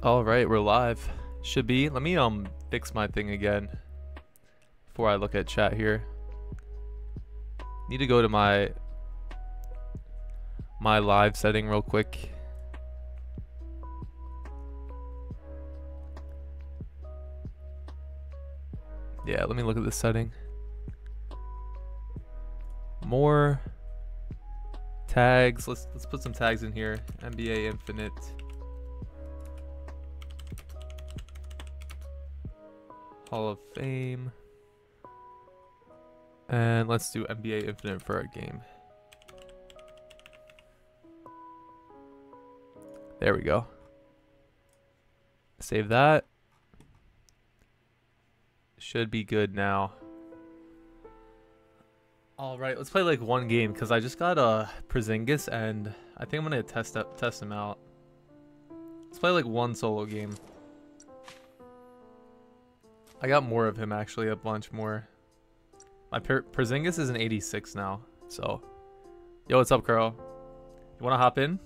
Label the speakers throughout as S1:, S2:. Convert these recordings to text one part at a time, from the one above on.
S1: All right, we're live. Should be. Let me um fix my thing again before I look at chat here. Need to go to my my live setting real quick. Yeah, let me look at this setting. More tags. Let's let's put some tags in here. NBA Infinite. Hall of Fame. And let's do NBA Infinite for our game. There we go. Save that. Should be good now. All right, let's play like one game because I just got a uh, Porzingis and I think I'm gonna test up, test him out. Let's play like one solo game. I got more of him actually, a bunch more. My per is an 86 now, so. Yo, what's up, Carl? You wanna hop in?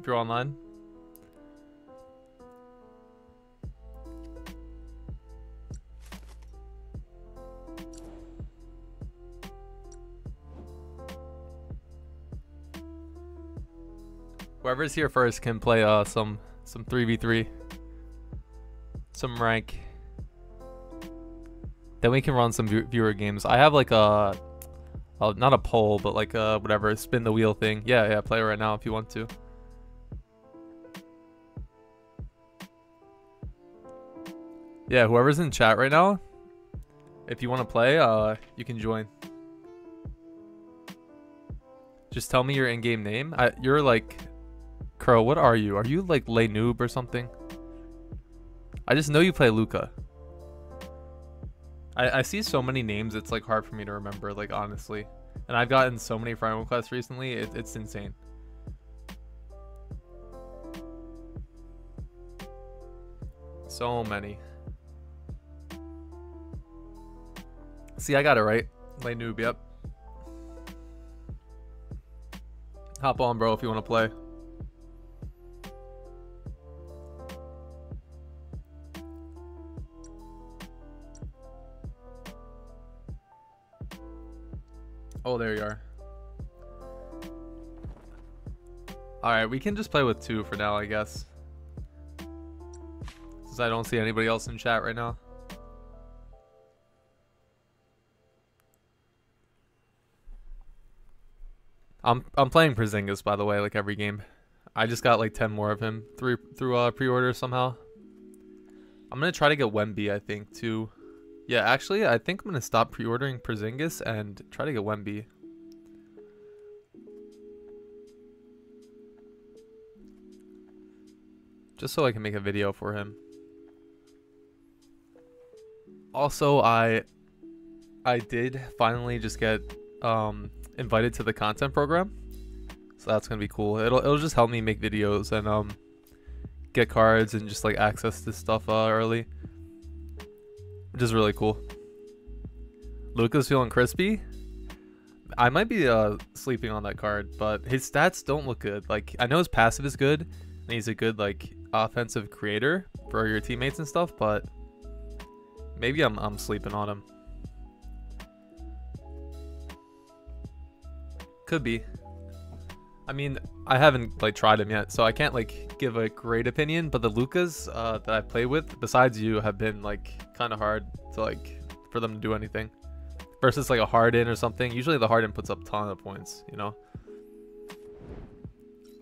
S1: If you're online? Whoever's here first can play uh some some 3v3. Some rank. Then we can run some viewer games. I have like a, a not a poll, but like a whatever spin the wheel thing. Yeah, yeah, play right now if you want to. Yeah, whoever's in chat right now, if you want to play, uh, you can join. Just tell me your in-game name. I, you're like Crow, what are you? Are you like Lay Noob or something? I just know you play Luka. I, I see so many names, it's like hard for me to remember, like honestly. And I've gotten so many friend requests recently, it, it's insane. So many. See, I got it right. Lay Noob, yep. Hop on, bro, if you want to play. Oh, there you are. Alright, we can just play with two for now, I guess. Since I don't see anybody else in chat right now. I'm I'm playing Porzingis by the way, like every game. I just got like 10 more of him through through uh, pre-order somehow. I'm gonna try to get Wemby, I think, too. Yeah, actually, I think I'm going to stop pre-ordering Porzingis and try to get Wemby. Just so I can make a video for him. Also, I I did finally just get um, invited to the content program. So that's going to be cool. It'll it'll just help me make videos and um get cards and just like access this stuff uh, early which is really cool. Luka's feeling crispy. I might be uh, sleeping on that card, but his stats don't look good. Like I know his passive is good, and he's a good like offensive creator for your teammates and stuff, but maybe I'm I'm sleeping on him. Could be. I mean, I haven't like tried him yet, so I can't like give a great opinion. But the Lukas uh, that I play with, besides you, have been like kind of hard to like for them to do anything. Versus like a Harden or something. Usually the Harden puts up ton of points, you know.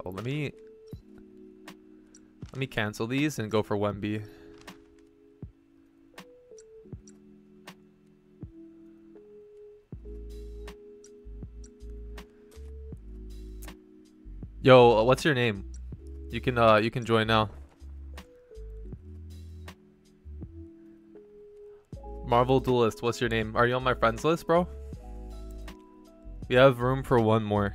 S1: Oh, let me let me cancel these and go for Wemby. Yo, what's your name? You can uh you can join now. Marvel Duelist, what's your name? Are you on my friends list, bro? We have room for one more.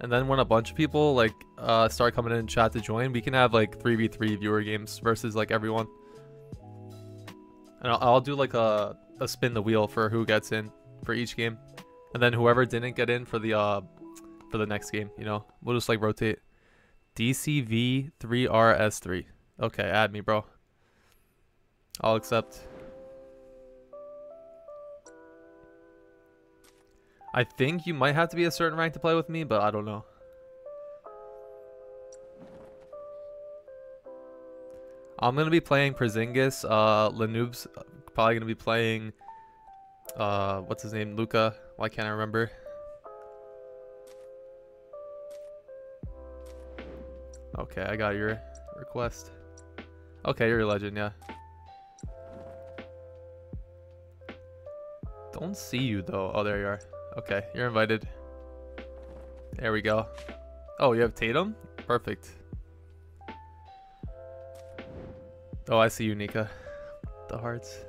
S1: And then when a bunch of people like uh start coming in and chat to join, we can have like 3v3 viewer games versus like everyone. And I'll, I'll do like a, a spin the wheel for who gets in for each game. And then whoever didn't get in for the uh for the next game, you know? We'll just like rotate. DCV3RS3. Okay, add me, bro. I'll accept. I think you might have to be a certain rank to play with me, but I don't know. I'm gonna be playing Porzingis. Uh, Lanub's probably gonna be playing. Uh, what's his name? Luka. Why can't I remember? Okay, I got your request. Okay, you're a legend, yeah. Don't see you though. Oh, there you are. Okay, you're invited. There we go. Oh, you have Tatum? Perfect. Oh, I see you, Nika. The hearts.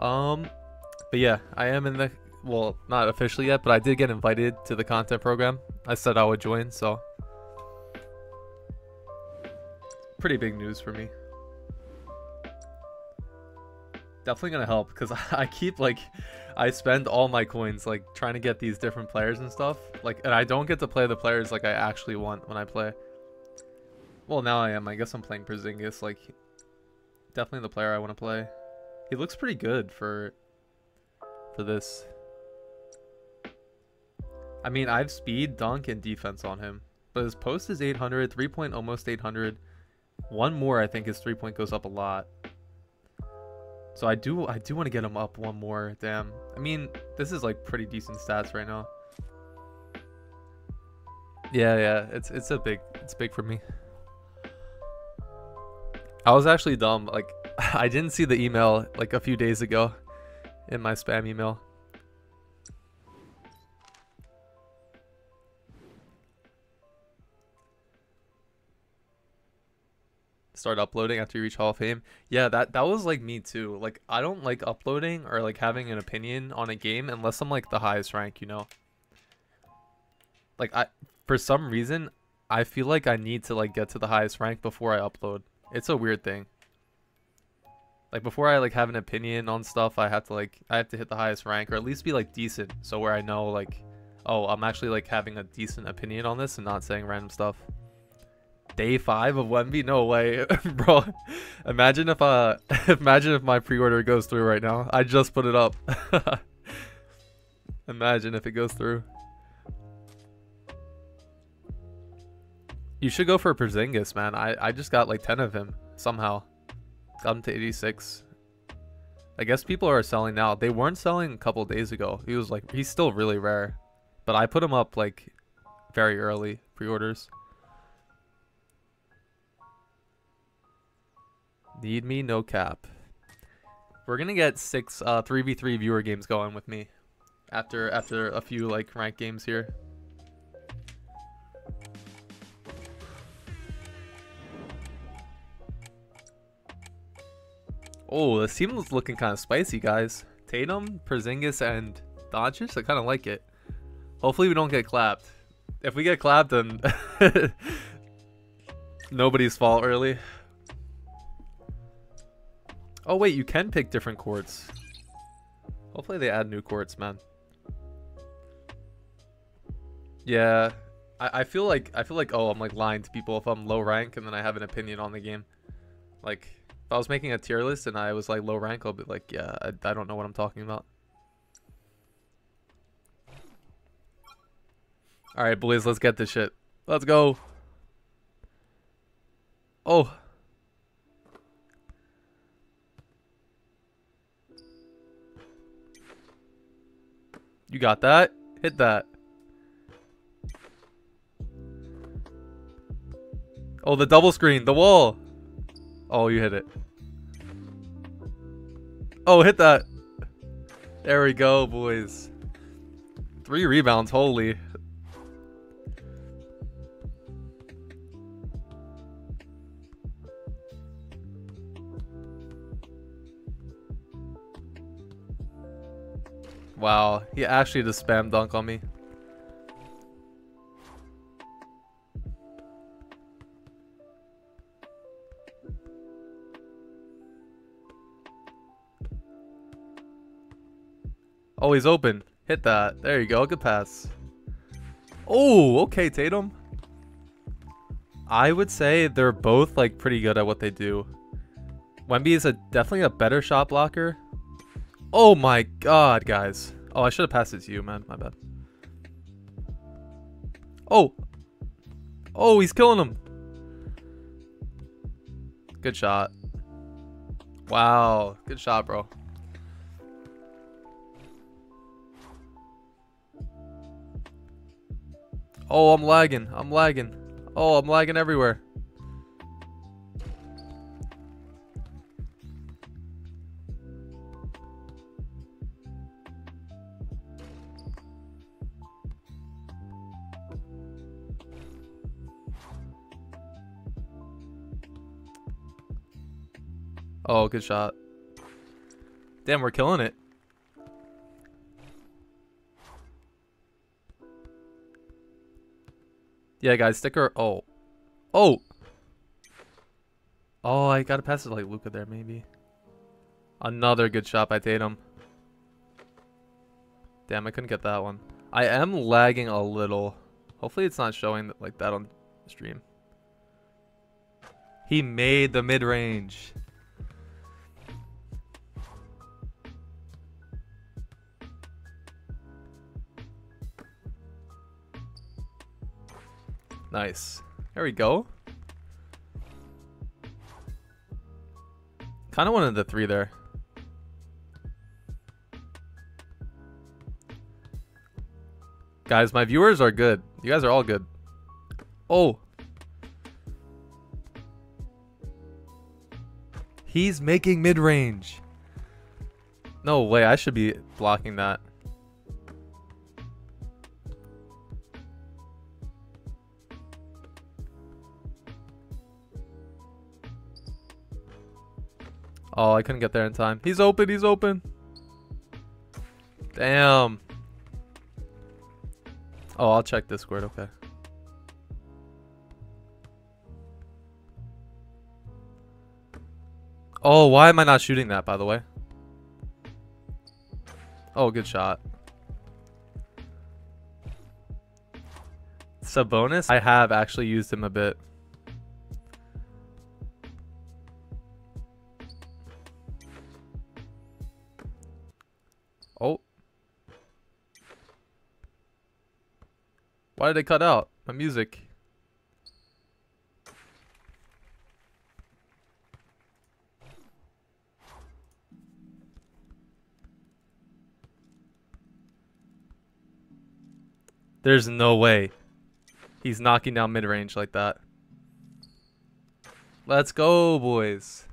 S1: Um, but yeah, I am in the, well, not officially yet, but I did get invited to the content program. I said I would join, so. Pretty big news for me. Definitely gonna help, because I keep, like, I spend all my coins, like, trying to get these different players and stuff. Like, and I don't get to play the players like I actually want when I play. Well, now I am. I guess I'm playing Porzingis. Like, definitely the player I want to play. He looks pretty good for for this. I mean, I have speed, dunk, and defense on him. But his post is 800, three point almost 800. One more, I think his three point goes up a lot. So I do, I do want to get him up one more. Damn. I mean, this is like pretty decent stats right now. Yeah, yeah, it's it's a big, it's big for me. I was actually dumb. Like, I didn't see the email like a few days ago in my spam email. Start uploading after you reach Hall of Fame. Yeah, that that was like me too. Like I don't like uploading or like having an opinion on a game unless I'm like the highest rank, you know. Like I for some reason I feel like I need to like get to the highest rank before I upload. It's a weird thing. Like before I like have an opinion on stuff, I have to like I have to hit the highest rank or at least be like decent so where I know like oh, I'm actually like having a decent opinion on this and not saying random stuff. Day 5 of Wemby? No way. Bro, imagine if uh imagine if my pre-order goes through right now. I just put it up. imagine if it goes through. You should go for Porzingis, man. I, I just got like 10 of him somehow. Got him to 86. I guess people are selling now. They weren't selling a couple days ago. He was like, he's still really rare. But I put him up like very early pre-orders. Need me, no cap. We're gonna get six uh 3v3 viewer games going with me after after a few like ranked games here. Oh, this team is looking kind of spicy, guys. Tatum, Porzingis, and Doncic. I kind of like it. Hopefully we don't get clapped. If we get clapped, then nobody's fault, really. Oh, wait, you can pick different courts. Hopefully they add new courts, man. Yeah, I, I feel like I feel like oh I'm like lying to people if I'm low rank and then I have an opinion on the game. Like if I was making a tier list and I was like low rank, I'll be like, yeah, I, I don't know what I'm talking about. Alright, boys, let's get this shit. Let's go. Oh. You got that? Hit that. Oh, the double screen, the wall. Oh, you hit it. Oh, hit that. There we go, boys. Three rebounds, holy. Wow, he actually just spam dunk on me. Oh, he's open. Hit that. There you go. Good pass. Oh, okay, Tatum. I would say they're both like pretty good at what they do. Wemby is a definitely a better shot blocker. Oh my god, guys. Oh, I should have passed it to you, man. My bad. Oh. Oh, he's killing him. Good shot. Wow. Good shot, bro. Oh, I'm lagging. I'm lagging. Oh, I'm lagging everywhere. Oh, good shot. Damn, we're killing it. Yeah, guys, sticker. Oh. Oh! Oh, I gotta pass it like Luka there, maybe. Another good shot by Tatum. Damn, I couldn't get that one. I am lagging a little. Hopefully it's not showing like that on stream. He made the mid-range. Nice. There we go. Kind of wanted the three there. Guys, my viewers are good. You guys are all good. Oh. He's making mid-range. No way, I should be blocking that. Oh, I couldn't get there in time. He's open, he's open. Damn. Oh, I'll check Discord, okay. Oh, why am I not shooting that, by the way? Oh, good shot. Sabonis? I have actually used him a bit. Why did they cut out my music? There's no way. He's knocking down mid-range like that. Let's go, boys.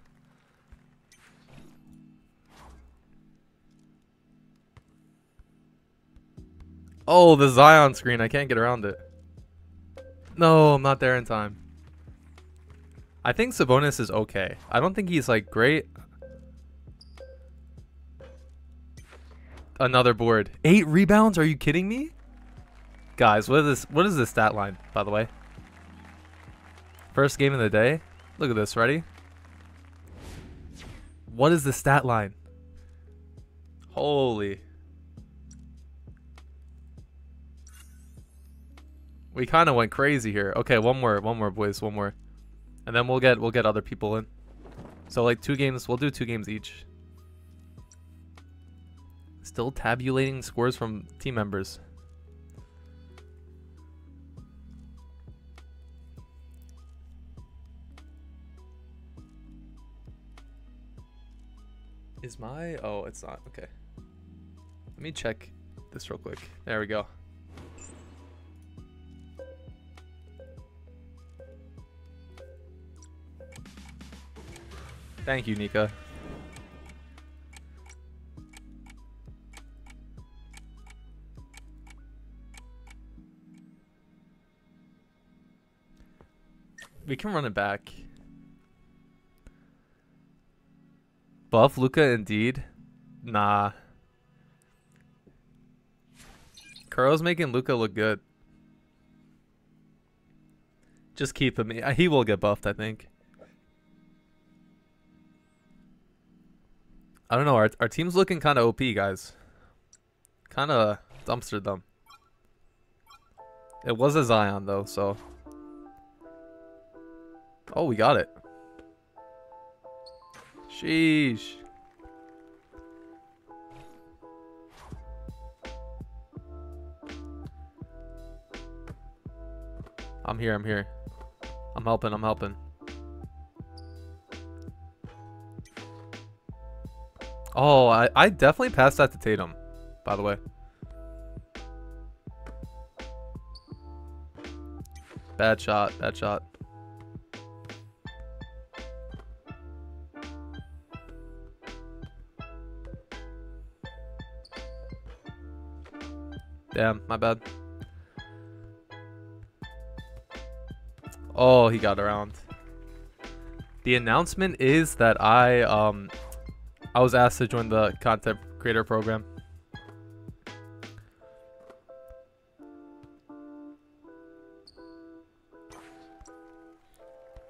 S1: Oh, the Zion screen. I can't get around it. No, I'm not there in time. I think Sabonis is okay. I don't think he's like great. Another board. Eight rebounds? Are you kidding me? Guys, what is this? What is this stat line, by the way? First game of the day. Look at this. Ready? What is the stat line? Holy. We kind of went crazy here. Okay, one more, one more, boys, one more, and then we'll get we'll get other people in. So like two games, we'll do two games each. Still tabulating scores from team members. Is my... Oh, it's not. Okay. Let me check this real quick. There we go. Thank you, Nika. We can run it back. Buff Luka indeed? Nah. Kuro's making Luka look good. Just keep him. He will get buffed, I think. I don't know. Our, our team's looking kind of OP, guys. Kind of dumpstered them. It was a Zion though, so. Oh, we got it. Sheesh. I'm here, I'm here. I'm helping, I'm helping. Oh, I, I definitely passed that to Tatum, by the way. Bad shot, bad shot. Damn, my bad. Oh, he got around. The announcement is that I um I was asked to join the content creator program.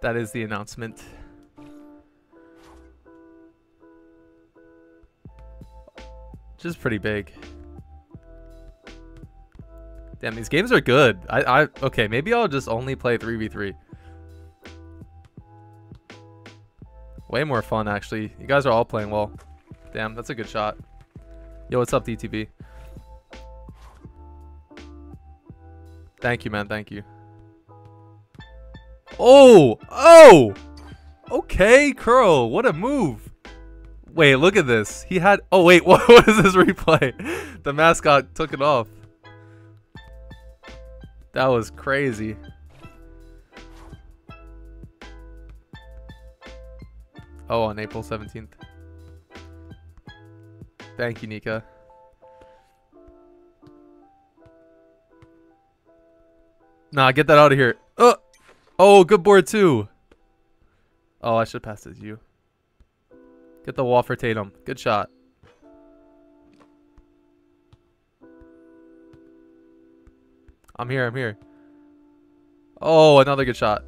S1: That is the announcement. Which is pretty big. Damn, these games are good. I, I, okay, maybe I'll just only play 3v3. Way more fun, actually. You guys are all playing well. Damn, that's a good shot. Yo, what's up, DTB? Thank you, man. Thank you. Oh! Oh! Okay, Curl. What a move. Wait, look at this. He had... Oh, wait. What, what is this replay? The mascot took it off. That was crazy. Oh, on April 17th. Thank you, Nika. Nah, get that out of here. Oh, oh, good board too. Oh, I should pass to you. Get the wall for Tatum. Good shot. I'm here, I'm here. Oh, another good shot.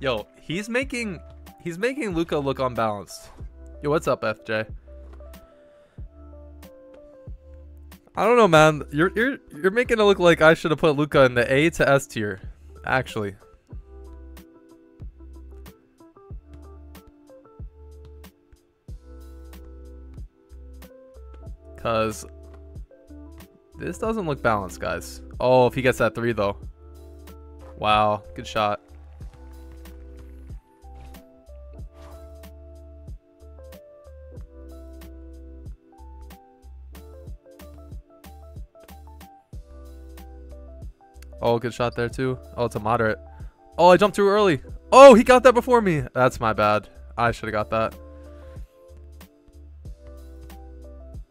S1: Yo, he's making he's making Luka look unbalanced. Yo, what's up, FJ? I don't know, man. You're you're you're making it look like I should have put Luka in the A to S tier. Actually. Cause this doesn't look balanced, guys. Oh, if he gets that three, though. Wow, good shot. Oh, good shot there, too. Oh, it's a moderate. Oh, I jumped too early. Oh, he got that before me. That's my bad. I should have got that.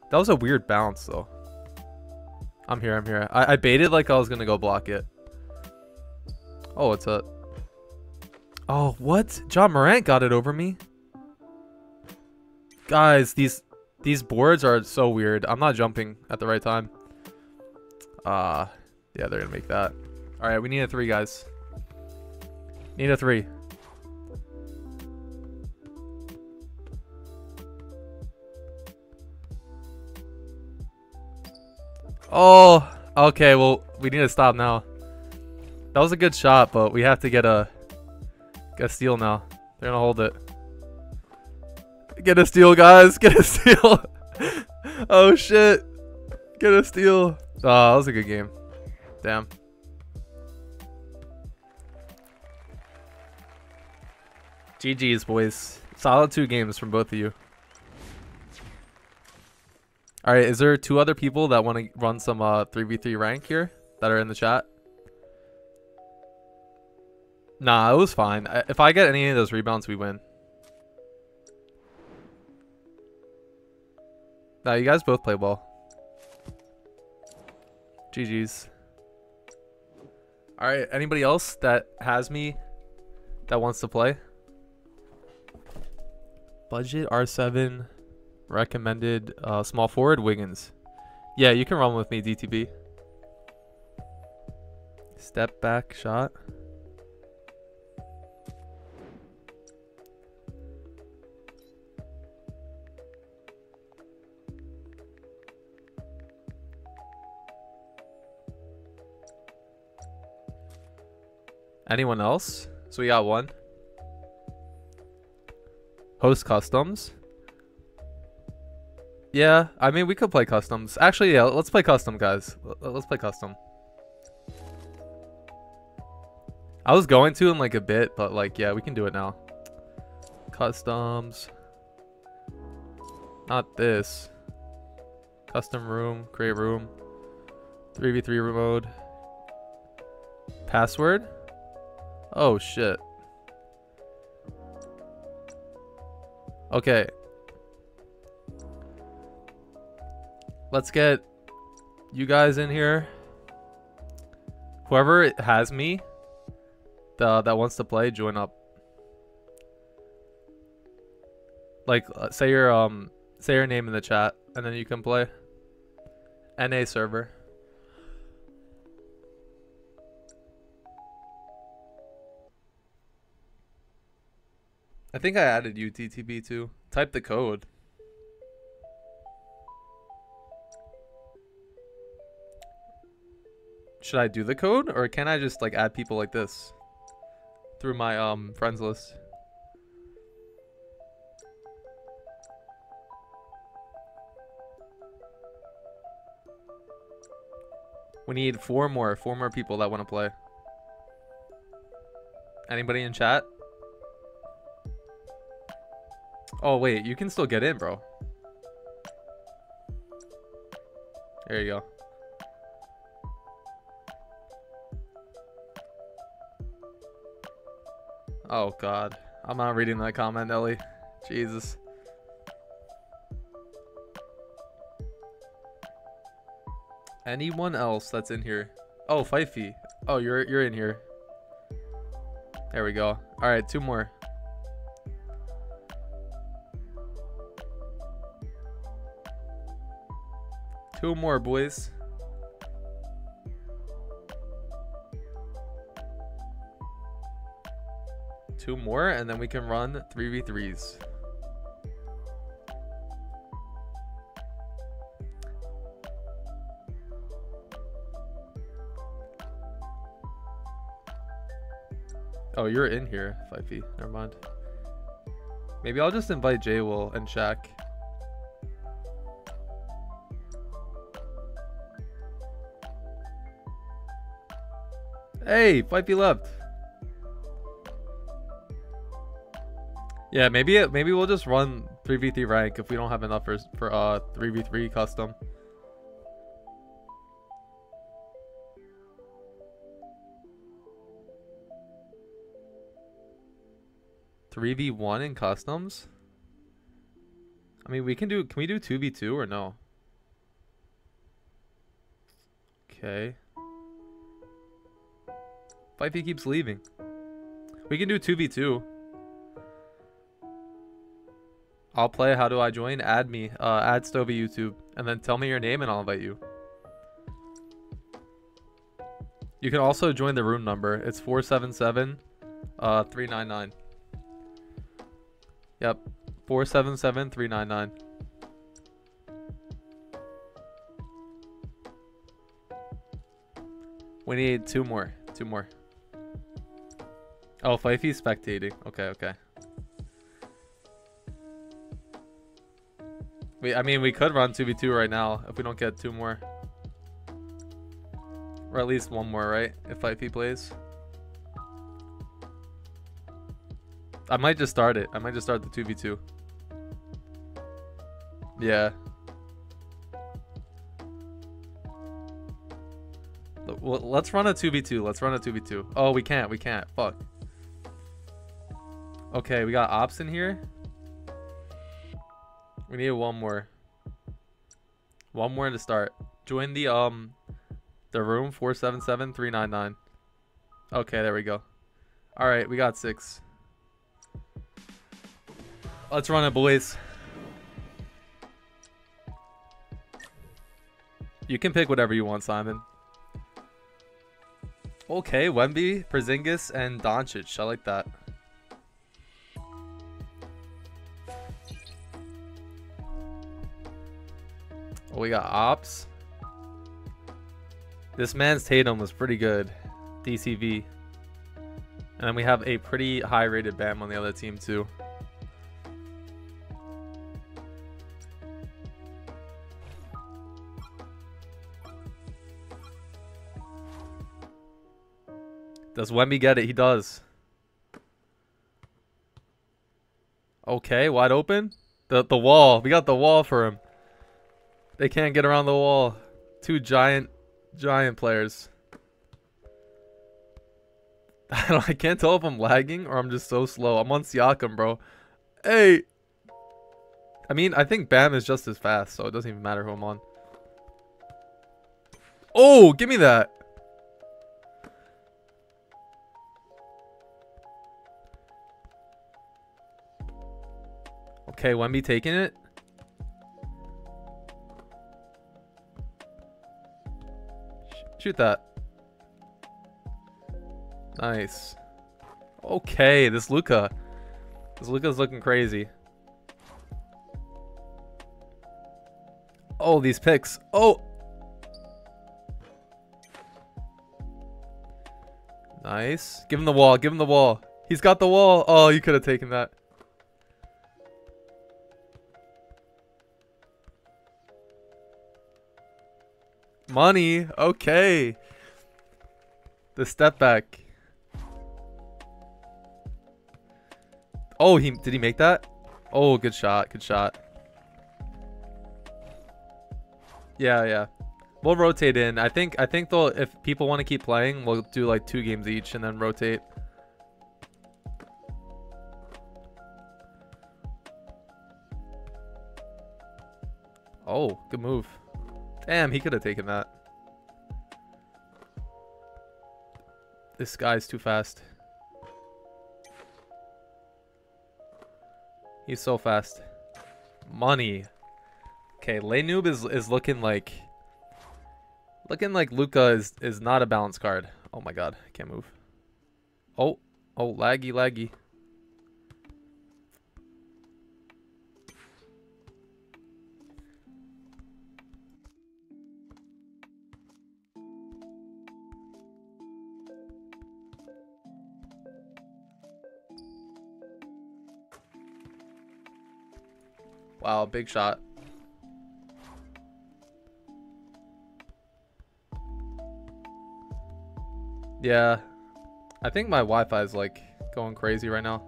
S1: That was a weird bounce, though. I'm here, I'm here. I, I baited like I was gonna go block it. Oh, it's a... Oh, what? Ja Morant got it over me? Guys, these these boards are so weird. I'm not jumping at the right time. Ah, uh, yeah, they're gonna make that. All right, we need a three, guys. Need a three. Oh, okay. Well, we need to stop now. That was a good shot, but we have to get a get a steal now. They're gonna hold it. Get a steal, guys. Get a steal. oh shit. Get a steal. Oh, that was a good game. Damn. GG's, boys. Solid two games from both of you. All right, is there two other people that want to run some uh 3v3 rank here that are in the chat? Nah, it was fine. If I get any of those rebounds, we win. Nah, you guys both play well. GG's. All right, anybody else that has me that wants to play? Budget R7 recommended uh, small forward Wiggins. Yeah, you can run with me, DTB. Step back shot. Anyone else? So we got one. Host customs. Yeah, I mean we could play customs. Actually, yeah, let's play custom, guys. Let's play custom. I was going to in like a bit, but like, yeah, we can do it now. Customs. Not this. Custom room, create room. 3v3 mode. Password? Oh shit. Okay. Let's get you guys in here. Whoever it has me the, that wants to play, join up. Like, uh, say your um, say your name in the chat, and then you can play. NA server. I think I added UTTB too. Type the code. Should I do the code or can I just like add people like this through my um friends list? We need four more, four more people that want to play. Anybody in chat? Oh, wait, you can still get in, bro. There you go. Oh, God. I'm not reading that comment, Ellie. Jesus. Anyone else that's in here? Oh, Fifey. Oh, you're you're in here. There we go. All right, two more. Two more, boys. Two more, and then we can run 3v3s. Oh, you're in here, Fifey. Never mind. Maybe I'll just invite Jay Will and Shaq. Hey, Fifey left. Yeah, maybe it, maybe we'll just run 3v3 rank if we don't have enough for, for uh 3v3 custom. Three v one in customs. I mean, we can do. Can we do two v two or no? Okay. Fifey keeps leaving. We can do 2v2. I'll play. How do I join? Add me. Uh, add Stovey YouTube. And then tell me your name and I'll invite you. You can also join the room number. It's 477 uh, 399. Yep. 477 399. We need two more. Two more. Oh, Fifey's spectating. Okay, okay. We, I mean, we could run 2v2 right now if we don't get two more. Or at least one more, right? If Fifey plays. I might just start it. I might just start the 2v2. Yeah. Well, let's run a 2v2. Let's run a 2v2. Oh, we can't. We can't. Fuck. Okay, we got ops in here. We need one more. One more to start. Join the um the room 477399. Okay, there we go. All right, we got 6. Let's run it, boys. You can pick whatever you want, Simon. Okay, Wemby, Porzingis, and Doncic. I like that. We got Ops. This man's Tatum was pretty good. DCV. And then we have a pretty high rated BAM on the other team too. Does Wemby get it? He does. Okay, wide open. The the wall. We got the wall for him. They can't get around the wall. Two giant giant players. I, don't, I can't tell if I'm lagging or I'm just so slow. I'm on Siakam, bro. Hey. I mean, I think Bam is just as fast, so it doesn't even matter who I'm on. Oh, give me that. Okay, Wemby taking it. Shoot that. Nice. Okay, this Luka. This Luka's looking crazy. Oh, these picks. Oh! Nice. Give him the wall. Give him the wall. He's got the wall. Oh, you could have taken that. Money. Okay. The step back. Oh, he did he make that? Oh, good shot. Good shot. Yeah, yeah. We'll rotate in. I think I think they'll if people want to keep playing, we'll do like two games each and then rotate. Oh, good move. Damn, he could have taken that. This guy's too fast. He's so fast. Money. Okay, Lay Noob is is looking like looking like Luka is is not a balance card. Oh my god, I can't move. Oh, oh, laggy, laggy. Wow, big shot. Yeah. I think my Wi-Fi is like going crazy right now.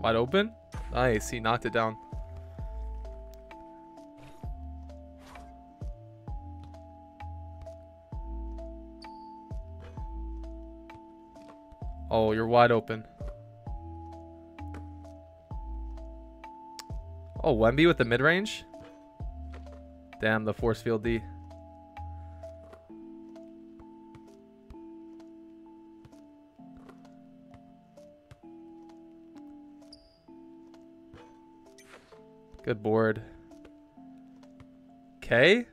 S1: Wide open? Nice, he knocked it down. Oh, you're wide open. Oh, Wemby with the mid-range? Damn, the force field D. Good board. Okay.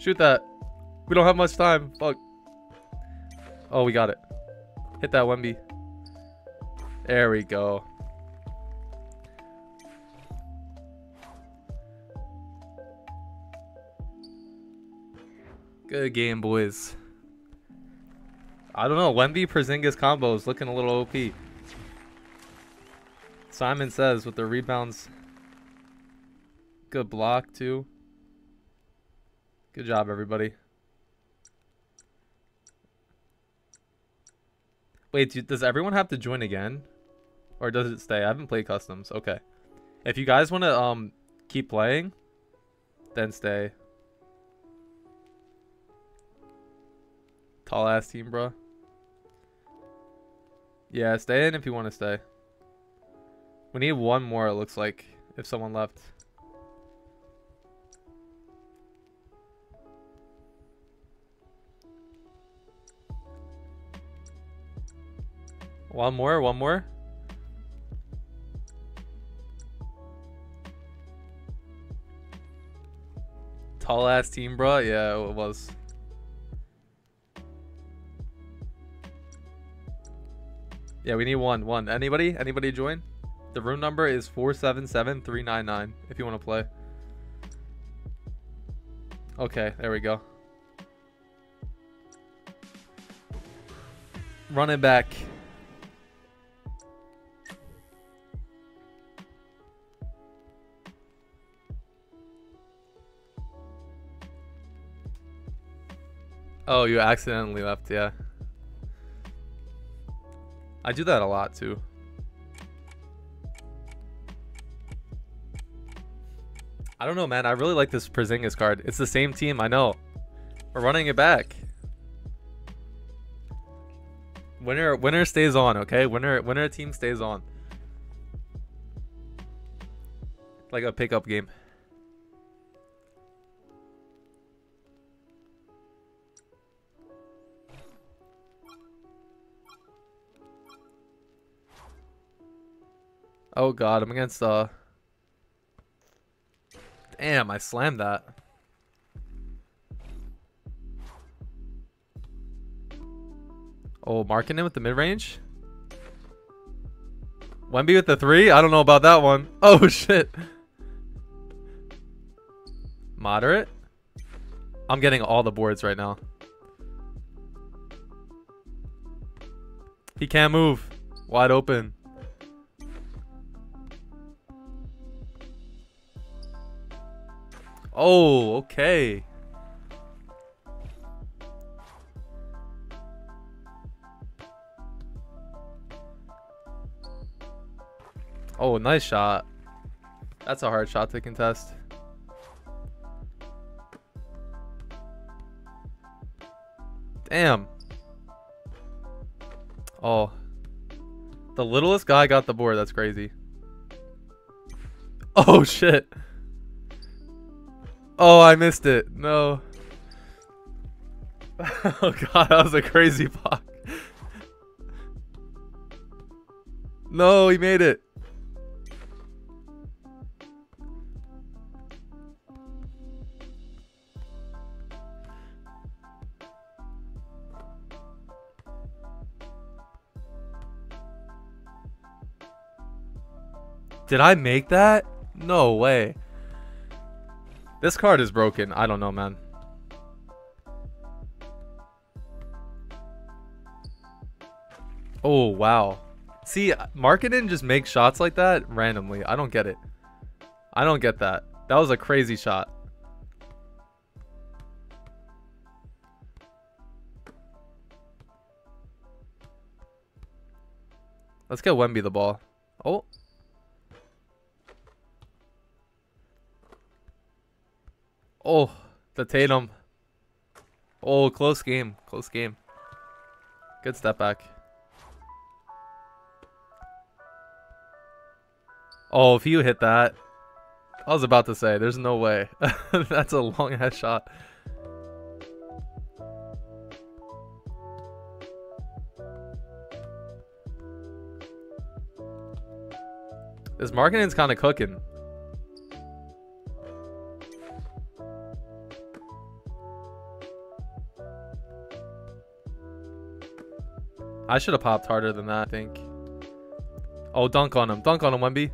S1: Shoot that. We don't have much time. Fuck. Oh, we got it. Hit that Wemby. There we go. Good game, boys. I don't know. Wemby Porzingis combo is looking a little OP. Simon says with the rebounds. Good block, too. Good job, everybody. Wait, does everyone have to join again? Or does it stay? I haven't played customs. Okay. If you guys want to um keep playing, then stay. Tall ass team, bro. Yeah, stay in if you want to stay. We need one more, it looks like, if someone left. One more, one more. Tall ass team, bro. Yeah, it was. Yeah, we need one. One. Anybody? Anybody join? The room number is 477399 if you want to play. Okay, there we go. Running back. Oh, you accidentally left, yeah. I do that a lot too. I don't know, man. I really like this Porzingis card. It's the same team, I know. We're running it back. Winner winner stays on, okay? Winner winner team stays on. Like a pickup game. Oh god, I'm against uh Damn, I slammed that. Oh, marking him with the mid-range? Wemby with the three? I don't know about that one. Oh, shit. Moderate? I'm getting all the boards right now. He can't move. Wide open. Oh, okay. Oh, nice shot. That's a hard shot to contest. Damn. Oh. The littlest guy got the board. That's crazy. Oh, shit. Oh, I missed it. No. oh god, that was a crazy block. no, he made it. Did I make that? No way. This card is broken. I don't know, man. Oh, wow. See, Markkanen just makes shots like that randomly. I don't get it. I don't get that. That was a crazy shot. Let's get Wemby the ball. Oh. Oh, the Tatum. Oh, close game. Close game. Good step back. Oh, if you hit that. I was about to say, there's no way. That's a long ass shot. This Markkanen's kind of cooking. I should have popped harder than that, I think. Oh, dunk on him. Dunk on him, Wemby.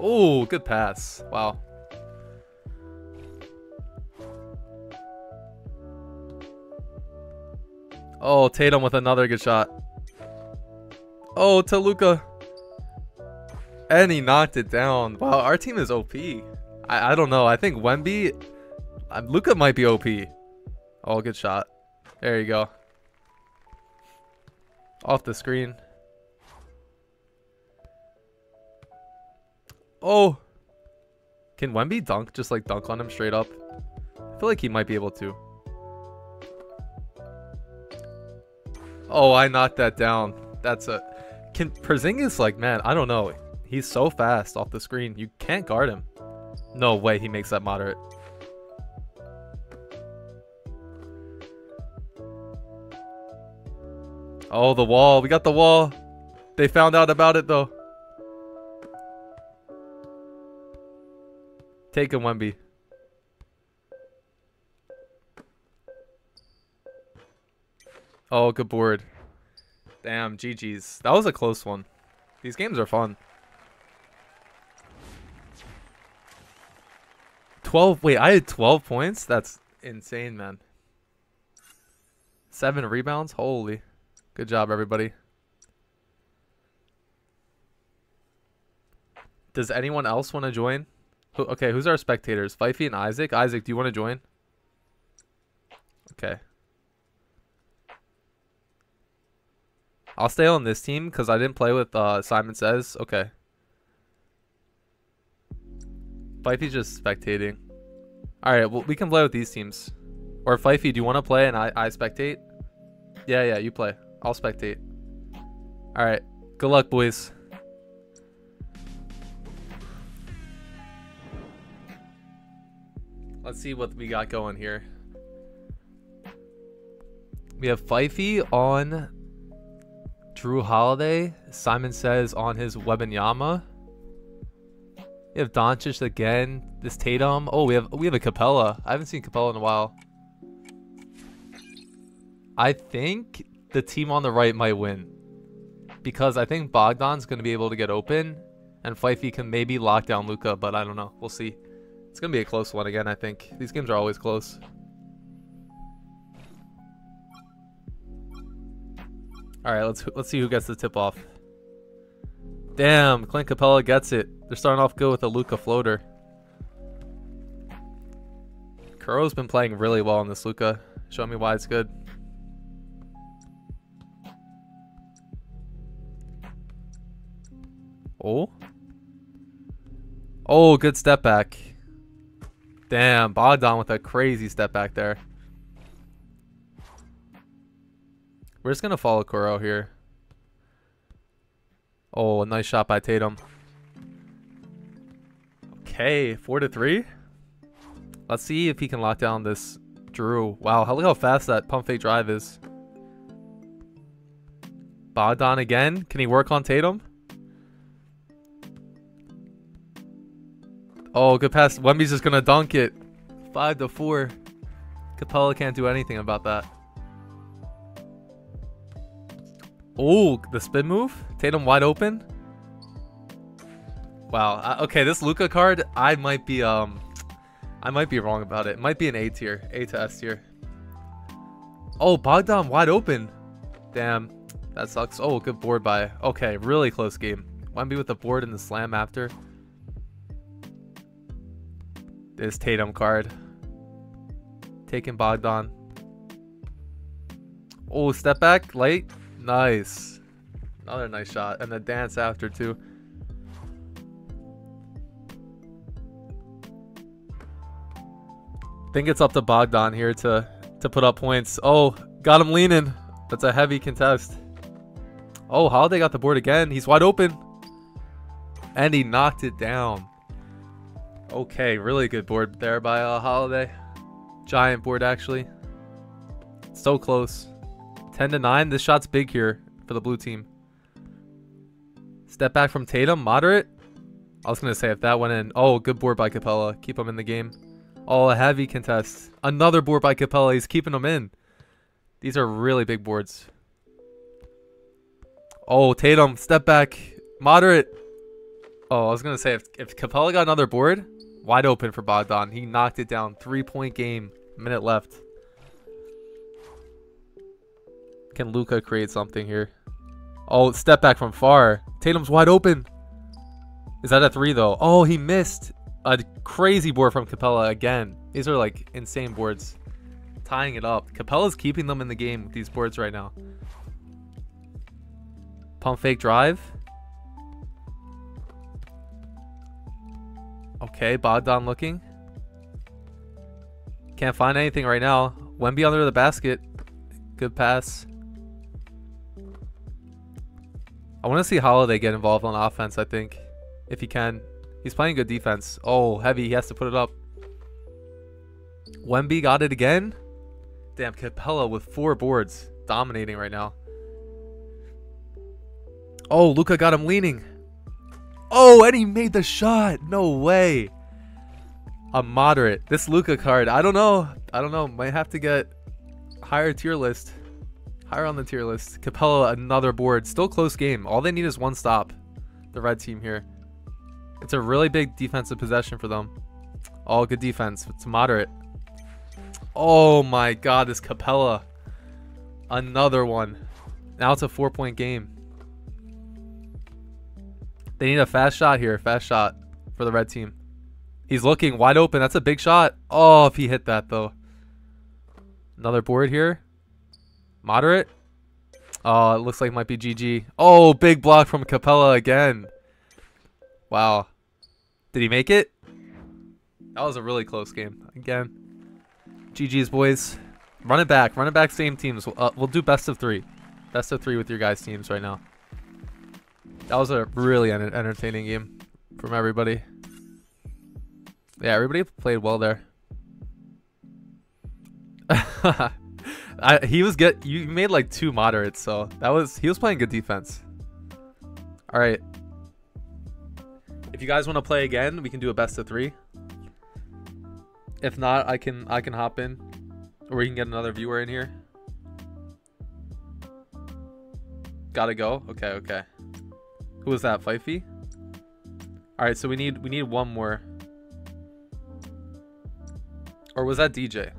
S1: Oh, good pass. Wow. Oh, Tatum with another good shot. Oh, to Luka. And he knocked it down. Wow, our team is OP. I, I don't know. I think Wemby... Uh, Luka might be OP. Oh, good shot. There you go. Off the screen. Oh! Can Wemby dunk? Just like dunk on him straight up? I feel like he might be able to. Oh, I knocked that down. That's a... Can Porzingis, like, man, I don't know. He's so fast off the screen. You can't guard him. No way he makes that moderate. Oh, the wall. We got the wall. They found out about it, though. Take him, Wemby. Oh, good board. Damn, GG's. That was a close one. These games are fun. 12. Wait, I had 12 points? That's insane, man. Seven rebounds? Holy. Good job, everybody. Does anyone else want to join? Who, okay, who's our spectators? Fifey and Isaac. Isaac, do you want to join? Okay. I'll stay on this team because I didn't play with uh, Simon Says. Okay. Fifey's just spectating. Alright, well, we can play with these teams. Or Fifey, do you want to play and I, I spectate? Yeah, yeah, you play. I'll spectate. Alright. Good luck, boys. Let's see what we got going here. We have Fifey on Jrue Holiday. Simon says on his Wembanyama. We have Doncic again. This Tatum. Oh, we have we have a Capela. I haven't seen Capela in a while. I think the team on the right might win. Because I think Bogdan's going to be able to get open. And Fifey can maybe lock down Luka, but I don't know. We'll see. It's going to be a close one again, I think. These games are always close. All right, let's let's see who gets the tip off. Damn, Clint Capela gets it. They're starting off good with a Luka floater. Kuro's been playing really well in this Luka. Show me why it's good. Oh. Oh, good step back. Damn, Bogdan with a crazy step back there. We're just going to follow Kuro here. Oh, a nice shot by Tatum. Okay, 4 to 3. Let's see if he can lock down this Jrue. Wow, look how fast that pump fake drive is. Bogdan again. Can he work on Tatum? Oh, good pass. Wemby's just going to dunk it. 5 to 4. Capela can't do anything about that. Oh, the spin move? Tatum wide open? Wow. Okay, this Luka card, I might be um I might be wrong about it. It might be an A tier, A to S tier. Oh, Bogdan wide open. Damn. That sucks. Oh, good board by. Okay, really close game. Wemby with the board and the slam after. This Tatum card. Taking Bogdan. Oh, step back, late. Nice. Another nice shot. And the dance after, too. think it's up to Bogdan here to, to put up points. Oh, got him leaning. That's a heavy contest. Oh, Holiday got the board again. He's wide open. And he knocked it down. Okay, really good board there by uh, Holiday. Giant board, actually. So close. 10 to 9. This shot's big here for the blue team. Step back from Tatum. Moderate. I was going to say if that went in. Oh, good board by Capela. Keep him in the game. Oh, a heavy contest. Another board by Capela. He's keeping them in. These are really big boards. Oh, Tatum. Step back. Moderate. Oh, I was going to say if, if Capela got another board, wide open for Bogdan. He knocked it down. Three-point game. Minute left. Can Luka create something here? Oh, step back from far. Tatum's wide open. Is that a three, though? Oh, he missed. A crazy board from Capela again. These are, like, insane boards. Tying it up. Capela's keeping them in the game with these boards right now. Pump fake drive. Okay, Bogdan looking. Can't find anything right now. Wemby under the basket. Good pass. I want to see Holiday get involved on offense, I think. If he can. He's playing good defense. Oh, heavy. He has to put it up. Wemby got it again. Damn, Capela with four boards. Dominating right now. Oh, Luka got him leaning. Oh, and he made the shot. No way. A moderate. This Luka card, I don't know. I don't know. Might have to get higher tier list. Higher on the tier list. Capela, another board. Still close game. All they need is one stop. The red team here. It's a really big defensive possession for them. All good defense. It's moderate. Oh my god, this Capela. Another one. Now it's a four point game. They need a fast shot here. Fast shot for the red team. He's looking wide open. That's a big shot. Oh, if he hit that though. Another board here. Moderate. Oh, it looks like it might be GG. Oh, big block from Capela again. Wow. Did he make it? That was a really close game. Again. GG's, boys. Run it back. Run it back, same teams. Uh, we'll do best of three. Best of three with your guys' teams right now. That was a really enter entertaining game from everybody. Yeah, everybody played well there. I, he was get you made like two moderates, so that was he was playing good defense. All right. If you guys want to play again, we can do a best of three. If not, I can I can hop in, or we can get another viewer in here. Gotta go. Okay, okay. Who was that, Fifey? All right, so we need we need one more. Or was that DJ?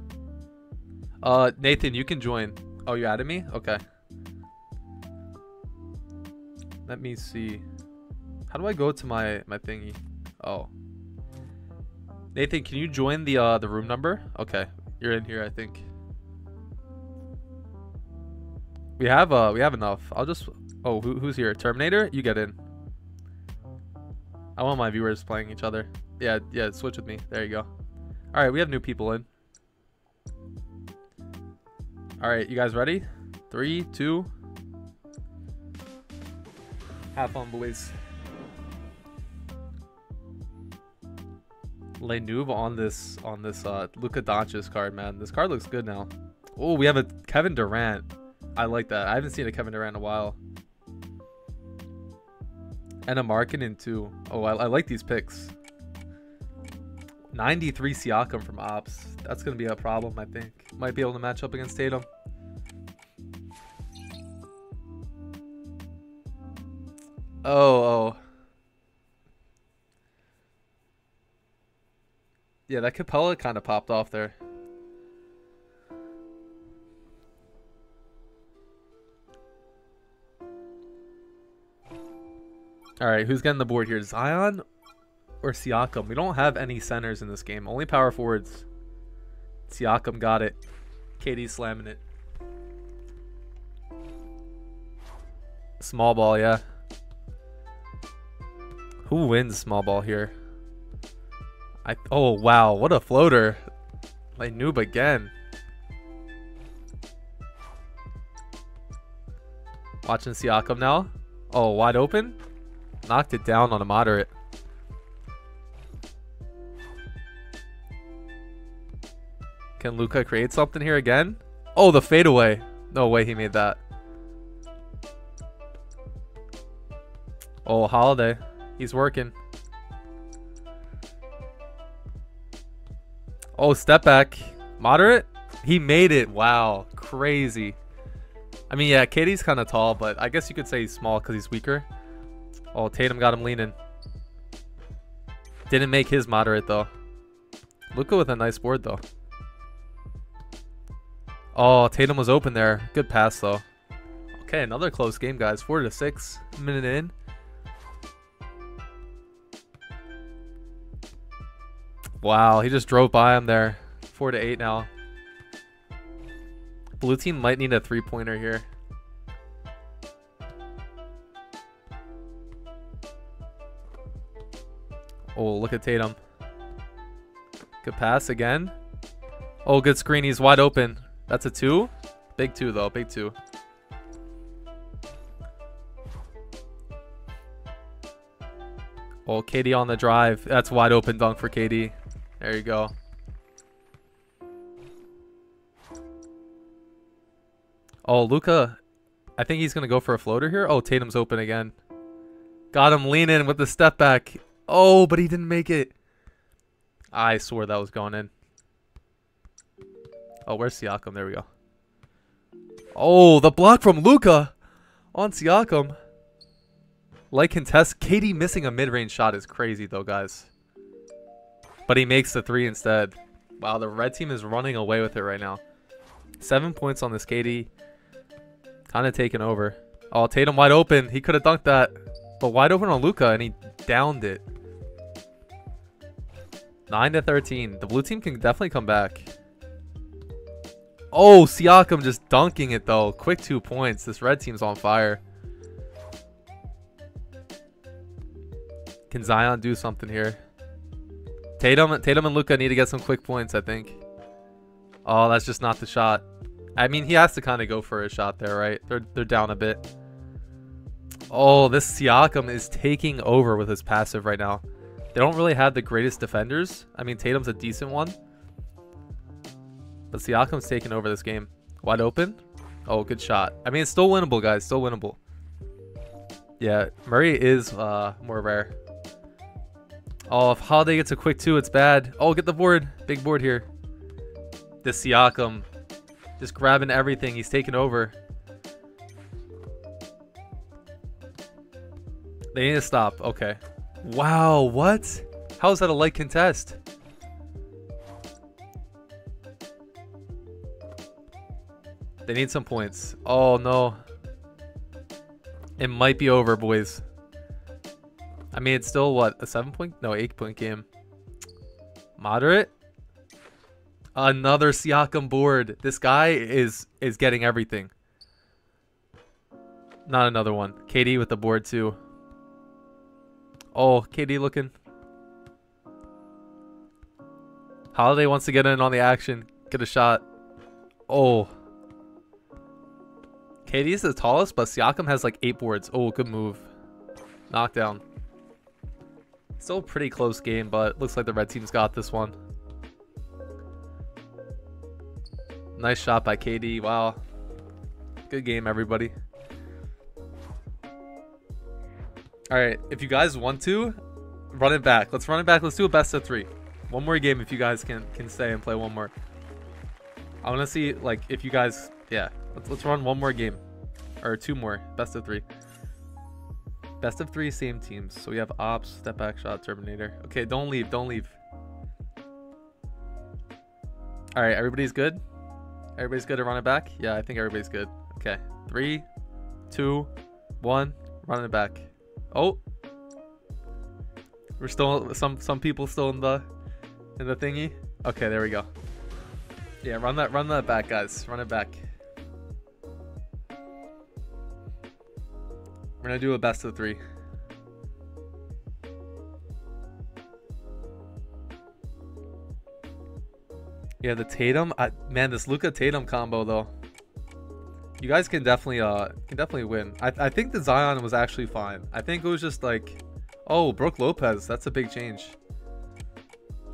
S1: Uh, Nathan, you can join. Oh, you added me? Okay. Let me see. How do I go to my my thingy? Oh. Nathan, can you join the uh the room number? Okay, you're in here, I think. We have uh we have enough. I'll just Oh, who, who's here? Terminator? You get in. I want my viewers playing each other. Yeah, yeah, switch with me. There you go. All right, we have new people in. All right, you guys ready? Three, two. Have fun, boys. Noob on this on this uh Luka Doncic card, man. This card looks good now. Oh, we have a Kevin Durant. I like that. I haven't seen a Kevin Durant in a while. And a Markkanen too. Oh, I, I like these picks. 93 Siakam from Ops. That's going to be a problem, I think. Might be able to match up against Tatum. Oh, oh. Yeah, that Capela kind of popped off there. All right, who's getting the board here? Zion or Siakam? We don't have any centers in this game. Only power forwards. Siakam got it. KD's slamming it. Small ball, yeah. Who wins small ball here? I oh wow, what a floater. Like noob again. Watching Siakam now. Oh, wide open. Knocked it down on a moderate. Can Luka create something here again? Oh, the fadeaway. No way he made that. Oh, Holiday. He's working. Oh, step back. Moderate? He made it. Wow. Crazy. I mean, yeah, KD's kind of tall, but I guess you could say he's small because he's weaker. Oh, Tatum got him leaning. Didn't make his moderate, though. Luka with a nice board, though. Oh, Tatum was open there. Good pass, though. Okay, another close game, guys. Four to six. Minute in. Wow, he just drove by him there. Four to eight now. Blue team might need a three-pointer here. Oh, look at Tatum. Good pass again. Oh, good screen. He's wide open. That's a two. Big two, though. Big two. Oh, KD on the drive. That's wide open dunk for KD. There you go. Oh, Luka. I think he's going to go for a floater here. Oh, Tatum's open again. Got him leaning with the step back. Oh, but he didn't make it. I swore that was going in. Oh, where's Siakam? There we go. Oh, the block from Luka on Siakam. Like contest. KD missing a mid-range shot is crazy though, guys. But he makes the three instead. Wow, the red team is running away with it right now. Seven points on this KD. Kind of taken over. Oh, Tatum wide open. He could have dunked that. But wide open on Luka, and he downed it. 9 to 13. The blue team can definitely come back. Oh, Siakam just dunking it, though. Quick two points. This red team's on fire. Can Zion do something here? Tatum, Tatum and Luka need to get some quick points, I think. Oh, that's just not the shot. I mean, he has to kind of go for a shot there, right? They're, they're down a bit. Oh, this Siakam is taking over with his passive right now. They don't really have the greatest defenders. I mean, Tatum's a decent one. But Siakam's taking over this game. Wide open. Oh, good shot. I mean, it's still winnable, guys. Still winnable. Yeah, Murray is uh, more rare. Oh, if Holiday gets a quick two, it's bad. Oh, get the board. Big board here. The Siakam. Just grabbing everything. He's taking over. They need to stop. Okay. Wow, what? How is that a light contest? They need some points. Oh, no. It might be over, boys. I mean, it's still, what, a 7-point? No, 8-point game. Moderate? Another Siakam board. This guy is is getting everything. Not another one. KD with the board, too. Oh, KD looking. Holiday wants to get in on the action. Get a shot. Oh. KD is the tallest, but Siakam has like eight boards. Oh, good move. Knockdown. Still a pretty close game, but looks like the red team's got this one. Nice shot by KD. Wow. Good game, everybody. All right, if you guys want to, run it back. Let's run it back. Let's do a best of three. One more game if you guys can can stay and play one more. I want to see like if you guys, yeah. Let's let's run one more game, or two more. Best of three. Best of three, same teams. So we have Ops, Step Back Shot, Terminator. Okay, don't leave. Don't leave. All right, everybody's good. Everybody's good to run it back. Yeah, I think everybody's good. Okay, three, two, one. Run it back. Oh. We're still some some people still in the in the thingy. Okay, there we go. Yeah, run that run that back, guys. Run it back. We're gonna do a best of three. Yeah, the Tatum. I, man, this Luka Tatum combo though. You guys can definitely uh can definitely win. I I think the Zion was actually fine. I think it was just like, oh, Brook Lopez. That's a big change.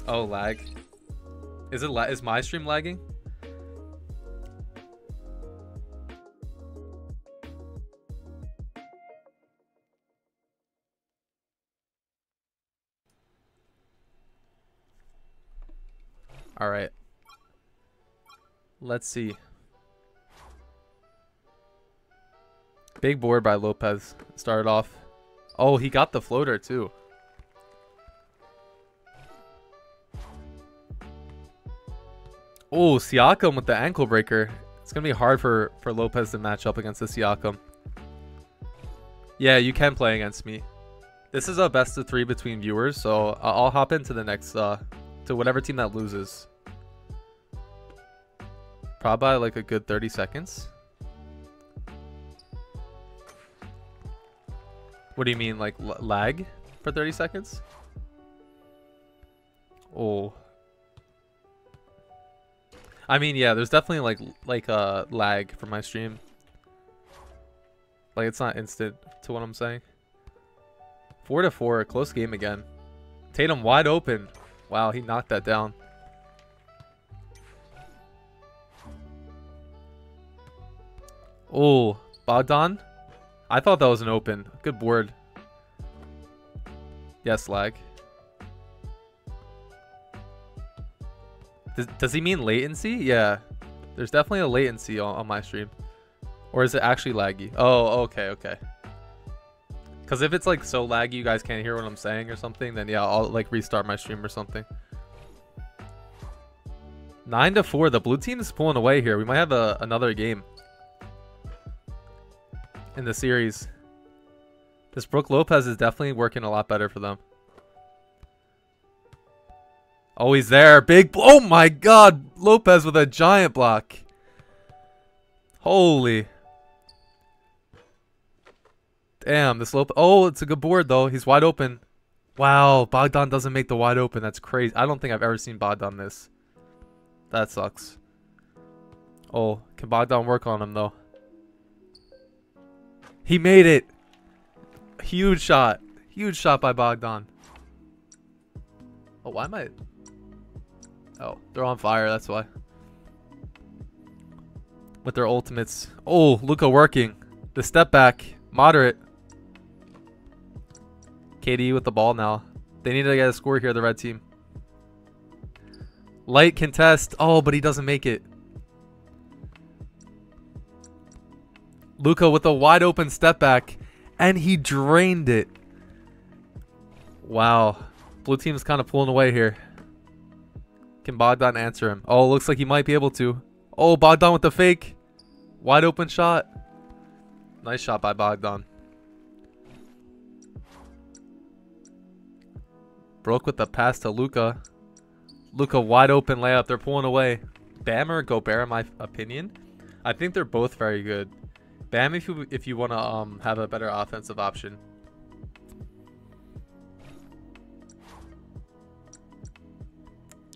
S1: Oh, lag. Is it la is my stream lagging? All right. Let's see. Big board by Lopez. Started off. Oh, he got the floater too. Oh, Siakam with the ankle breaker. It's going to be hard for, for Lopez to match up against the Siakam. Yeah, you can play against me. This is a best of three between viewers, so I'll hop into the next, uh, to whatever team that loses. Probably like a good 30 seconds. What do you mean, like lag for 30 seconds? Oh. I mean, yeah, there's definitely like like a uh, lag for my stream. Like it's not instant to what I'm saying. Four to four, close game again. Tatum wide open. Wow, he knocked that down. Oh, Bogdan. I thought that was an open. Good board. Yes, lag. Does, does he mean latency? Yeah. There's definitely a latency on, on my stream. Or is it actually laggy? Oh, okay, okay. Because if it's like so laggy you guys can't hear what I'm saying or something, then yeah, I'll like restart my stream or something. 9 to 4. The blue team is pulling away here. We might have a, another game in the series. This Brook Lopez is definitely working a lot better for them. Oh, he's there. Big. Oh my god. Lopez with a giant block. Holy. Damn, this Lopez. Oh, it's a good board, though. He's wide open. Wow, Bogdan doesn't make the wide open. That's crazy. I don't think I've ever seen Bogdan this. That sucks. Oh, can Bogdan work on him, though? He made it. Huge shot. Huge shot by Bogdan. Oh, why am I... Oh, they're on fire, that's why. With their ultimates. Oh, Luka working. The step back. Moderate. KD with the ball now. They need to get a score here, the red team. Light contest. Oh, but he doesn't make it. Luka with a wide open step back. And he drained it. Wow. Blue team is kind of pulling away here. Can Bogdan answer him? Oh, looks like he might be able to. Oh, Bogdan with the fake. Wide open shot. Nice shot by Bogdan. Brook with the pass to Luca. Luka wide open layup. They're pulling away. Bam or Gobert, in my opinion. I think they're both very good. Bam, if you if you want to um have a better offensive option.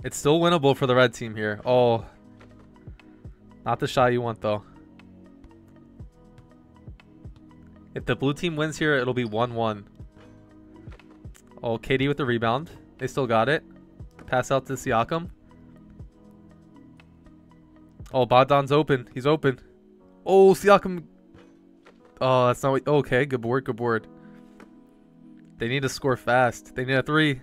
S1: It's still winnable for the red team here. Oh. Not the shot you want, though. If the blue team wins here, it'll be 1-1. Oh, KD with the rebound. They still got it. Pass out to Siakam. Oh, Bogdan's open. He's open. Oh, Siakam. Oh, that's not what... Okay, good board, good board. They need to score fast. They need a three.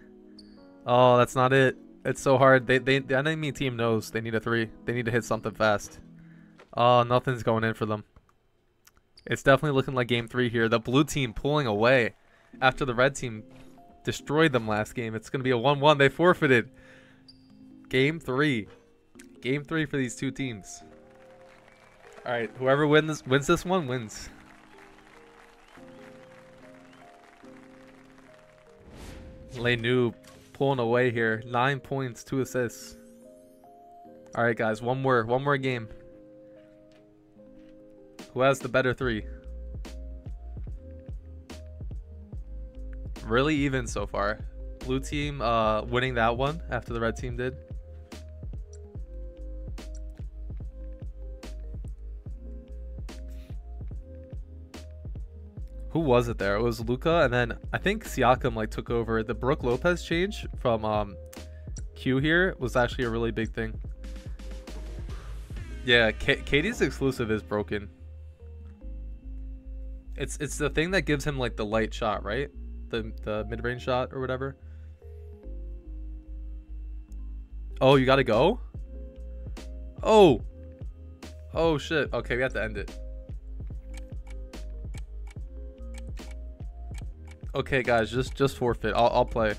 S1: Oh, that's not it. It's so hard. They, they, the enemy team knows they need a three. They need to hit something fast. Oh, nothing's going in for them. It's definitely looking like game three here. The blue team pulling away after the red team destroyed them last game. It's going to be a 1-1. They forfeited. Game three. Game three for these two teams. All right, whoever wins wins this one wins. Noob pulling away here. Nine points, two assists. All right, guys, one more, one more game. Who has the better three? Really even so far. Blue team uh, winning that one after the red team did. Who was it there? It was Luka, and then I think Siakam like took over. The Brook Lopez change from um, Q here was actually a really big thing. Yeah, K KD's exclusive is broken. It's it's the thing that gives him like the light shot, right? The the mid range shot or whatever. Oh, you gotta go? Oh. Oh shit. Okay, we have to end it. Okay, guys, just just forfeit. I'll I'll play.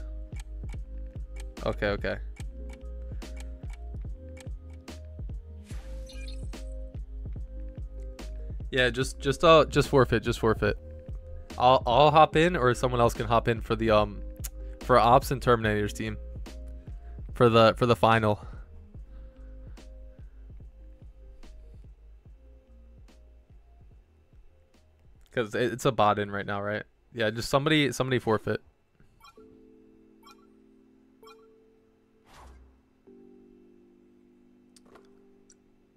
S1: Okay, okay. Yeah, just just uh just forfeit, just forfeit. I'll I'll hop in or someone else can hop in for the um for ops and terminators team. For the for the final. Cuz it's a bot in right now, right? Yeah, just somebody somebody forfeit.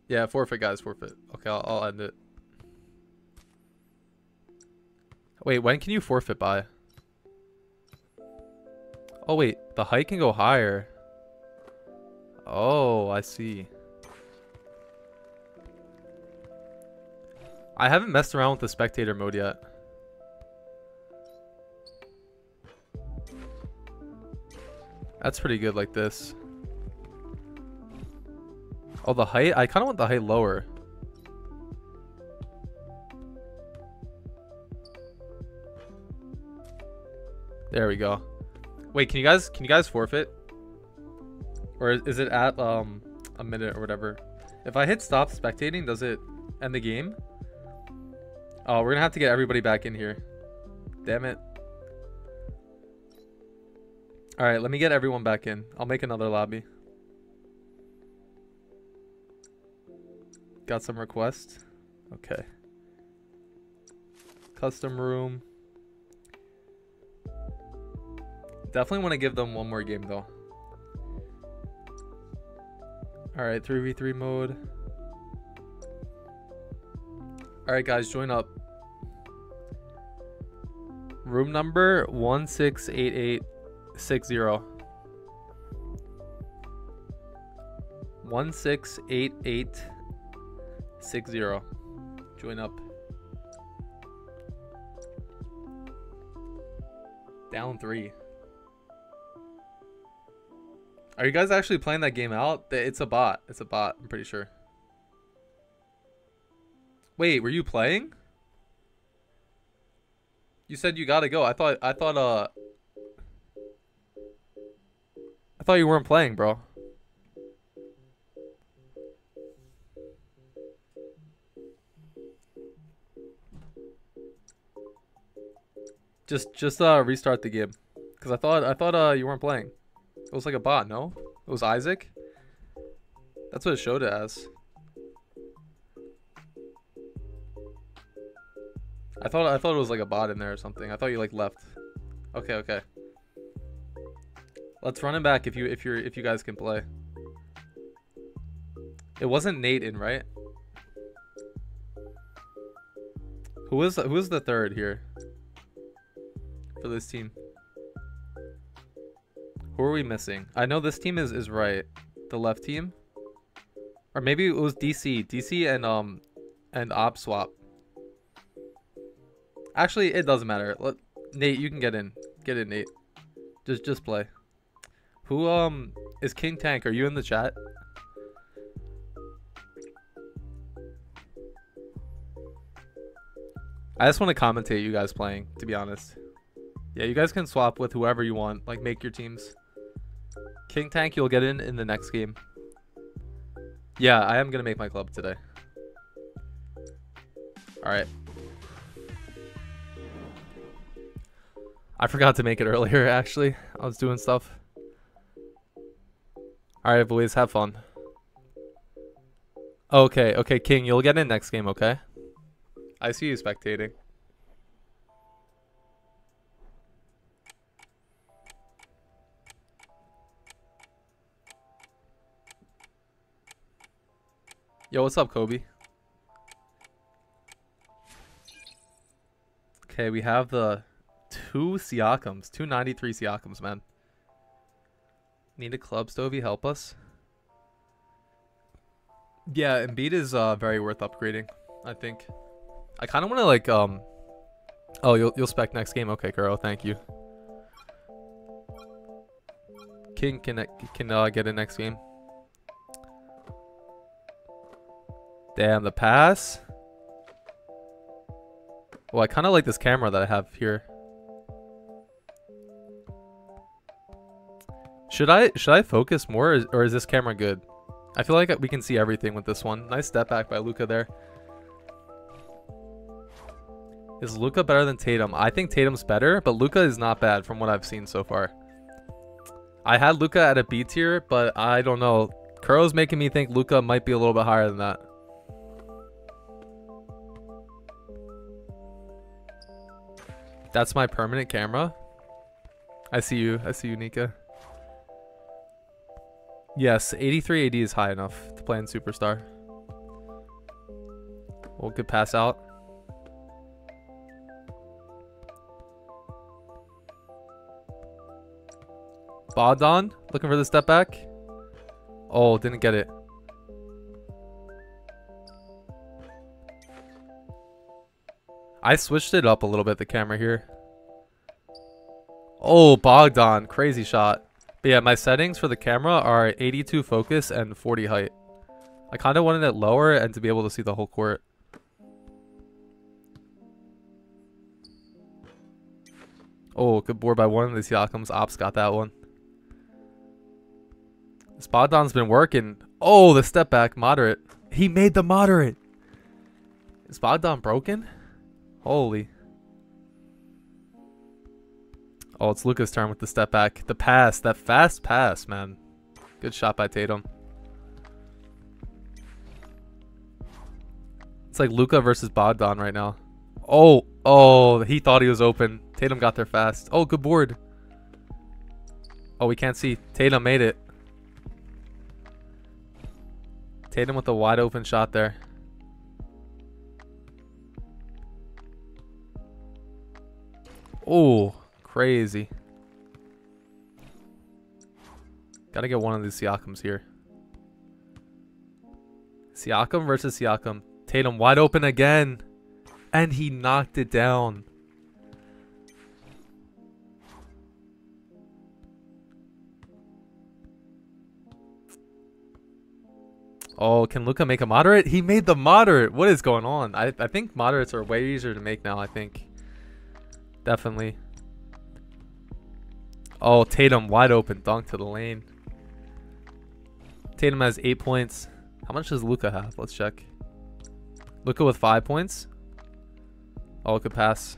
S1: Yeah, forfeit, guys, forfeit. Okay, I'll, I'll end it. Wait, when can you forfeit by? Oh, wait. The height can go higher. Oh, I see. I haven't messed around with the spectator mode yet. That's pretty good like this. Oh, the height? I kind of want the height lower. There we go. Wait, can you guys can you guys forfeit? Or is it at um a minute or whatever? If I hit stop spectating, does it end the game? Oh, we're gonna have to get everybody back in here. Damn it. Alright, let me get everyone back in. I'll make another lobby. Got some requests. Okay. Custom room. Definitely want to give them one more game though. Alright, 3v3 mode. Alright guys, join up. Room number 168860. 168860. Join up. Down three. Are you guys actually playing that game out? It's a bot. It's a bot, I'm pretty sure. Wait, were you playing? You said you gotta go. I thought I thought uh I thought you weren't playing, bro. Just just uh restart the game. Cause I thought I thought uh you weren't playing. It was like a bot, no? It was Isaac? That's what it showed as. I thought I thought it was like a bot in there or something. I thought you like left. Okay, okay. Let's run him back if you if you're if you guys can play. It wasn't Nate in, right? Who was who was the third here for this team? Who are we missing? I know this team is is right. The left team, or maybe it was DC, DC and um and Op Swap. Actually, it doesn't matter. Let, Nate, you can get in. Get in, Nate. Just just play. Who um is King Tank? Are you in the chat? I just want to commentate you guys playing, to be honest. Yeah, you guys can swap with whoever you want. Like, make your teams. King Tank, you'll get in in the next game. Yeah, I am going to make my club today. Alright. I forgot to make it earlier, actually. I was doing stuff. Alright, boys, have fun. Okay, okay, King, you'll get in next game, okay? I see you spectating. Yo, what's up, Kobe? Okay, we have the two Siakams. 293 Siakams, man. Need a club, Stovey. Help us. Yeah, Embiid is uh, very worth upgrading, I think. I kind of want to, like, um... Oh, you'll, you'll spec next game? Okay, girl. Thank you. King can, can uh, get in next game. Damn, the pass. Well, I kind of like this camera that I have here. Should I should I focus more, or is, this camera good? I feel like we can see everything with this one. Nice step back by Luka there. Is Luka better than Tatum? I think Tatum's better, but Luka is not bad from what I've seen so far. I had Luka at a B tier, but I don't know. Kuro's making me think Luka might be a little bit higher than that. That's my permanent camera. I see you. I see you, Nika. Yes, 83 AD is high enough to play in Superstar. Well, good pass out. Bogdan, looking for the step back. Oh, didn't get it. I switched it up a little bit, the camera here. Oh, Bogdan. Crazy shot. But yeah, my settings for the camera are 82 focus and 40 height. I kind of wanted it lower and to be able to see the whole court. Oh, good board by one of the Siakams. Ops got that one. Bogdan's been working. Oh, the step back. Moderate. He made the moderate. Is Bogdan broken? Holy. Oh, it's Luka's turn with the step back. The pass. That fast pass, man. Good shot by Tatum. It's like Luka versus Bogdan right now. Oh, oh, he thought he was open. Tatum got there fast. Oh, good board. Oh, we can't see. Tatum made it. Tatum with a wide open shot there. Oh, crazy. Gotta get one of these Siakams here. Siakam versus Siakam. Tatum wide open again. And he knocked it down. Oh, can Luka make a moderate? He made the moderate. What is going on? I, I think moderates are way easier to make now, I think. Definitely. Oh, Tatum wide open dunk to the lane. Tatum has eight points. How much does Luka have? Let's check. Luka with five points. Oh, could pass.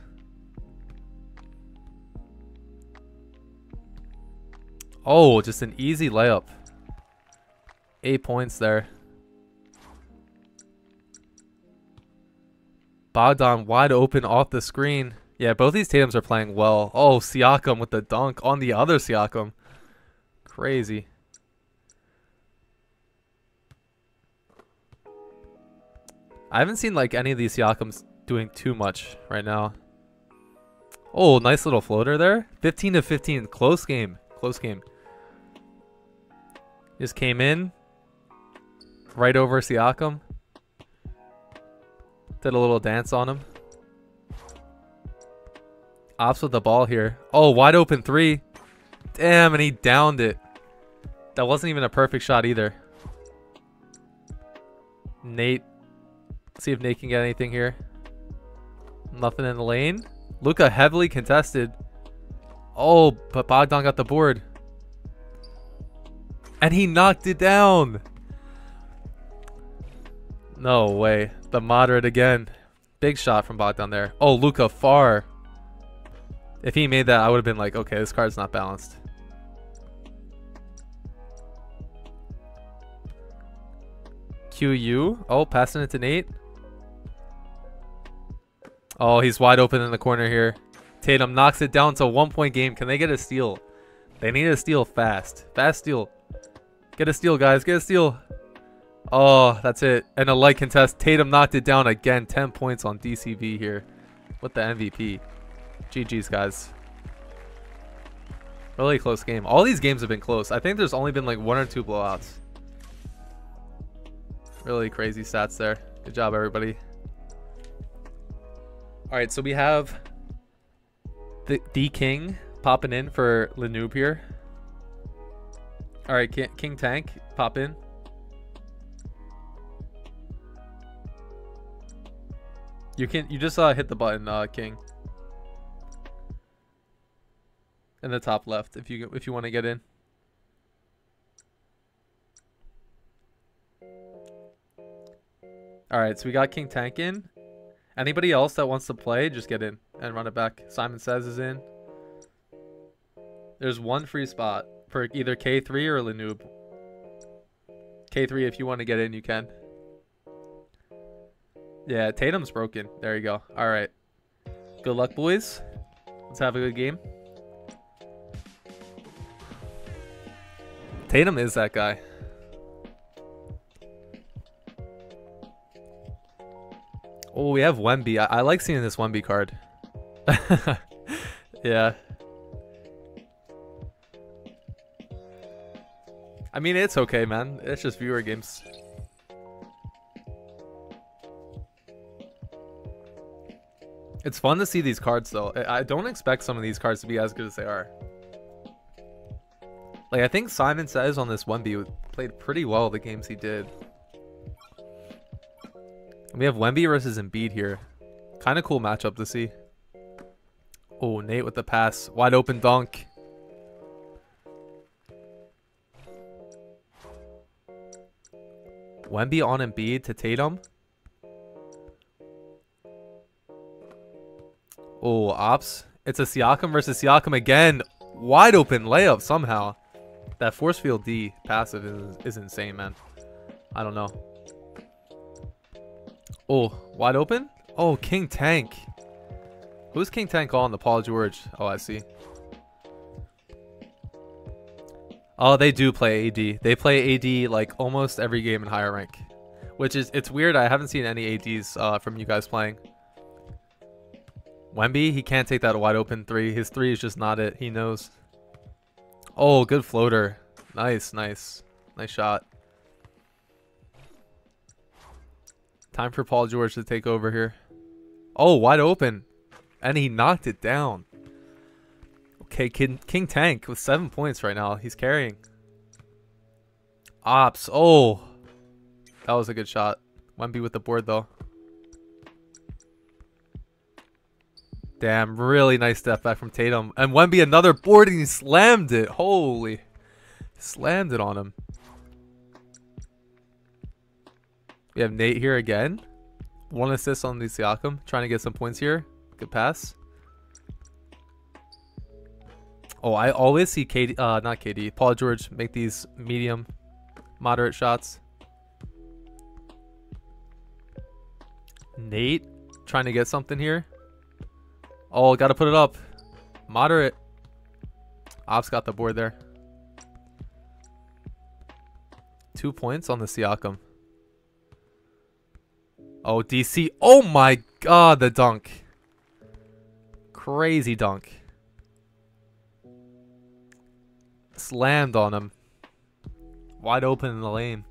S1: Oh, just an easy layup. Eight points there. Bogdan wide open off the screen. Yeah, both these Tatums are playing well. Oh, Siakam with the dunk on the other Siakam. Crazy. I haven't seen like any of these Siakams doing too much right now. Oh, nice little floater there. 15 to 15. Close game. Close game. Just came in. Right over Siakam. Did a little dance on him. Ops with the ball here. Oh, wide open three. Damn, and he downed it. That wasn't even a perfect shot either. Nate See if Nate can get anything here. Nothing in the lane. Luka heavily contested. Oh, but Bogdan got the board. And he knocked it down. No way. The moderate again. Big shot from Bogdan there. Oh, Luka far. If he made that, I would have been like, okay, this card's not balanced. QU. Oh, passing it to Nate. Oh, he's wide open in the corner here. Tatum knocks it down to a one point game. Can they get a steal? They need a steal fast. Fast steal. Get a steal, guys. Get a steal. Oh, that's it. And a light contest. Tatum knocked it down again. 10 points on DCV here with the MVP. GG's, guys. Really close game. All these games have been close. I think there's only been like one or two blowouts. Really crazy stats there. Good job, everybody. All right, so we have the, king popping in for Lanoob here. All right, King, king Tank, pop in. You can you just uh, hit the button, uh, King. In the top left, if you if you want to get in. All right, so we got King Tank in. Anybody else that wants to play, just get in and run it back. Simon Says is in. There's one free spot for either K3 or Lanoob. K3, if you want to get in, you can. Yeah, Tatum's broken. There you go. All right. Good luck, boys. Let's have a good game. Tatum is that guy. Oh, we have Wemby. I, I like seeing this Wemby card. yeah. I mean, it's okay, man. It's just viewer games. It's fun to see these cards, though. I don't expect some of these cards to be as good as they are. Like, I think Simon Says on this Wemby played pretty well the games he did. We have Wemby versus Embiid here. Kind of cool matchup to see. Oh, Nate with the pass. Wide open dunk. Wemby on Embiid to Tatum. Oh, ops. It's a Siakam versus Siakam again. Wide open layup somehow. That force field D passive is, is insane, man. I don't know. Oh, wide open? Oh, King Tank. Who's King Tank on? The Paul George. Oh, I see. Oh, they do play AD. They play AD like almost every game in higher rank. Which is, it's weird. I haven't seen any ADs uh, from you guys playing. Wemby, he can't take that wide open three. His three is just not it. He knows. Oh, good floater. Nice, nice. Nice shot. Time for Paul George to take over here. Oh, wide open. And he knocked it down. Okay, King, King Tank with seven points right now. He's carrying. Ops. Oh. That was a good shot. Wemby with the board, though. Damn, really nice step back from Tatum. And Wemby another board and he slammed it. Holy. Slammed it on him. We have Nate here again. One assist on the Siakam. Trying to get some points here. Good pass. Oh, I always see KD, uh, not KD, Paul George make these medium, moderate shots. Nate trying to get something here. Oh, got to put it up. Moderate. Ops got the board there. Two points on the Siakam. Oh, DC. Oh my god, the dunk. Crazy dunk. Slammed on him. Wide open in the lane.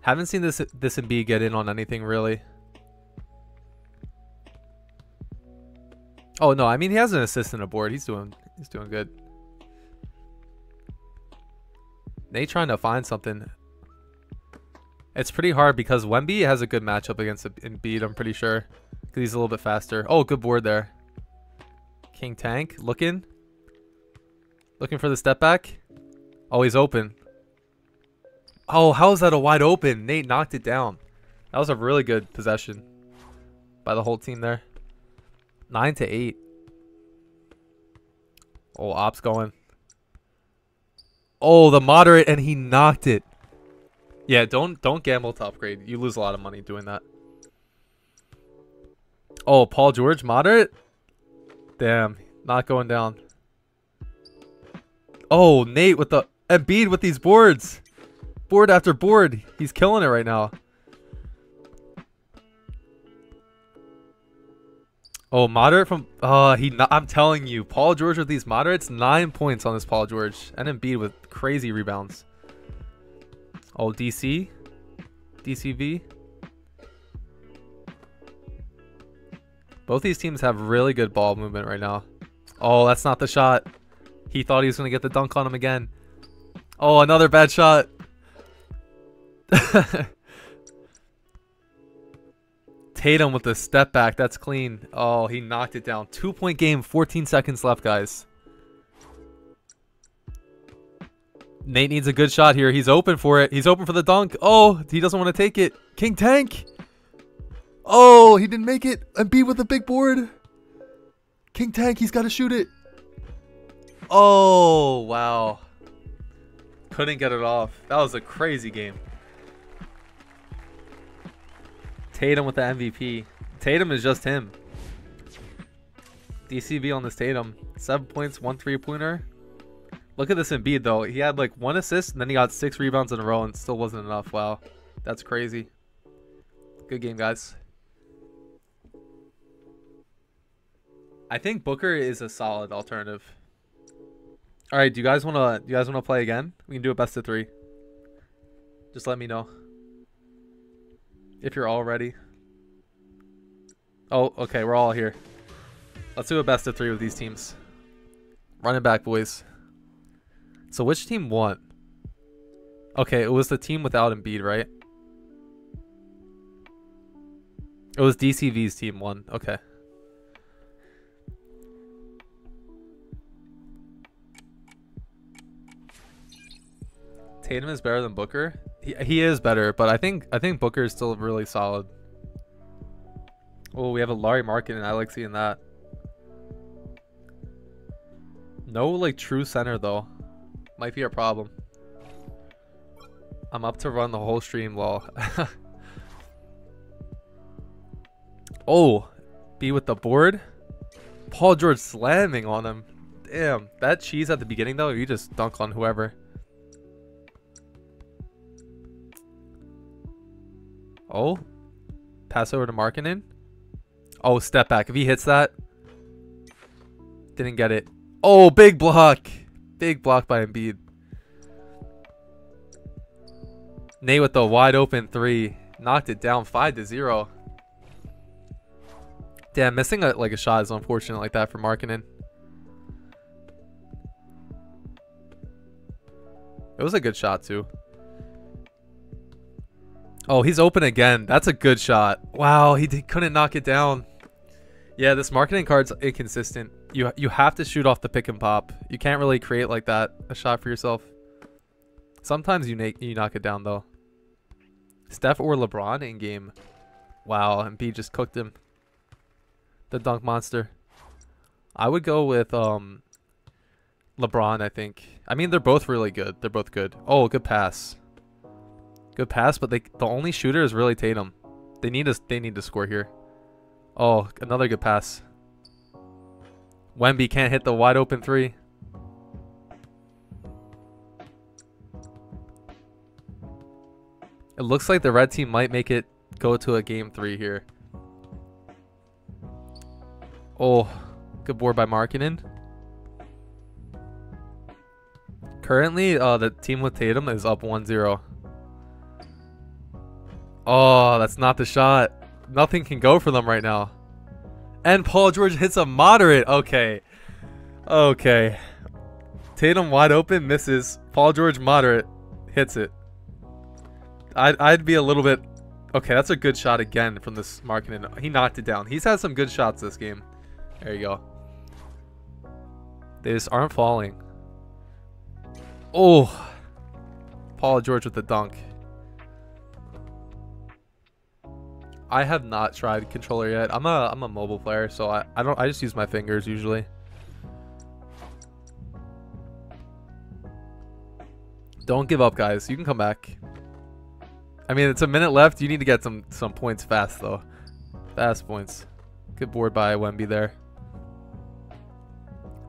S1: Haven't seen this this Embiid get in on anything really. Oh no, I mean he has an assistant aboard. He's doing he's doing good. Nate trying to find something. It's pretty hard because Wemby has a good matchup against Embiid, I'm pretty sure. Because he's a little bit faster. Oh, good board there. King Tank looking. Looking for the step back. Oh, he's open. Oh, how is that a wide open? Nate knocked it down. That was a really good possession by the whole team there. Nine to eight. Oh, ops going. Oh, the moderate, and he knocked it. Yeah, don't don't gamble to upgrade. You lose a lot of money doing that. Oh, Paul George, moderate? Damn, not going down. Oh, Nate with the Embiid with these boards. Board after board. He's killing it right now. Oh, moderate from uh he I'm telling you, Paul George with these moderates, 9 points on this Paul George and Embiid with crazy rebounds. Oh, DC. DCV. Both these teams have really good ball movement right now. Oh, that's not the shot. He thought he was to get the dunk on him again. Oh, another bad shot. Tatum with the step back. That's clean. Oh, he knocked it down. Two point game, 14 seconds left, guys. Nate needs a good shot here. He's open for it. He's open for the dunk. Oh, he doesn't want to take it. King Tank. Oh, he didn't make it. Embiid with the big board. King Tank, he's got to shoot it. Oh, wow. Couldn't get it off. That was a crazy game. Tatum with the MVP. Tatum is just him. DCV on this Tatum. Seven points, one three-pointer. Look at this Embiid, though. He had like one assist, and then he got six rebounds in a row, and still wasn't enough. Wow. That's crazy. Good game, guys. I think Booker is a solid alternative. All right, do you guys want to do you guys want to play again? We can do a best of 3. Just let me know if you're all ready. Oh, okay, we're all here. Let's do a best of three with these teams. Running back, boys. So which team won? Okay, it was the team without Embiid, right? It was DCV's team won. Okay. Tatum is better than Booker? He, he is better, but I think I think Booker is still really solid. Oh, we have a Lauri Markkanen, and I like seeing that. No, like, true center, though. Might be a problem. I'm up to run the whole stream, lol. oh, be with the board. Paul George slamming on him. Damn, that cheese at the beginning, though, you just dunk on whoever. Oh, pass over to Markkanen. Oh, step back. If he hits that, didn't get it. Oh, big block. Big block by Embiid. Nate with the wide open three. Knocked it down 5 to 0. Damn, missing a, like a shot is unfortunate like that for Markkanen. It was a good shot too. Oh, he's open again. That's a good shot. Wow, he couldn't knock it down. Yeah, this Markkanen card's inconsistent. You you have to shoot off the pick and pop. You can't really create like that a shot for yourself. Sometimes you you knock it down though. Steph or LeBron in game. Wow, Embiid just cooked him. The dunk monster. I would go with um LeBron, I think. I mean, they're both really good. They're both good. Oh, good pass. Good pass, but they the only shooter is really Tatum. They need to they need to score here. Oh, another good pass. Wemby can't hit the wide open three. It looks like the red team might make it go to a game three here. Oh, good board by Markkanen. Currently, uh, the team with Tatum is up 1-0. Oh, that's not the shot. Nothing can go for them right now. And Paul George hits a moderate. Okay. Okay. Tatum wide open, misses. Paul George moderate, hits it. I'd, I'd be a little bit... Okay, that's a good shot again from this Markkanen. He knocked it down. He's had some good shots this game. There you go. They just aren't falling. Oh. Paul George with the dunk. I have not tried controller yet. I'm a I'm a mobile player, so I, I don't I just use my fingers usually. Don't give up, guys. You can come back. I mean, it's a minute left. You need to get some some points fast though. Fast points. Good board by Wemby there.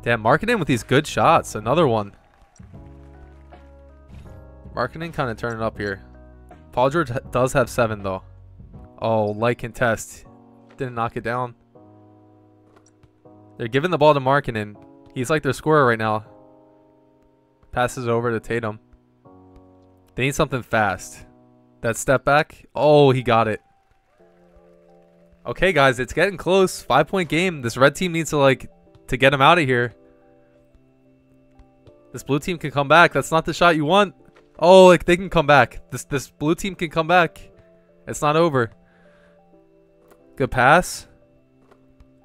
S1: Damn, Markkanen with these good shots. Another one. Markkanen kind of turning up here. Paul George does have seven though. Oh, light contest. Didn't knock it down. They're giving the ball to Markkanen. He's like their scorer right now. Passes over to Tatum. They need something fast. That step back. Oh, he got it. Okay, guys, it's getting close. Five point game. This red team needs to like to get him out of here. This blue team can come back. That's not the shot you want. Oh, like they can come back. This this blue team can come back. It's not over. Good pass.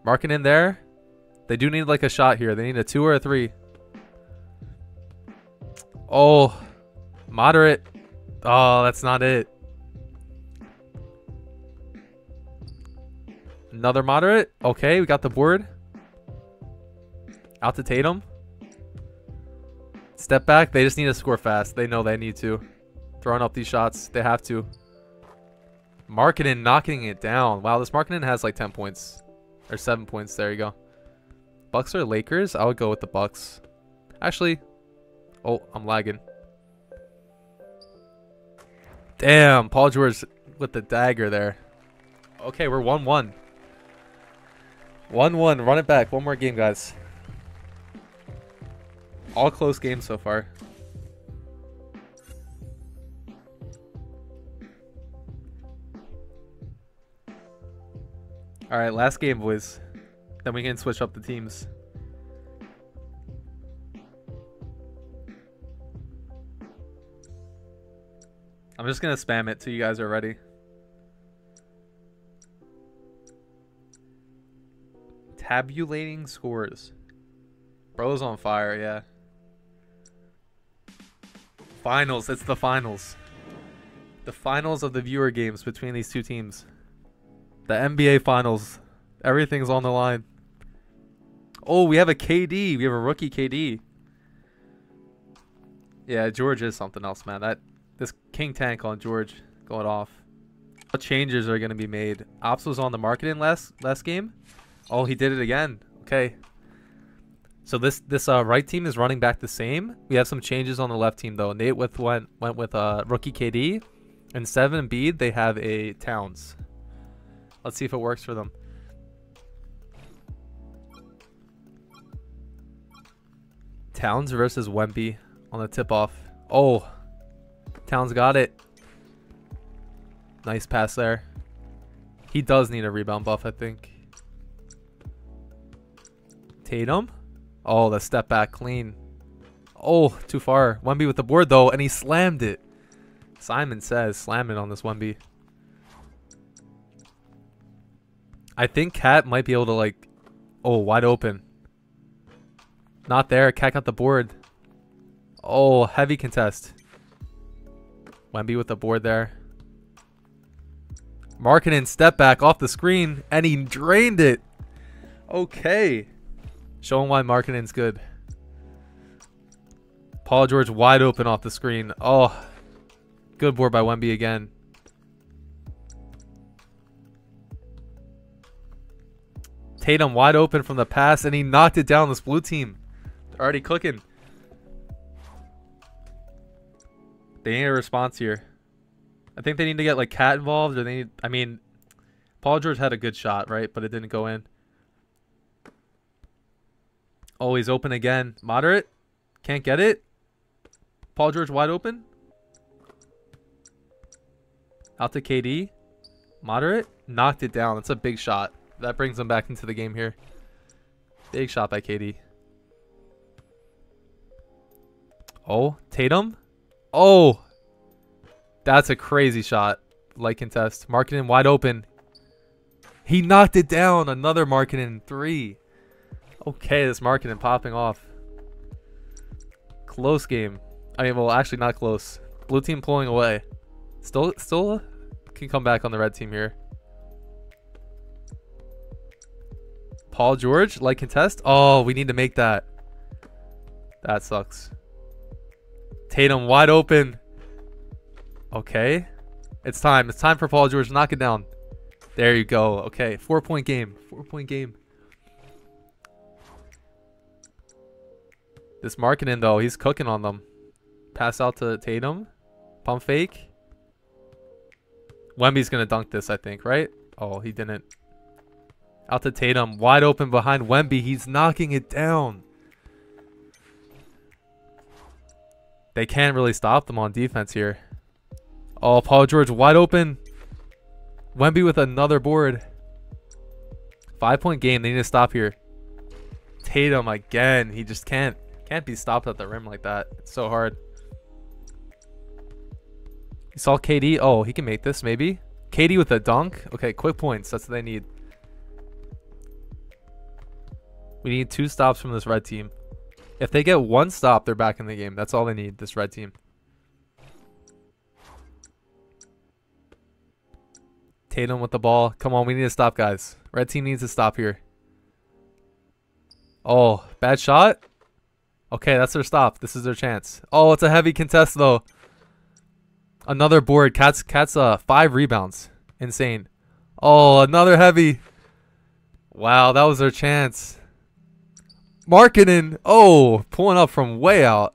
S1: Markkanen there. They do need like a shot here. They need a two or a three. Oh, moderate. Oh, that's not it. Another moderate. Okay, we got the board. Out to Tatum. Step back. They just need to score fast. They know they need to. Throwing up these shots. They have to. Markkanen knocking it down. Wow, this Markkanen has like 10 points. Or 7 points. There you go. Bucks or Lakers? I would go with the Bucks. Actually. Oh, I'm lagging. Damn, Paul George with the dagger there. Okay, we're 1-1. 1-1. Run it back. One more game, guys. All close games so far. All right, last game, boys. Then we can switch up the teams. I'm just to spam it till you guys are ready. Tabulating scores. Bro's on fire, yeah. finals. It's the finals. The finals of the viewer games between these two teams. The NBA finals. Everything's on the line. Oh, we have a KD. We have a rookie KD. Yeah, George is something else, man. That this King Tank on George going off. What changes are going to be made? Ops was on the Markkanen last last game. Oh, he did it again. Okay. So this this uh, right team is running back the same. We have some changes on the left team though. Nate with went went with uh, rookie KD, and seven Embiid they have a Towns. Let's see if it works for them. Towns versus Wemby on the tip off. Oh, Towns got it. Nice pass there. He does need a rebound buff, I think. Tatum. Oh, the step back clean. Oh, too far. Wemby with the board, though, and he slammed it. Simon says, slam it on this Wemby. I think Cat might be able to, like... Oh, wide open. Not there. Cat got the board. Oh, heavy contest. Wemby with the board there. Markkanen step back off the screen, and he drained it. Okay. Showing why Markkanen's good. Paul George wide open off the screen. Oh, good board by Wemby again. Tatum wide open from the pass, and he knocked it down. This blue team. They're already cooking. They need a response here. I think they need to get like Cat involved, or they need. I mean, Paul George had a good shot, right? But it didn't go in. Oh, he's open again. Moderate. Can't get it. Paul George wide open. Out to KD. Moderate. Knocked it down. That's a big shot. That brings them back into the game here. Big shot by KD. Oh, Tatum. Oh. That's a crazy shot. Light contest. Markkanen wide open. He knocked it down. Another Markkanen three. Okay, this Markkanen popping off. Close game. I mean, well, actually not close. Blue team pulling away. Still, still can come back on the red team here. Paul George, light contest. Oh, we need to make that. That sucks. Tatum wide open. Okay. It's time. It's time for Paul George. Knock it down. There you go. Okay. Four point game. Four point game. This Markkanen, though, he's cooking on them. Pass out to Tatum. Pump fake. Wemby's going to dunk this, I think, right? Oh, he didn't. Out to Tatum. Wide open behind Wemby. He's knocking it down. They can't really stop them on defense here. Oh, Paul George wide open. Wemby with another board. Five point game. They need to stop here. Tatum again. He just can't. Can't be stopped at the rim like that. It's so hard. You saw KD. Oh, he can make this maybe. KD with a dunk. Okay, quick points. That's what they need. We need two stops from this red team. If they get one stop, they're back in the game. That's all they need, this red team. Tatum with the ball. Come on, we need to stop, guys. Red team needs to stop here. Oh, bad shot? Okay, that's their stop. This is their chance. Oh, it's a heavy contest though. Another board. Cats Cats uh five rebounds. Insane. Oh, another heavy. Wow, that was their chance. Markkanen. Oh, pulling up from way out.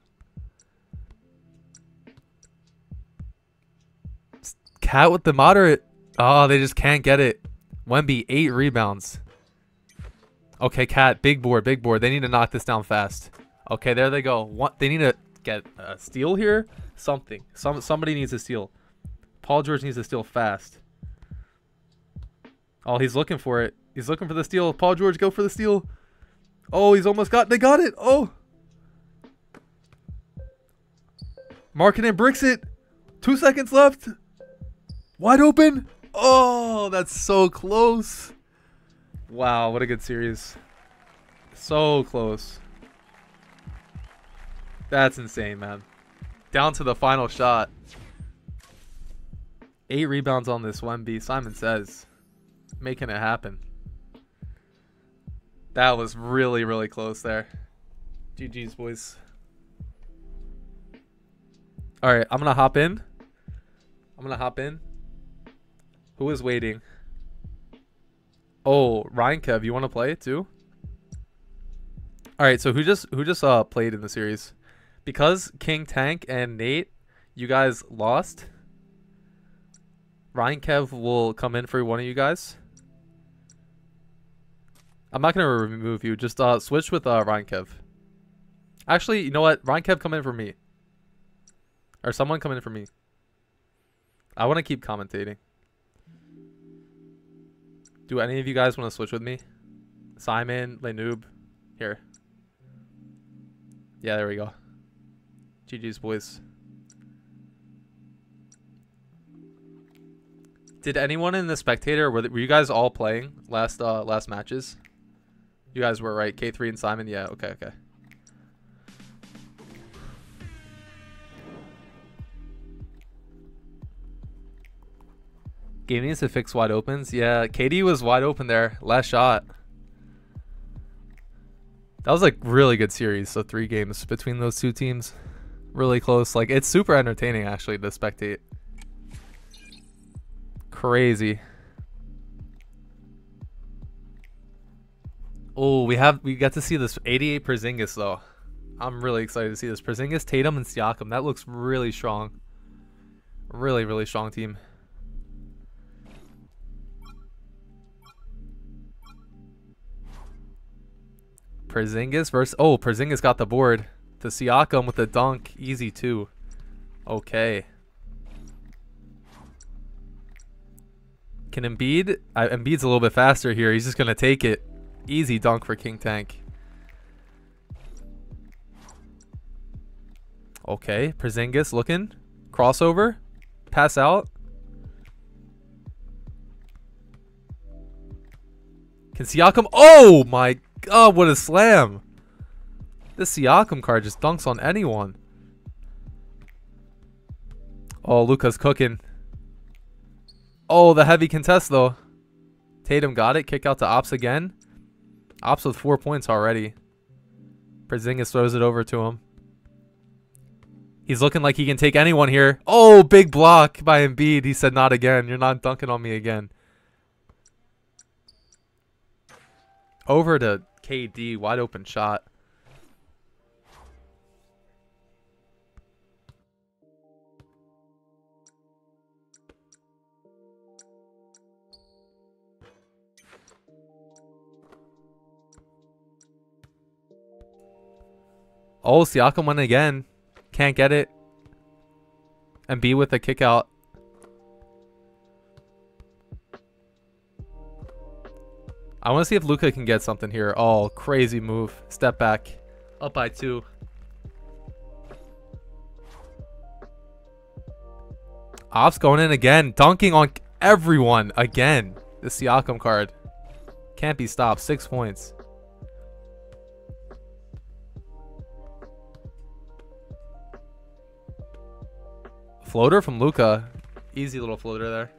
S1: Cat with the moderate. Oh, they just can't get it. Wemby, eight rebounds. Okay, Cat, big board, big board. They need to knock this down fast. Okay, there they go. What they need to get a steal here. Something. Some somebody needs to steal. Paul George needs to steal fast. Oh, he's looking for it. He's looking for the steal. Paul George, go for the steal. Oh, he's almost got. They got it. Oh. Markkanen bricks it. Two seconds left. Wide open. Oh, that's so close. Wow, what a good series. So close. That's insane, man. Down to the final shot. Eight rebounds on this Wemby. Simon says, making it happen. That was really, really close there. GG's, boys. All right, I'm gonna hop in. I'm gonna hop in. Who is waiting? Oh, Ryan Kev, you want to play too? All right, so who just who just uh played in the series? Because King Tank and Nate, you guys lost. Ryan Kev will come in for one of you guys. I'm not gonna remove you. Just uh switch with uh Ryan Kev. Actually, you know what? Ryan Kev come in for me. Or someone come in for me. I want to keep commentating. Do any of you guys want to switch with me? Simon, Lenoob. Here. Yeah, there we go. GG's, boys. Did anyone in the spectator were, were you guys all playing last uh last matches? You guys were right. K3 and Simon. Yeah. Okay. Okay. Game needs to fix wide opens. Yeah, KD was wide open there. Last shot. That was like really good series. So three games between those two teams. Really close. Like it's super entertaining actually to spectate. Crazy. Oh, we have we got to see this 88 Porzingis though. I'm really excited to see this. Porzingis, Tatum, and Siakam. That looks really strong. Really, really strong team. Porzingis versus... Oh, Porzingis got the board. To Siakam with the dunk. Easy, too. Okay. Can Embiid... Uh, Embiid's a little bit faster here. He's just to take it. Easy dunk for King Tank. Okay. Porzingis looking. Crossover. Pass out. Can Siakam... Oh, my god, what a slam. This Siakam card just dunks on anyone. Oh, Luka's cooking. Oh, the heavy contest, though. Tatum got it. Kick out to Ops again. Ops with four points already. Porzingis throws it over to him. He's looking like he can take anyone here. Oh, big block by Embiid. He said, not again. You're not dunking on me again. Over to KD, wide open shot. Oh, Siakam went again. Can't get it. Embiid with a kick out. I want to see if Luka can get something here. Oh, crazy move. Step back. Up by two. Ops going in again. Dunking on everyone again. The Siakam card. Can't be stopped. Six points. Floater from Luka. Easy little floater there.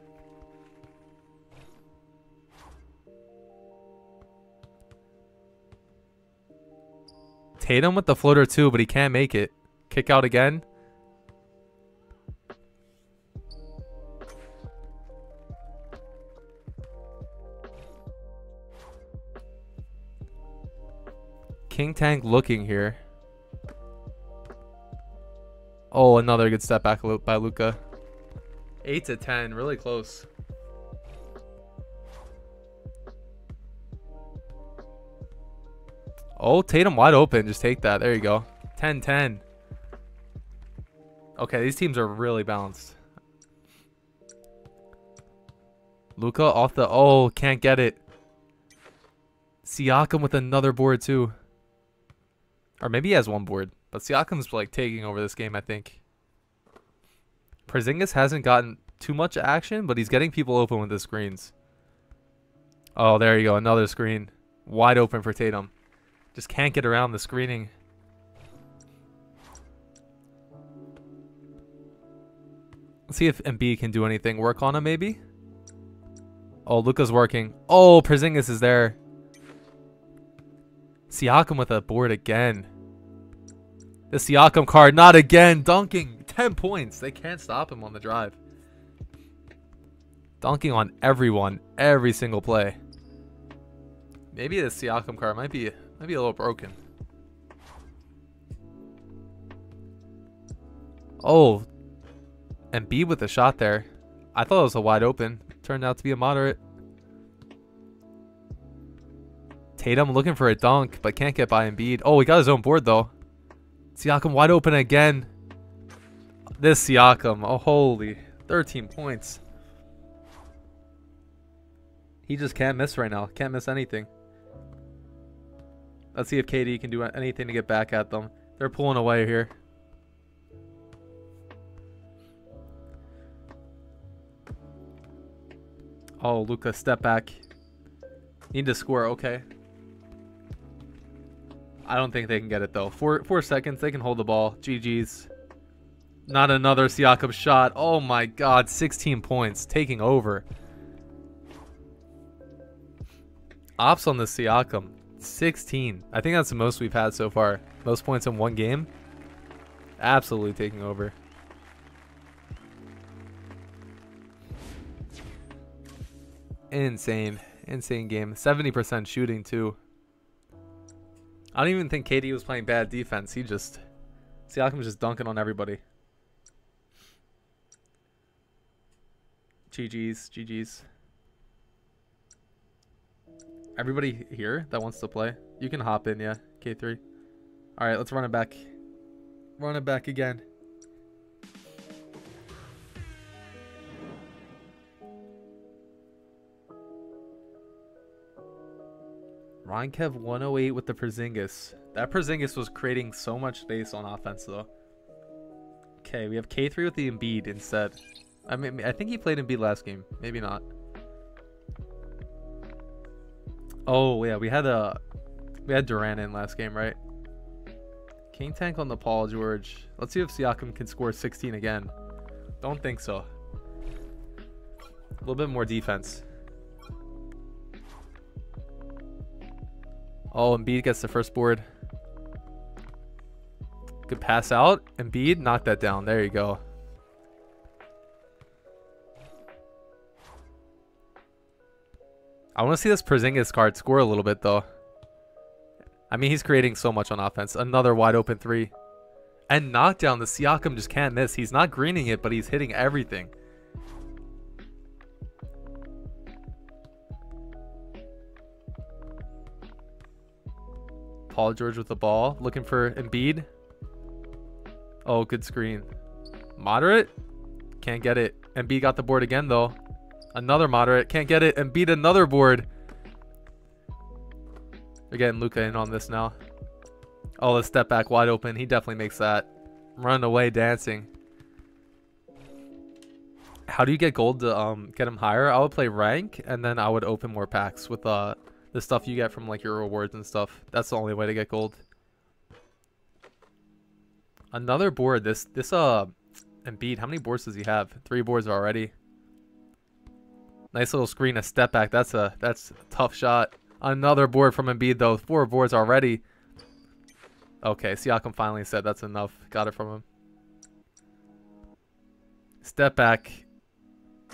S1: Tatum with the floater too, but he can't make it. Kick out again. King Tank looking here. Oh, another good step back by Luka. 8 to 10, really close. Oh, Tatum wide open. Just take that. There you go. 10-10. Okay, these teams are really balanced. Luka off the... Oh, can't get it. Siakam with another board, too. Or maybe he has one board. But Siakam's, like, taking over this game, I think. Porzingis hasn't gotten too much action, but he's getting people open with the screens. Oh, there you go. Another screen. Wide open for Tatum. Just can't get around the screening. Let's see if Embiid can do anything. Work on him, maybe? Oh, Luka's working. Oh, Porzingis is there. Siakam with a board again. The Siakam card, not again. Dunking, 10 points. They can't stop him on the drive. Dunking on everyone, every single play. Maybe the Siakam card might be, might be a little broken. Oh, Embiid with a shot there. I thought it was a wide open. Turned out to be a moderate. Tatum looking for a dunk, but can't get by Embiid. Oh, he got his own board, though. Siakam wide open again. This Siakam. Oh, holy. 13 points. He just can't miss right now. Can't miss anything. Let's see if KD can do anything to get back at them. They're pulling away here. Oh, Luka, step back. Need to score, okay. I don't think they can get it though. Four four seconds, they can hold the ball. GG's. Not another Siakam shot. Oh my god, 16 points. Taking over. Ops on the Siakam. 16. I think that's the most we've had so far. Most points in one game. Absolutely taking over. Insane. Insane game. 70% shooting, too. I don't even think KD was playing bad defense. He just... Siakam was just dunking on everybody. GG's. GG's. Everybody here that wants to play, you can hop in, yeah. K3. Alright, let's run it back. Run it back again. Ron Kev 108 with the Porzingis. That Porzingis was creating so much space on offense though. Okay, we have K3 with the Embiid instead. I mean, I think he played Embiid last game. Maybe not. Oh yeah, we had a we had Durant in last game, right? King tank on the Paul George. Let's see if Siakam can score 16 again. Don't think so. A little bit more defense. Oh, Embiid gets the first board. Good pass out. Embiid, knock that down. There you go. I want to see this Porzingis card score a little bit, though. I mean, he's creating so much on offense. Another wide open three. And knockdown. The Siakam just can't miss. He's not greening it, but he's hitting everything. Paul George with the ball. Looking for Embiid. Oh, good screen. Moderate. Can't get it. Embiid got the board again, though. Another moderate. Can't get it. Embiid another board. They're getting Luka in on this now. Oh, the step back wide open. He definitely makes that. Run away dancing. How do you get gold to um, get him higher? I would play rank, and then I would open more packs with uh, the stuff you get from like your rewards and stuff. That's the only way to get gold. Another board. This this uh Embiid, how many boards does he have? Three boards already. Nice little screen, a step back. That's a that's a tough shot. Another board from Embiid though. Four boards already. Okay, Siakam finally said that's enough. Got it from him. Step back.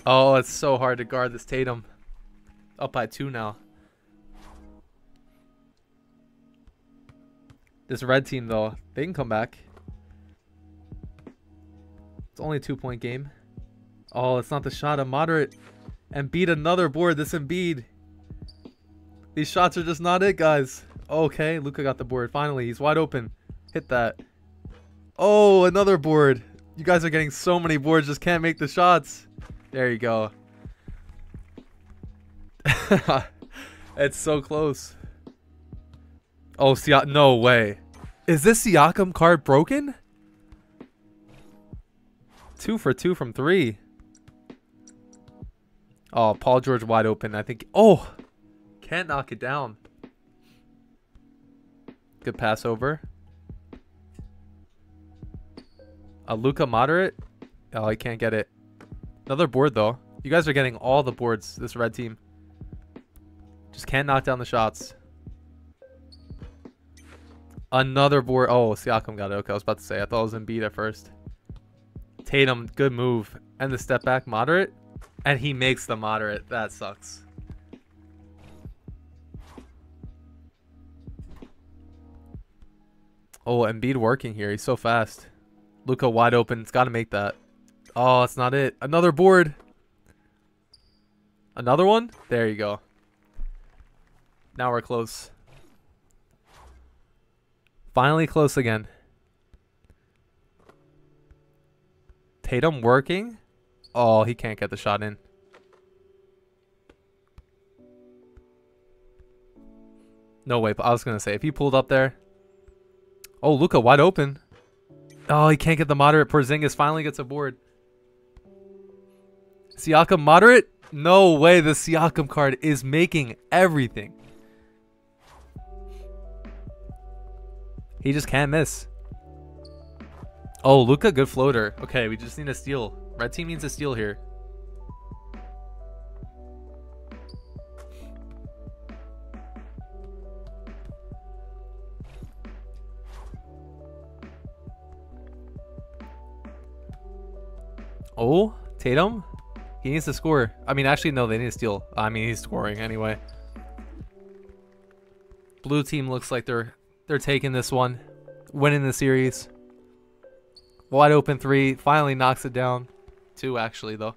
S1: Oh, it's so hard to guard this Tatum. Up by two now. This red team, though, they can come back. It's only a two-point game. Oh, it's not the shot. A moderate. Embiid another board. This Embiid. These shots are just not it, guys. Okay, Luka got the board. Finally, he's wide open. Hit that. Oh, another board. You guys are getting so many boards, just can't make the shots. There you go. it's so close. Oh, Siak no way. Is this Siakam card broken? Two for two from three. Oh, Paul George wide open. I think. Oh, can't knock it down. Good pass over. A Luka moderate. Oh, I can't get it. Another board though. You guys are getting all the boards, this red team. Just can't knock down the shots. Another board. Oh, Siakam got it. Okay, I was about to say. I thought it was Embiid at first. Tatum, good move. And the step back, moderate. And he makes the moderate. That sucks. Oh, Embiid working here. He's so fast. Luka wide open. It's got to make that. Oh, it's not it. Another board. Another one? There you go. Now we're close. Finally close again. Tatum working? Oh, he can't get the shot in. No way. But I was going to say, if he pulled up there. Oh, Luka wide open. Oh, he can't get the moderate. Porzingis finally gets a board. Siakam moderate? No way the Siakam card is making everything. He just can't miss. Oh, Luka, good floater. Okay, we just need a steal. Red team needs a steal here. Oh, Tatum? He needs to score. I mean, actually, no, they need to steal. I mean, he's scoring anyway. Blue team looks like they're they're taking this one, winning the series. Wide open three, finally knocks it down. Two, actually, though.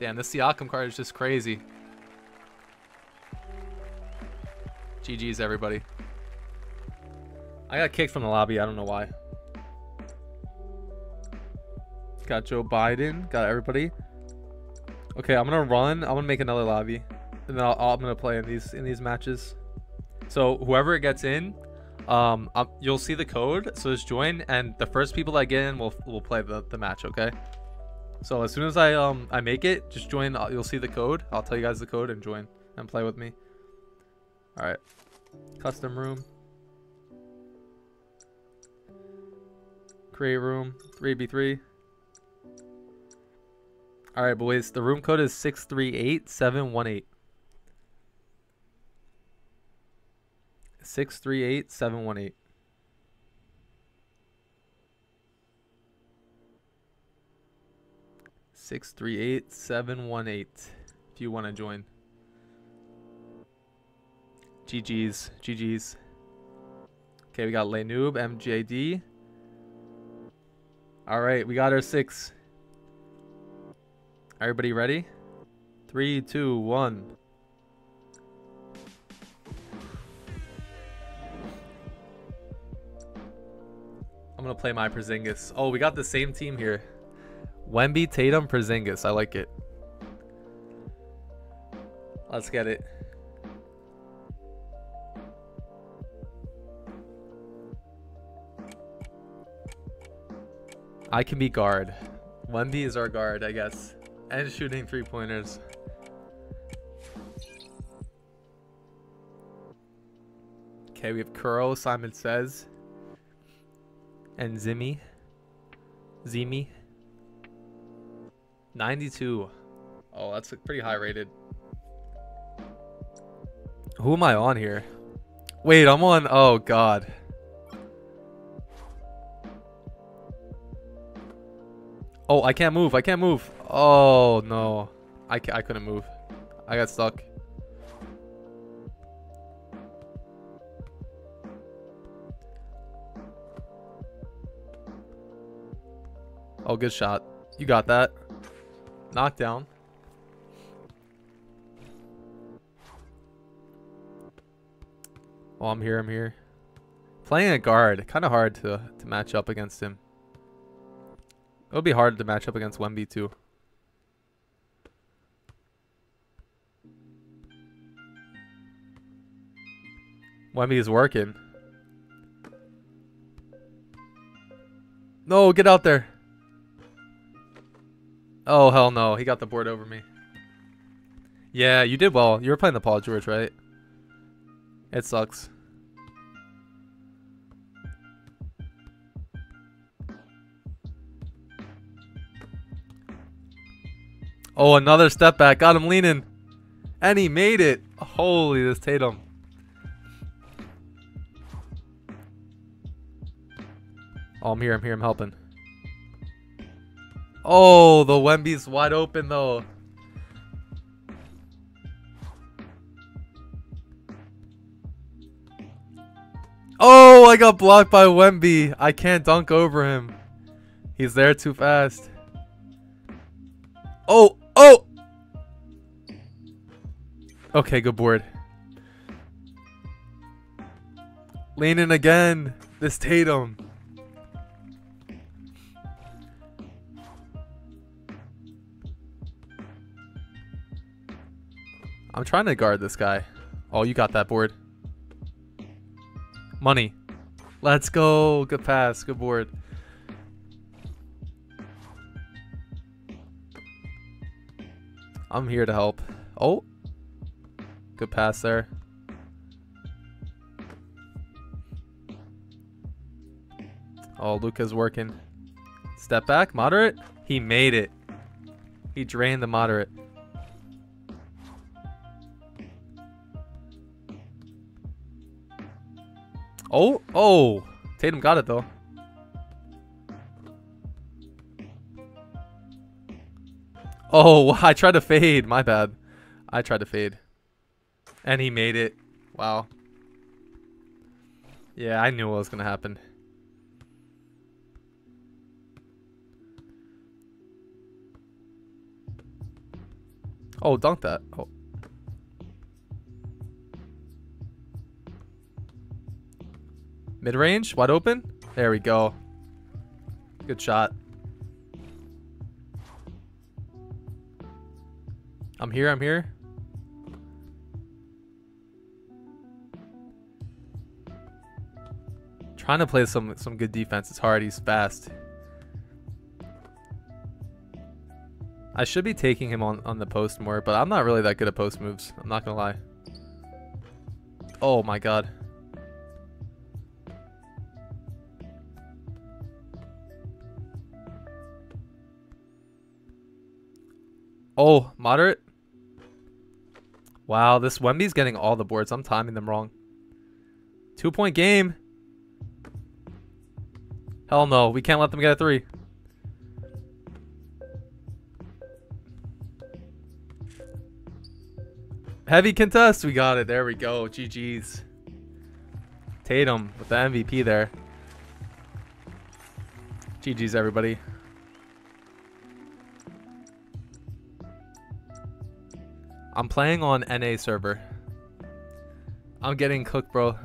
S1: Damn, this Siakam card is just crazy. GG's, everybody. I got kicked from the lobby. I don't know why. Got Joe Biden. Got everybody. Okay, I'm gonna run. I'm gonna make another lobby, and then i am gonna play in these in these matches. So whoever gets in, um, um, you'll see the code. So just join, and the first people that get in will will play the the match. Okay. So as soon as I um I make it, just join. Uh, you'll see the code. I'll tell you guys the code and join and play with me. All right. Custom room. Create room 3v3. All right, boys. The room code is 638718. 638718. Six three eight seven one eight. If you want to join. GG's, GG's. Okay, we got Lenoob, MJD. All right, we got our six. Everybody ready? Three, two, one. I'm gonna play my Porzingis. Oh, we got the same team here. Wemby, Tatum, Porzingis. I like it. Let's get it. I can be guard. Wemby is our guard, I guess and shooting three pointers. Okay, we have Kuro, Simon Says, and Zimmy. Zimi. 92. Oh, that's pretty high rated. Who am I on here? Wait, I'm on. Oh, God. Oh, I can't move. I can't move. Oh, no. I, I couldn't move. I got stuck. Oh, good shot. You got that. Knockdown. Oh, I'm here. I'm here. Playing a guard. Kind of hard to, to match up against him. It'll be hard to match up against Wemby too. Wemby is working. No, get out there. Oh, hell no. He got the board over me. Yeah, you did well. You were playing the Paul George, right? It sucks. Oh, another step back. Got him leaning. And he made it. Holy, this Tatum. Oh, I'm here. I'm here. I'm helping. Oh, the Wemby's wide open, though. Oh, I got blocked by Wemby. I can't dunk over him. He's there too fast. Oh, oh! Okay, good board. Leaning again. This Tatum. I'm trying to guard this guy. Oh, you got that board. Money. Let's go. Good pass. Good board. I'm here to help. Oh. Good pass there. Oh, Luka's working. Step back. Moderate. He made it. He drained the moderate. Oh, oh. Tatum got it though. Oh, I tried to fade. My bad. I tried to fade. And he made it. Wow. Yeah, I knew what was going to happen. Oh, dunk that. Oh. Mid-range, wide open. There we go. Good shot. I'm here, I'm here. Trying to play some some good defense. It's hard. He's fast. I should be taking him on, on the post more, but I'm not really that good at post moves. I'm not going to lie. Oh my god. Oh, moderate. Wow, this Wemby's getting all the boards. I'm timing them wrong. Two point game. Hell no, we can't let them get a three. Heavy contest. We got it. There we go. GG's. Tatum with the MVP there. GG's, everybody. I'm playing on NA server. I'm getting cooked, bro.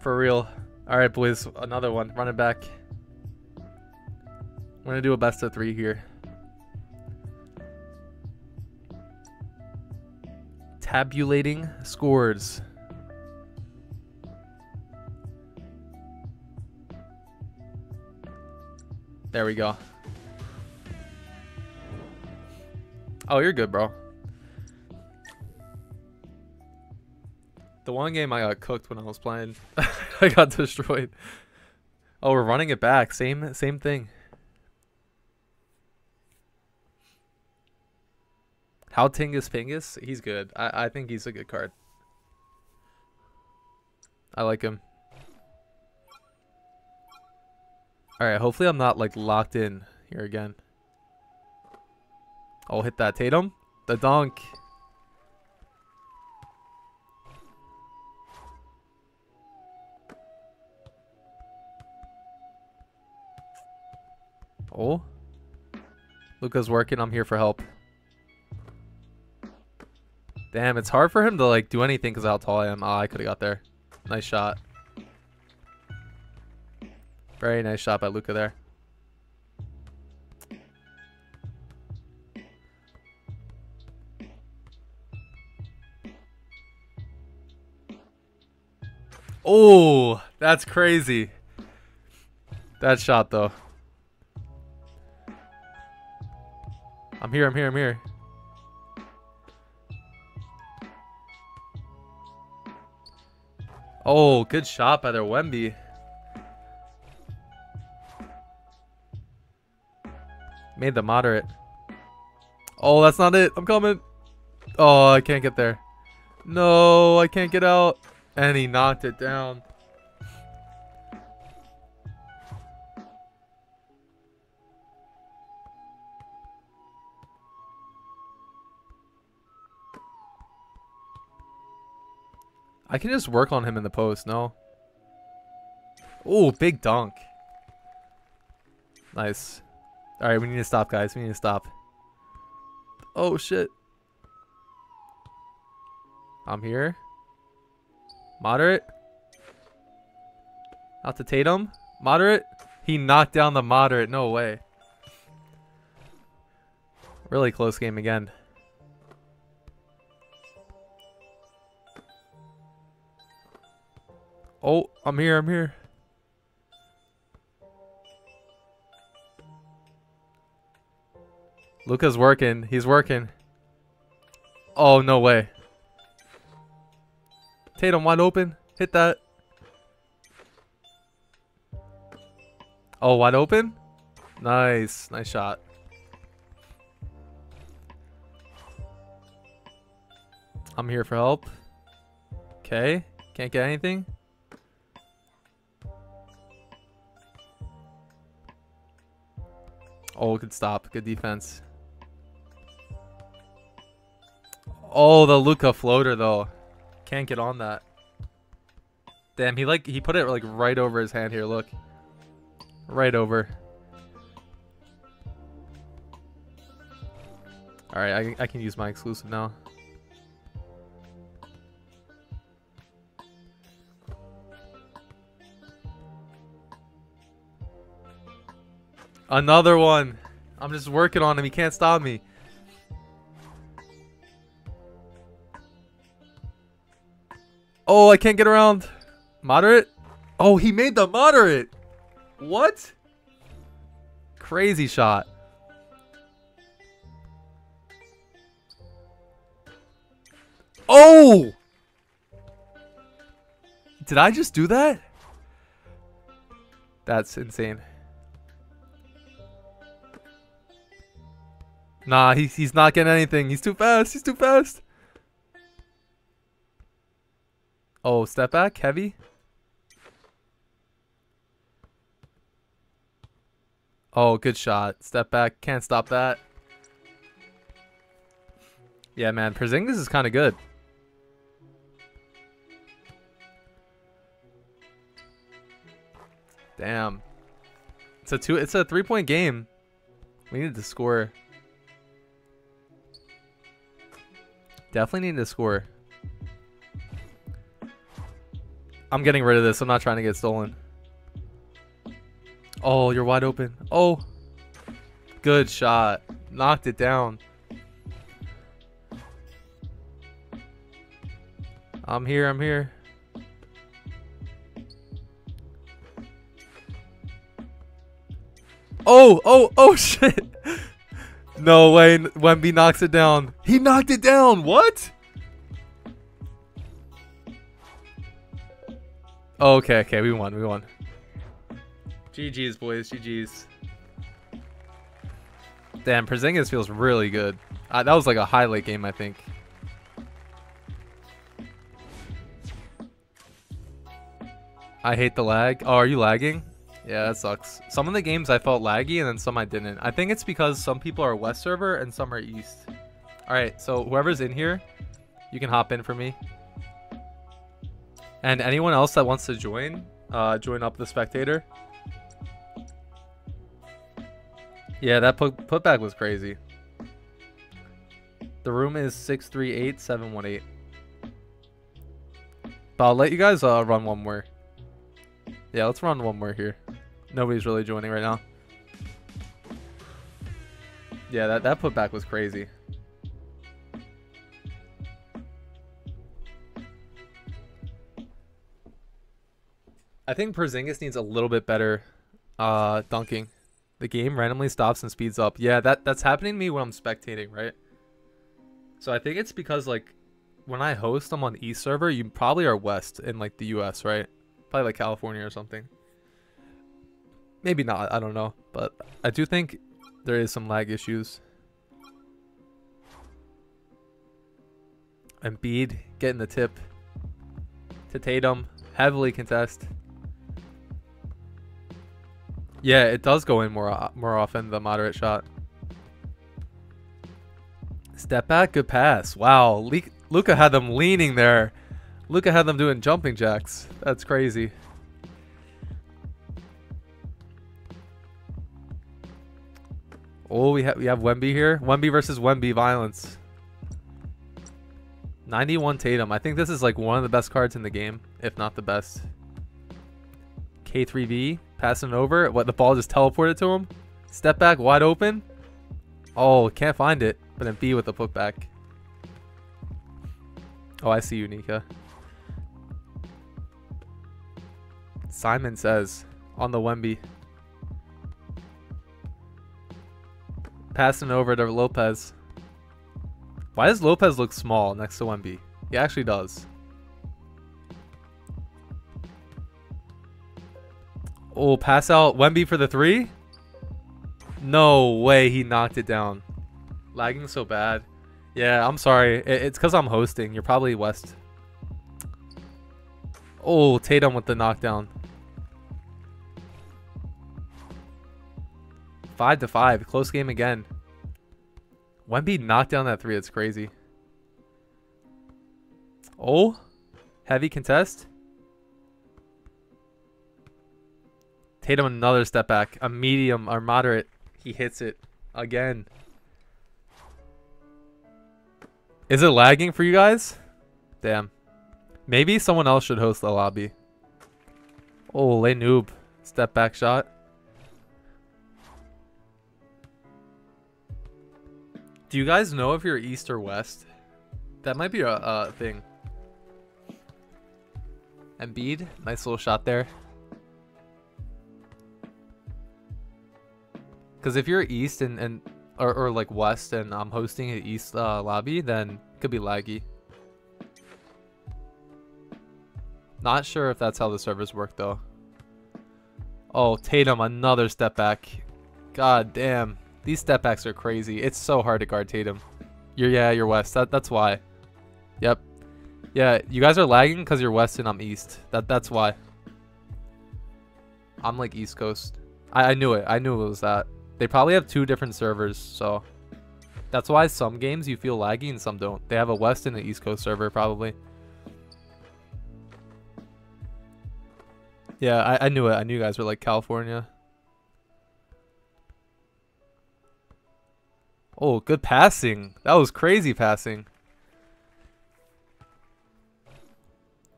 S1: For real. Alright, boys. Another one. Running back. I'm going to do a best of three here. Tabulating scores. There we go. Oh, you're good, bro. The one game I got cooked when I was playing, I got destroyed. Oh, we're running it back. Same same thing. How Tingus Pingus? He's good. I, I think he's a good card. I like him. Alright, hopefully I'm not like locked in here again. I'll hit that Tatum. The dunk. Oh. Luka's working. I'm here for help. Damn, it's hard for him to like do anything because how tall I am. Oh, I could have got there. Nice shot. Very nice shot by Luka there. Oh, that's crazy. That shot though. I'm here, I'm here, I'm here. Oh, good shot by their Wemby. Made the moderate. Oh, that's not it. I'm coming. Oh, I can't get there. No, I can't get out. And he knocked it down. I can just work on him in the post, no? Oh, big dunk. Nice. Alright, we need to stop, guys. We need to stop. Oh, shit. I'm here. Moderate. Out to Tatum. Moderate. He knocked down the moderate. No way. Really close game again. Oh, I'm here. I'm here. Luka's working. He's working. Oh, no way. Tatum wide open. Hit that. Oh, wide open? Nice. Nice shot. I'm here for help. Okay. Can't get anything. Oh, good stop. Good defense. Oh, the Luka floater though. Can't get on that. Damn, he like he put it like right over his hand here, look. Right over. Alright, I, I can use my exclusive now. Another one. I'm just working on him. He can't stop me. Oh, I can't get around. Moderate? Oh, he made the moderate. What? Crazy shot. Oh! Did I just do that? That's insane. Nah, he's, he's not getting anything. He's too fast. He's too fast. Oh, step back. Heavy. Oh, good shot. Step back. Can't stop that. Yeah, man. Porzingis is kind of good. Damn. It's a two. It's a three-point game. We need to score. Definitely need to score. I'm getting rid of this. I'm not trying to get stolen. Oh, you're wide open. Oh. Good shot. Knocked it down. I'm here. I'm here. Oh, oh, oh shit. No way. Wemby knocks it down. He knocked it down. What? Okay, okay. We won. We won. GG's, boys. GG's. Damn, Porzingis feels really good. Uh, that was like a highlight game, I think. I hate the lag. Oh, are you lagging? Yeah, that sucks. Some of the games I felt laggy and then some I didn't. I think it's because some people are west server and some are east. Alright, so whoever's in here, you can hop in for me. And anyone else that wants to join, uh, join up the spectator. Yeah, that put putback was crazy. The room is 638718. But I'll let you guys uh, run one more. Yeah, let's run one more here. Nobody's really joining right now. Yeah, that, that putback was crazy. I think Porzingis needs a little bit better uh, dunking. The game randomly stops and speeds up. Yeah, that that's happening to me when I'm spectating, right? So I think it's because like when I host, I'm on East server. You probably are West in like the U.S., right? Probably like California or something. Maybe not. I don't know. But I do think there is some lag issues. Embiid getting the tip to Tatum. Heavily contest. Yeah, it does go in more uh, more often, the moderate shot. Step back, good pass. Wow, Luka had them leaning there. Luka had them doing jumping jacks. That's crazy. Oh, we have we have Wemby here. Wemby versus Wemby violence. 91 Tatum. I think this is like one of the best cards in the game, if not the best. K3V passing over. What the ball just teleported to him? Step back wide open. Oh, can't find it. But then B with the putback. Oh, I see you, Nika. Simon says on the Wemby. Passing over to Lopez. Why does Lopez look small next to Wemby? He actually does. Oh, pass out Wemby for the three? No way he knocked it down. Lagging so bad. Yeah, I'm sorry. It's because I'm hosting. You're probably West. Oh, Tatum with the knockdown. Five to five. Close game again. Wemby knocked down that three. It's crazy. Oh, heavy contest. Tatum another step back. A medium or moderate. He hits it again. Is it lagging for you guys? Damn. Maybe someone else should host the lobby. Oh, lay noob. Step back shot. Do you guys know if you're east or west? That might be a, a thing. Embiid, nice little shot there. Because if you're east and, and or, or like west and I'm hosting an east uh, lobby, then it could be laggy. Not sure if that's how the servers work though. Oh, Tatum, another step back. God damn. These step backs are crazy. It's so hard to guard Tatum. You're yeah, you're west. That that's why. Yep. Yeah, you guys are lagging because you're west and I'm east. That that's why. I'm like east coast. I, I knew it. I knew it was that. They probably have two different servers, so that's why some games you feel laggy and some don't. They have a west and an east coast server probably. Yeah, I, I knew it. I knew you guys were like California. Oh, good passing. That was crazy passing.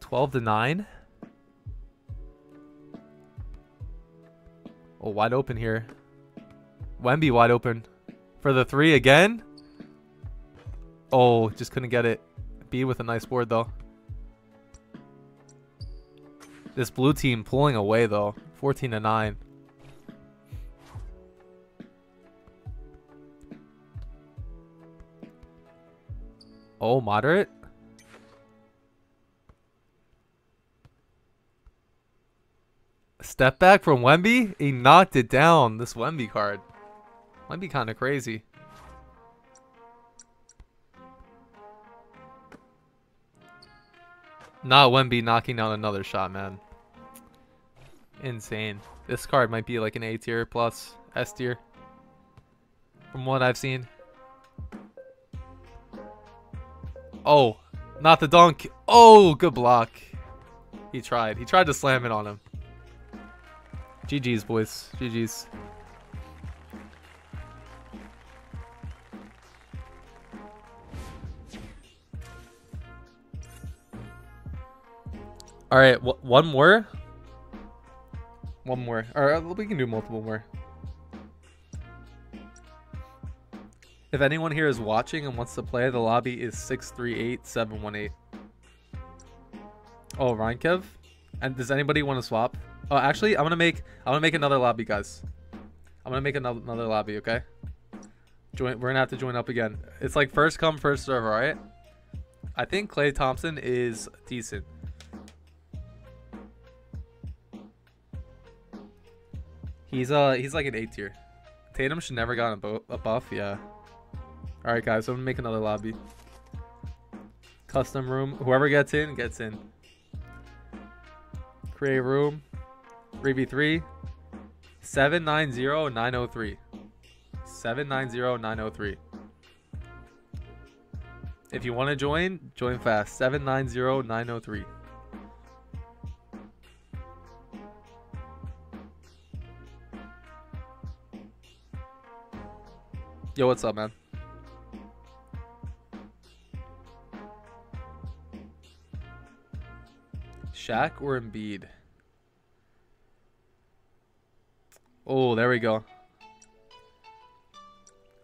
S1: 12 to 9. Oh, wide open here. Wemby wide open. For the three again. Oh, just couldn't get it. B with a nice board though. This blue team pulling away though. 14 to 9. Oh, moderate? Step back from Wemby? He knocked it down. This Wemby card. Might be kind of crazy. Not Wemby knocking down another shot, man. Insane. This card might be like an A tier plus S tier. From what I've seen. Oh, not the dunk. Oh, good block. He tried. He tried to slam it on him. GG's, boys. GG's. All right, one more. One more. Or we can do multiple more. If anyone here is watching and wants to play, the lobby is 638718. Oh, Reinkev? And does anybody want to swap? Oh, actually, I'm gonna make I'm gonna make another lobby, guys. I'm gonna make another another lobby, okay? Join. We're gonna have to join up again. It's like first come, first serve, right? I think Klay Thompson is decent. He's uh he's like an A tier. Tatum should never got a, a buff, yeah. Alright guys, I'm gonna make another lobby. Custom room. Whoever gets in, gets in. Create room. 3v3. 790-903. 790-903. If you want to join, join fast. 790-903. Yo, what's up, man? Shaq or Embiid? Oh, there we go.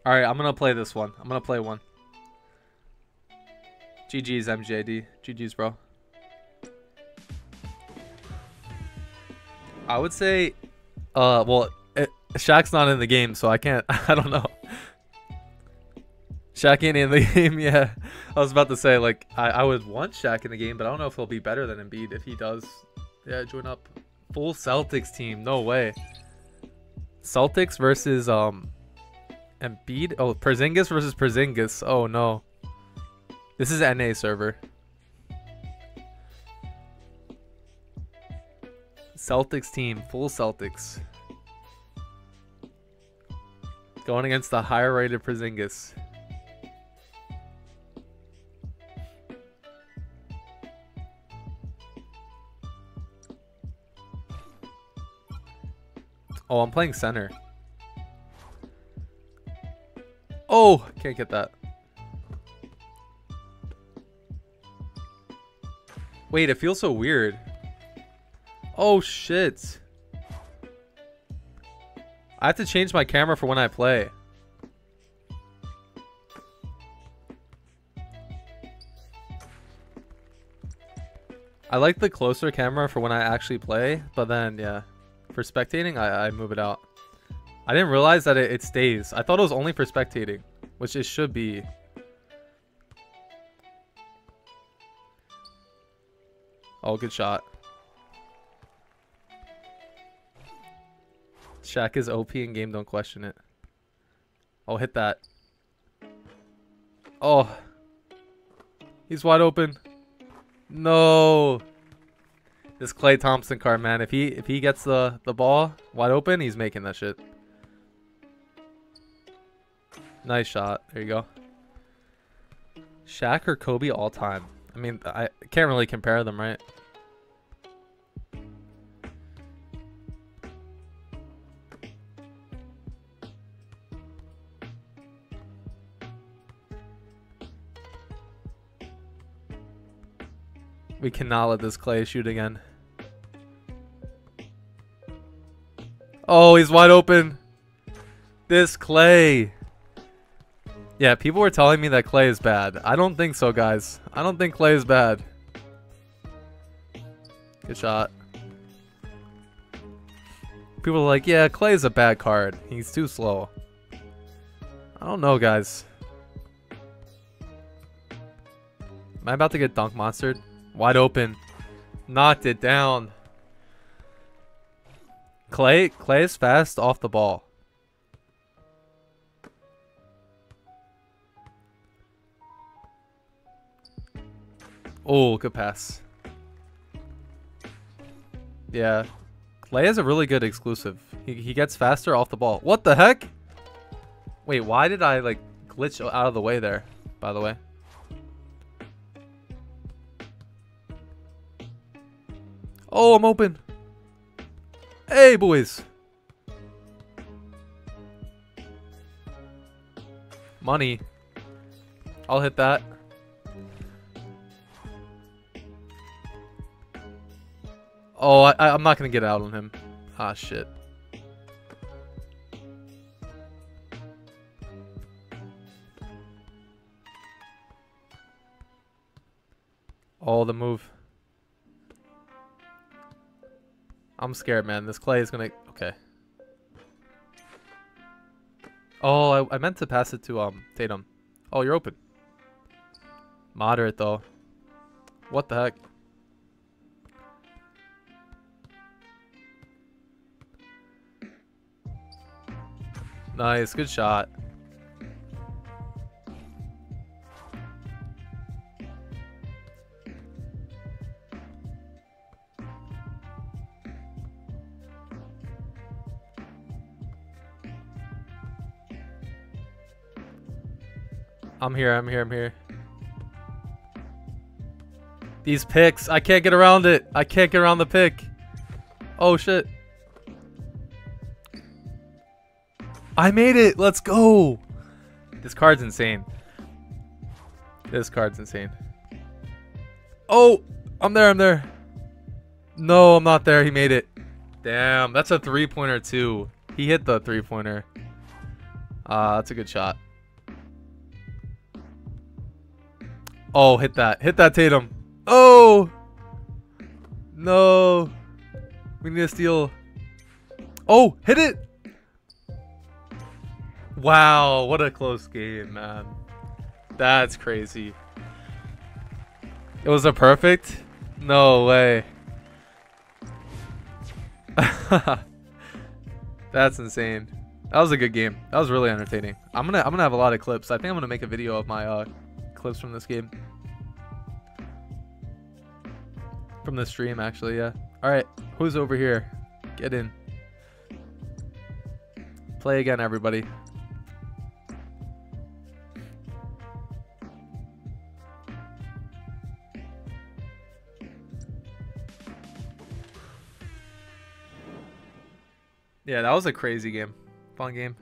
S1: Alright, I'm gonna play this one. I'm gonna play one. GG's MJD. GG's, bro. I would say, uh, well, it, Shaq's not in the game, so I can't, I don't know. Shaq in the game, yeah. I was about to say, like, I, I would want Shaq in the game, but I don't know if he'll be better than Embiid if he does. Yeah, join up. Full Celtics team, no way. Celtics versus, um, Embiid? Oh, Porzingis versus Porzingis. Oh, no. This is NA server. Celtics team, full Celtics. Going against the higher rated Porzingis. Oh, I'm playing center. Oh, can't get that. Wait, it feels so weird. Oh, shit. I have to change my camera for when I play. I like the closer camera for when I actually play, but then, yeah. For spectating, I, I move it out. I didn't realize that it, it stays. I thought it was only for spectating, which it should be. Oh, good shot. Shaq is OP in game, don't question it. Oh, hit that. Oh. He's wide open. No. This Klay Thompson card, man. If he if he gets the the ball wide open, he's making that shit. Nice shot. There you go. Shaq or Kobe all time. I mean, I can't really compare them, right? We cannot let this Klay shoot again. Oh, he's wide open. This Klay. Yeah, people were telling me that Klay is bad. I don't think so, guys. I don't think Klay is bad. Good shot. People are like, yeah, is a bad card. He's too slow. I don't know, guys. Am I about to get dunk monstered? Wide open. Knocked it down. Klay, Klay is fast off the ball. Oh, good pass. Yeah. Klay is a really good exclusive. He, he gets faster off the ball. What the heck? Wait, why did I, like, glitch out of the way there, by the way? Oh, I'm open. Hey, boys. Money. I'll hit that. Oh, I, I'm not going to get out on him. Ah, shit. Oh, the move. I'm scared, man. This Klay is gonna... Okay. Oh, I, I meant to pass it to um Tatum. Oh, you're open. Moderate, though. What the heck? Nice, good shot. I'm here, I'm here, I'm here. These picks, I can't get around it. I can't get around the pick. Oh shit. I made it. Let's go. This card's insane. This card's insane. Oh, I'm there. I'm there. No, I'm not there. He made it. Damn, that's a three-pointer too. He hit the three-pointer. Uh, that's a good shot. Oh, hit that. Hit that, Tatum. Oh! No. We need a steal. Oh, hit it! Wow, what a close game, man. That's crazy. It was a perfect? No way. That's insane. That was a good game. That was really entertaining. I'm gonna I'm gonna have a lot of clips. I think I'm gonna make a video of my uh, clips from this game. From the stream, actually, yeah. Alright, who's over here? Get in. Play again, everybody. Yeah, that was a crazy game. Fun game.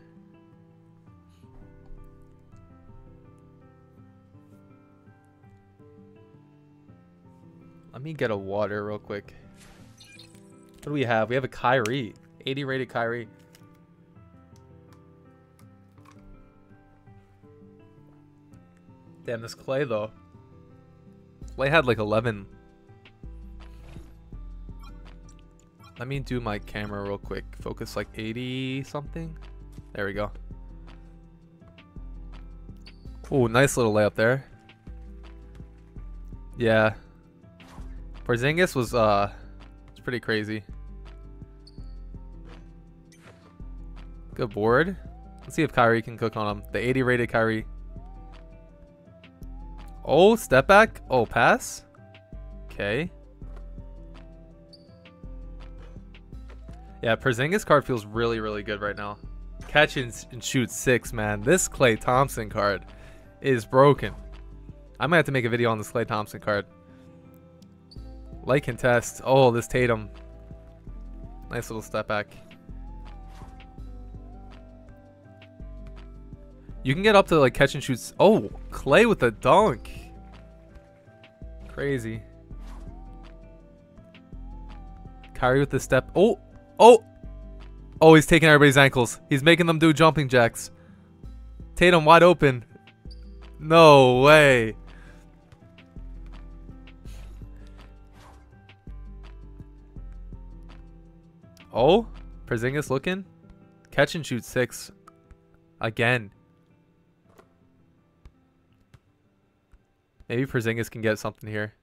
S1: Let me get a water real quick. What do we have? We have a Kyrie. 80 rated Kyrie. Damn, this Klay, though. Klay had like 11 Let me do my camera real quick. Focus like 80 something. There we go. Oh, nice little layup there. Yeah. Porzingis was uh it's pretty crazy. Good board. Let's see if Kyrie can cook on him. The 80 rated Kyrie. Oh, step back. Oh, pass. Okay. Yeah, Porzingis card feels really, really good right now. Catch and, and shoot six, man. This Klay Thompson card is broken. I might have to make a video on this Klay Thompson card. Light contest. Oh, this Tatum. Nice little step back. You can get up to like catch and shoots. Oh, Klay with a dunk. Crazy. Kyrie with the step. Oh, Oh! Oh, he's taking everybody's ankles. He's making them do jumping jacks. Tatum wide open. No way. Oh, Porzingis looking. Catch and shoot six. Again. Maybe Porzingis can get something here.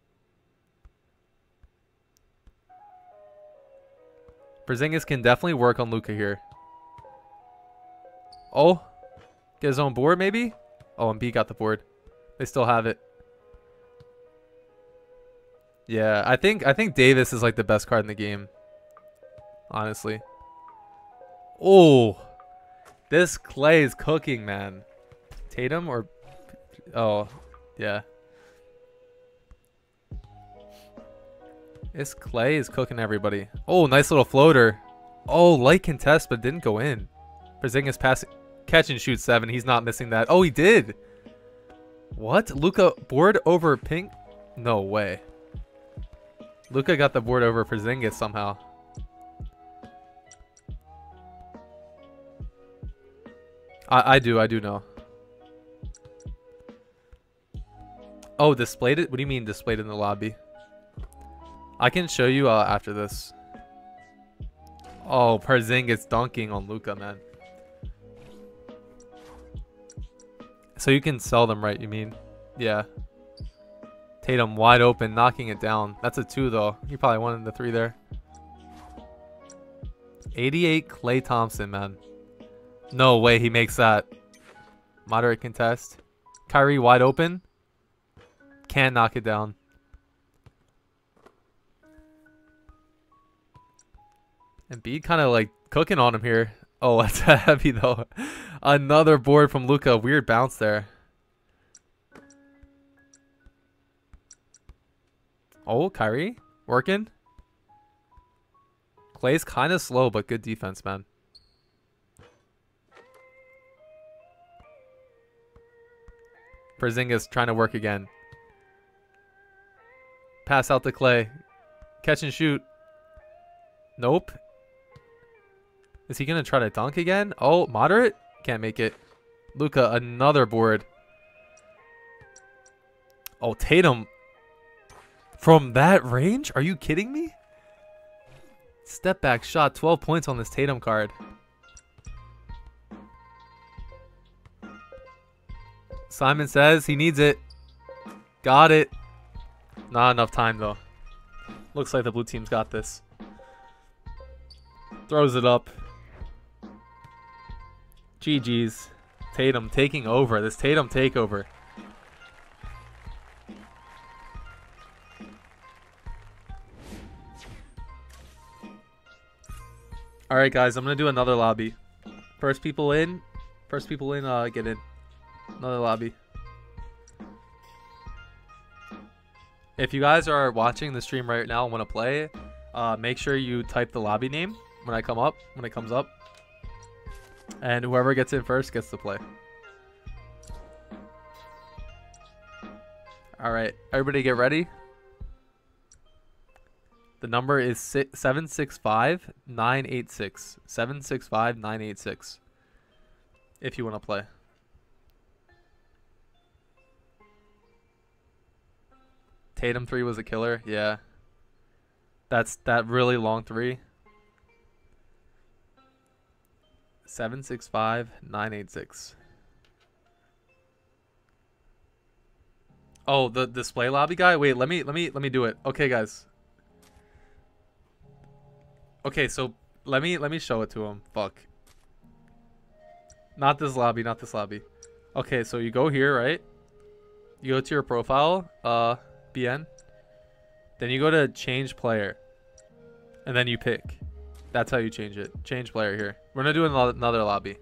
S1: Porzingis can definitely work on Luka here. Oh, get his own board maybe? Oh, and B got the board. They still have it. Yeah, I think I think Davis is like the best card in the game. Honestly. Oh, this Klay is cooking, man. Tatum or oh, yeah. This Klay is cooking everybody. Oh, nice little floater. Oh, light contest, but didn't go in. Porzingis pass, catch and shoot seven. He's not missing that. Oh, he did. What? Luka board over pink? No way. Luka got the board over Porzingis somehow. I I do I do know. Oh, displayed it? What do you mean displayed in the lobby? I can show you uh, after this. Oh, Porzingis dunking on Luka, man. So you can sell them, right? You mean? Yeah. Tatum wide open, knocking it down. That's a two, though. He probably wanted the three there. 88 Klay Thompson, man. No way he makes that. Moderate contest. Kyrie wide open. Can knock it down. And Embiid kind of like cooking on him here. Oh, that's heavy though. Another board from Luka. Weird bounce there. Oh, Kyrie working. Klay's kind of slow, but good defense, man. Porzingis trying to work again. Pass out to Klay. Catch and shoot. Nope. Is he going to try to dunk again? Oh, moderate? Can't make it. Luka, another board. Oh, Tatum. From that range? Are you kidding me? Step back shot. 12 points on this Tatum card. Simon says he needs it. Got it. Not enough time, though. Looks like the blue team's got this. Throws it up. GG's. Tatum taking over. This Tatum takeover. Alright guys, I'm gonna do another lobby. First people in. First people in, uh, get in. Another lobby. If you guys are watching the stream right now and want to play, uh, make sure you type the lobby name when I come up, when it comes up. And whoever gets in first gets to play. Alright, everybody get ready. The number is 765 986. 765 986. If you want to play. Tatum 3 was a killer. Yeah. That's that really long 3. 765 986. Oh, the display lobby guy? Wait, let me let me let me do it. Okay, guys. Okay, so let me let me show it to him. Fuck. Not this lobby, not this lobby. Okay, so you go here, right? You go to your profile, uh then you go to change player. And then you pick. That's how you change it. Change player here. We're going to do another lobby.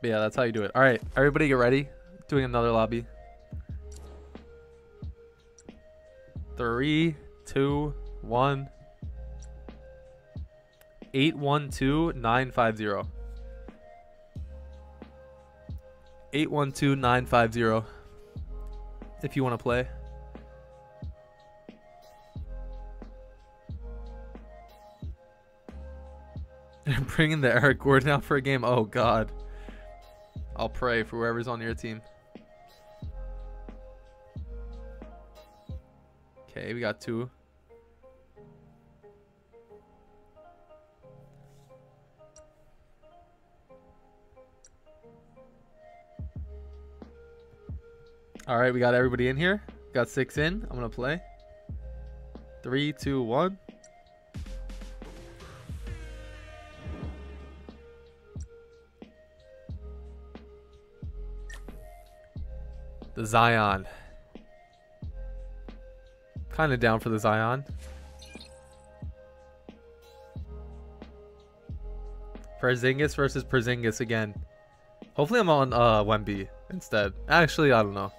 S1: But yeah, that's how you do it. All right, everybody get ready. Doing another lobby. Three, two, one. 812-950 if you want to play. Bringing the Eric Gordon out for a game. Oh God. I'll pray for whoever's on your team. Okay, we got two. All right, we got everybody in here. Got six in. I'm gonna play. Three, two, one. The Zion. Kind of down for the Zion. Porzingis versus Porzingis again. Hopefully I'm on uh, Wemby instead. Actually, I don't know.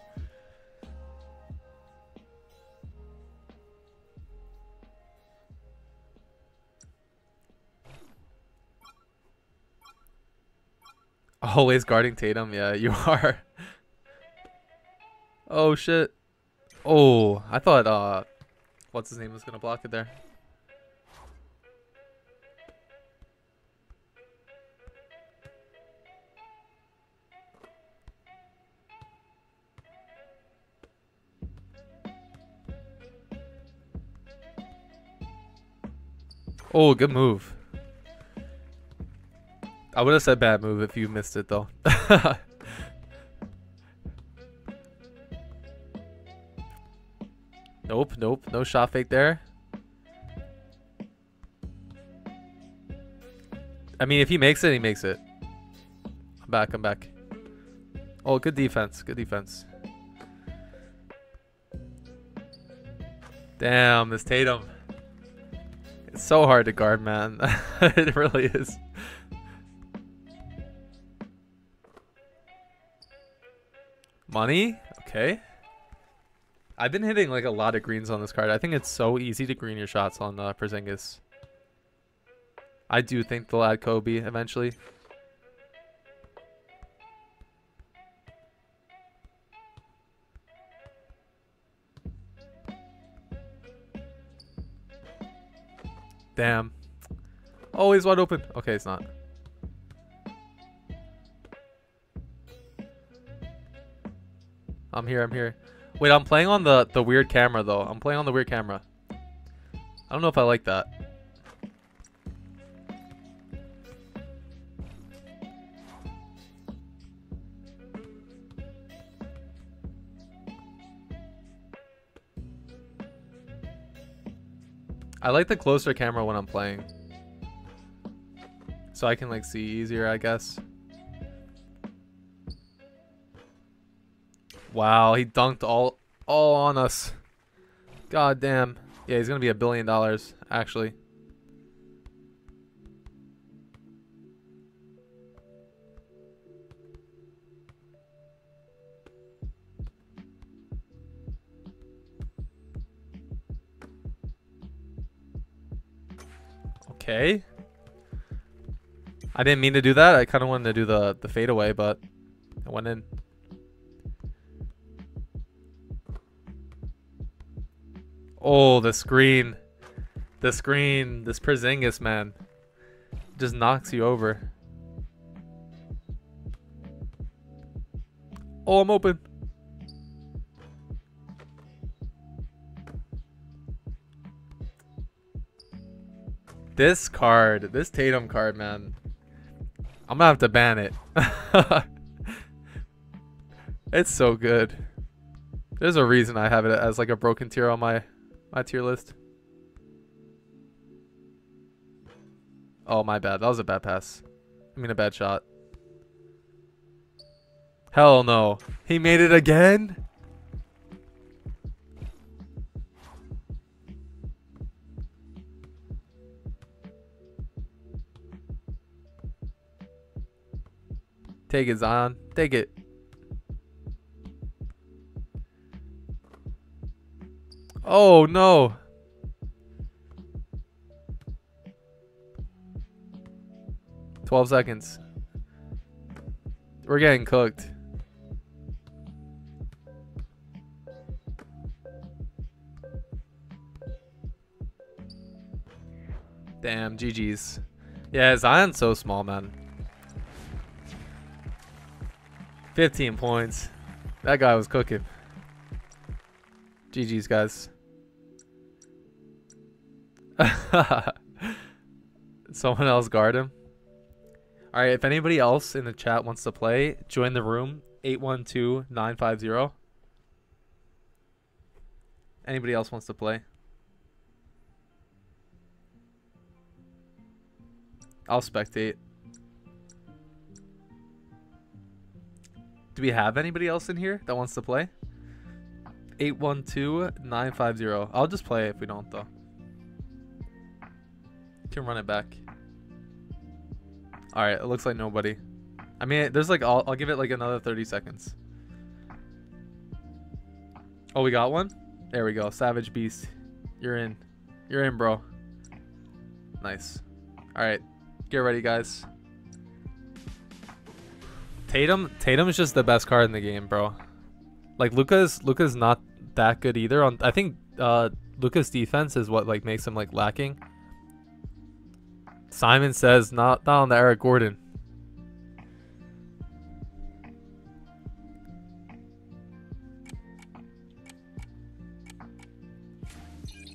S1: Always guarding Tatum. Yeah, you are. oh, shit. Oh, I thought, uh, what's his name was going to block it there. Oh, good move. I would have said bad move if you missed it though. nope, nope, no shot fake there. I mean, if he makes it, he makes it. I'm back, I'm back. Oh, good defense, good defense. Damn, this Tatum. It's so hard to guard, man. it really is. Money? Okay. I've been hitting like a lot of greens on this card. I think it's so easy to green your shots on uh, Porzingis. I do think they'll add Kobe eventually. Damn. He's wide open. Okay, it's not. I'm here, I'm here. Wait, I'm playing on the, the weird camera, though. I'm playing on the weird camera. I don't know if I like that. I like the closer camera when I'm playing. So I can like see easier, I guess. Wow, he dunked all all on us. God damn. Yeah, he's gonna be a billion dollars, actually. Okay. I didn't mean to do that. I kind of wanted to do the, the fadeaway, but I went in. Oh, the screen. The screen. This Porzingis, man. Just knocks you over. Oh, I'm open. This card, this Tatum card, man. I'm gonna have to ban it. it's so good. There's a reason I have it as like a broken tier on my my tier list. Oh, my bad. That was a bad pass. I mean a bad shot. Hell no. He made it again? Take it, Zion. Take it. Oh, no. Twelve seconds. We're getting cooked. Damn, GG's. Yeah, Zion's so small, man. 15 points. That guy was cooking. GG's, guys. Someone else guard him. Alright, if anybody else in the chat wants to play, join the room. 812-950. Anybody else wants to play? I'll spectate. Do we have anybody else in here that wants to play? 812-950. I'll just play if we don't though. Can run it back. Alright, it looks like nobody. I mean, there's like, I'll, I'll give it like another 30 seconds. Oh, we got one? There we go. Savage Beast. You're in. You're in, bro. Nice. Alright. Get ready, guys. Tatum Tatum is just the best card in the game, bro. Like Luca's, Luka's not that good either. On I think uh Luka's defense is what like makes him like lacking. Simon says not not on the Eric Gordon.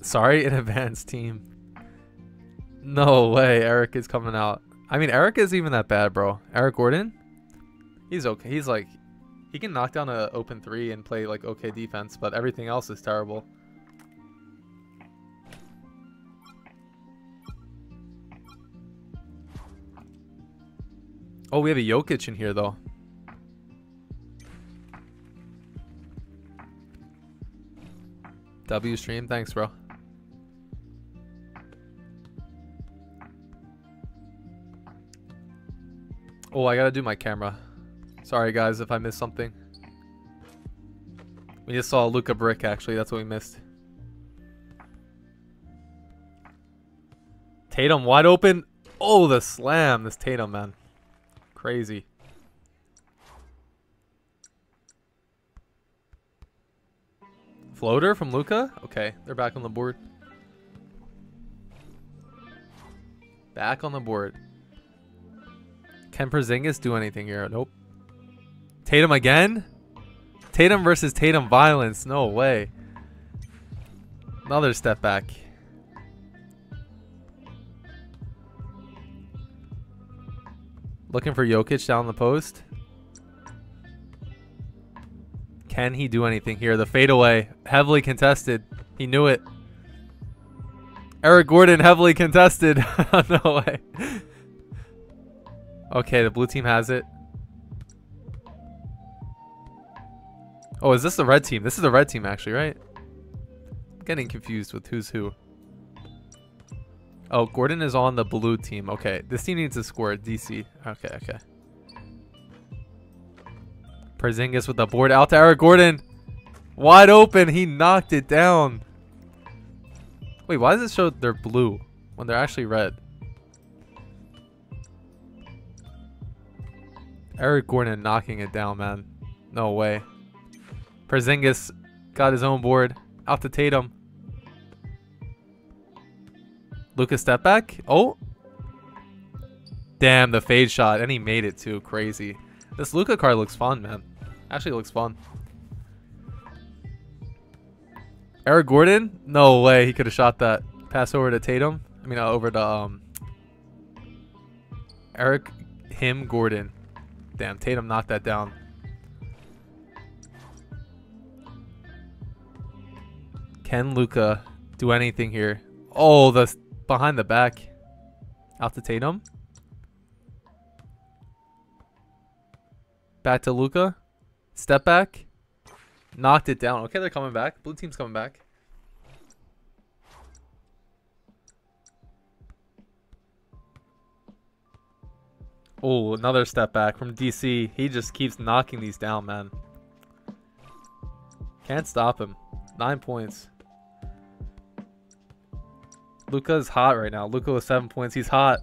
S1: Sorry in advance, team. No way, Eric is coming out. I mean, Eric is even that bad, bro. Eric Gordon? He's okay. He's like, he can knock down a open three and play like okay defense, but everything else is terrible. Oh, we have a Jokic in here though. W stream, thanks, bro. Oh, I gotta do my camera. Sorry guys if I missed something. We just saw Luka Brick, actually. That's what we missed. Tatum wide open. Oh, the slam. This Tatum, man. Crazy. Floater from Luka? Okay, they're back on the board. Back on the board. Can Porzingis do anything here? Nope. Tatum again? Tatum versus Tatum violence. No way. Another step back. Looking for Jokic down the post. Can he do anything here? The fadeaway. Heavily contested. He knew it. Eric Gordon heavily contested. no way. Okay, the blue team has it. Oh, is this the red team? This is the red team, actually, right? I'm getting confused with who's who. Oh, Gordon is on the blue team. Okay, this team needs to score. DC. Okay, okay. Porzingis with the board out to Eric Gordon. Wide open. He knocked it down. Wait, why does it show they're blue when they're actually red? Eric Gordon knocking it down, man. No way. Porzingis got his own board. Out to Tatum. Lucas step back. Oh. Damn, the fade shot. And he made it too. Crazy. This Luka card looks fun, man. Actually looks fun. Eric Gordon? No way. He could have shot that. Pass over to Tatum. I mean, uh, over to um, Eric, him, Gordon. Damn, Tatum knocked that down. Can Luka do anything here? Oh, the behind the back. Out to Tatum. Back to Luka. Step back. Knocked it down. Okay, they're coming back. Blue team's coming back. Oh, another step back from DC. He just keeps knocking these down, man. Can't stop him. Nine points. Luka is hot right now. Luka with seven points. He's hot.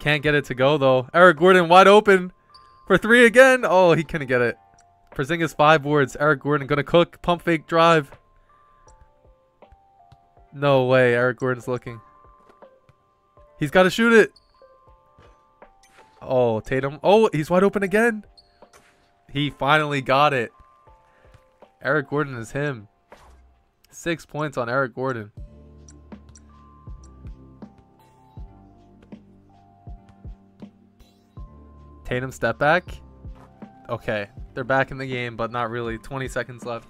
S1: Can't get it to go though. Eric Gordon wide open for three again. Oh, he couldn't get it. Porzingis five boards. Eric Gordon gonna cook. Pump fake drive. No way. Eric Gordon's looking. He's got to shoot it. Oh, Tatum. Oh, he's wide open again. He finally got it. Eric Gordon is him. Six points on Eric Gordon. Tatum step back. Okay, they're back in the game, but not really. 20 seconds left.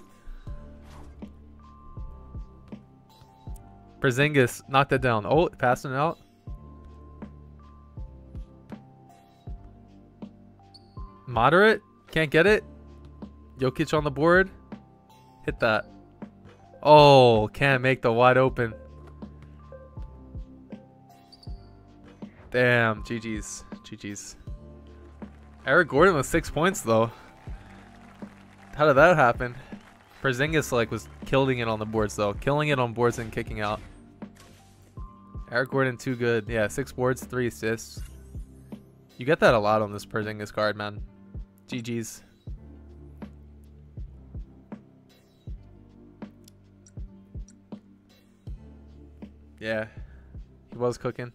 S1: Porzingis knocked that down. Oh, passing it out. Moderate. Can't get it. Jokic on the board. Hit that. Oh, can't make the wide open. Damn, GG's. GG's. Eric Gordon with six points though. How did that happen? Porzingis like was killing it on the boards though, killing it on boards and kicking out. Eric Gordon too good. Yeah, six boards, three assists. You get that a lot on this Porzingis card, man. GG's. Yeah, he was cooking.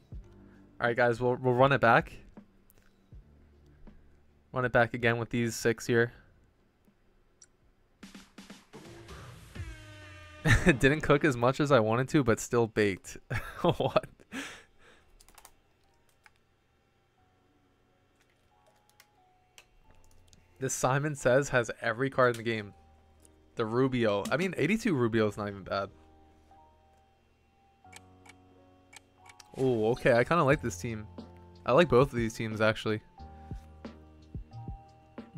S1: All right, guys, we'll we'll run it back. Run it back again with these six here. Didn't cook as much as I wanted to, but still baked. what? This Simon Says has every card in the game. The Rubio. I mean, 82 Rubio is not even bad. Oh, okay. I kind of like this team. I like both of these teams, actually.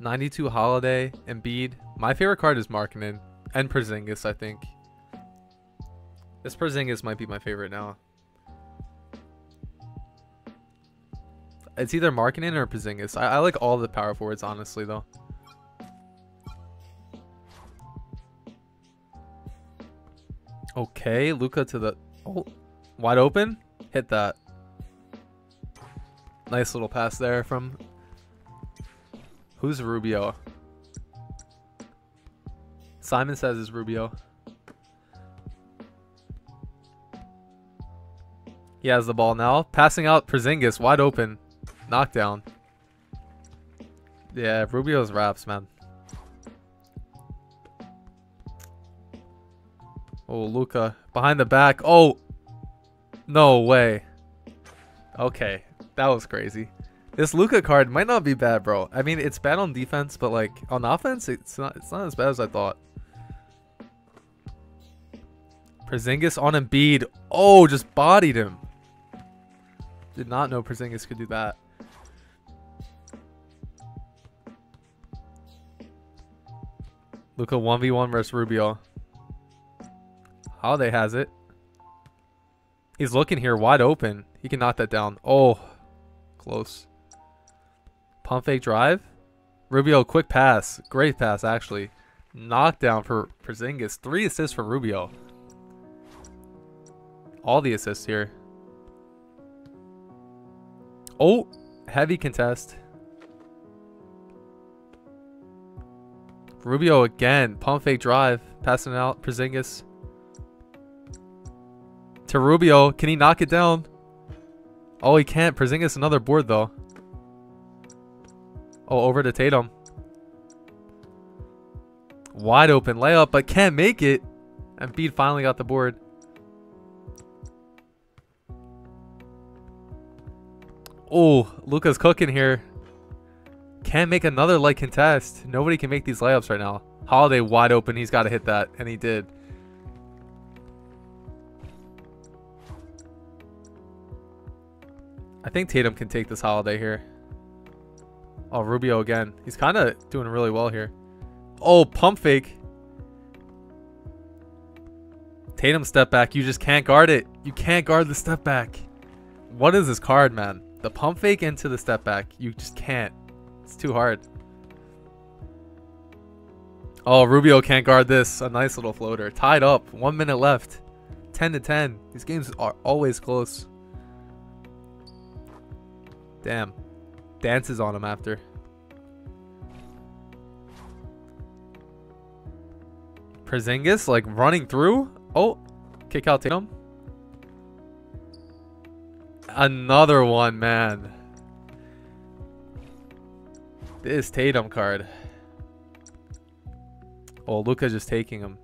S1: 92 Holiday, Embiid. My favorite card is Markkanen and Porzingis, I think. This Porzingis might be my favorite now. It's either Markkanen or Porzingis. I, I like all the power forwards, honestly, though. Okay, Luka to the... Oh, wide open? Hit that. Nice little pass there from who's Rubio? Simon says it's Rubio. He has the ball now. Passing out Porzingis, wide open. Knockdown. Yeah, Rubio's raps, man. Oh, Luka. Behind the back. Oh! No way. Okay. That was crazy. This Luka card might not be bad, bro. I mean, it's bad on defense, but like on offense, it's not it's not as bad as I thought. Porzingis on Embiid. Oh, just bodied him. Did not know Porzingis could do that. Luka 1v1 versus Rubio. Holiday has it. He's looking here wide open. He can knock that down. Oh, close. Pump fake drive. Rubio, quick pass. Great pass, actually. Knockdown for Porzingis. Three assists for Rubio. All the assists here. Oh, heavy contest. Rubio again. Pump fake drive. Passing out. Porzingis. To Rubio. Can he knock it down? Oh, he can't. Porzingis another board, though. Oh, over to Tatum. Wide open layup, but can't make it. And Embiid finally got the board. Oh, Luka's cooking here. Can't make another light contest. Nobody can make these layups right now. Holiday wide open. He's got to hit that. And he did. I think Tatum can take this holiday here. Oh, Rubio again. He's kind of doing really well here. Oh, pump fake. Tatum step back. You just can't guard it. You can't guard the step back. What is this card, man? The pump fake into the step back. You just can't. It's too hard. Oh, Rubio can't guard this. A nice little floater. Tied up. One minute left. 10 to 10. These games are always close. Damn. Dances on him after. Porzingis, like, running through. Oh, kick out Tatum. Another one, man. This Tatum card. Oh, Luka just taking him.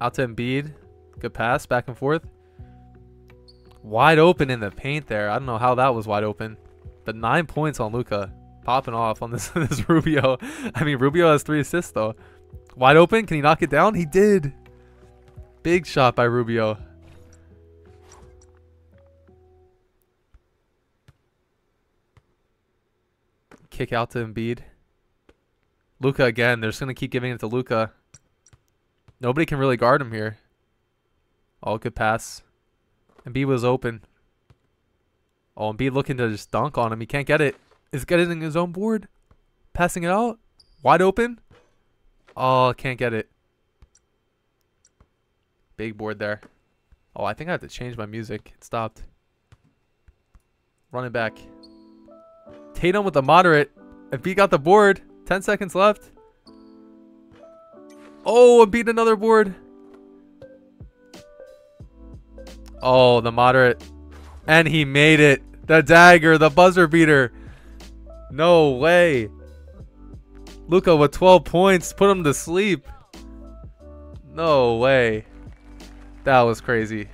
S1: Out to Embiid. Good pass, back and forth. Wide open in the paint there. I don't know how that was wide open. But nine points on Luka. Popping off on this, this Rubio. I mean, Rubio has three assists, though. Wide open. Can he knock it down? He did. Big shot by Rubio. Kick out to Embiid. Luka again. They're just going to keep giving it to Luka. Nobody can really guard him here. All good pass. Embiid was open. Oh, Embiid looking to just dunk on him. He can't get it. Is getting his own board. Passing it out. Wide open. Oh, can't get it. Big board there. Oh, I think I have to change my music. It stopped. Running back. Tatum with the moderate. Embiid got the board. 10 seconds left. Oh, beat another board. Oh, the moderate. And he made it. The dagger, the buzzer beater. No way. Luka with 12 points. Put him to sleep. No way. That was crazy.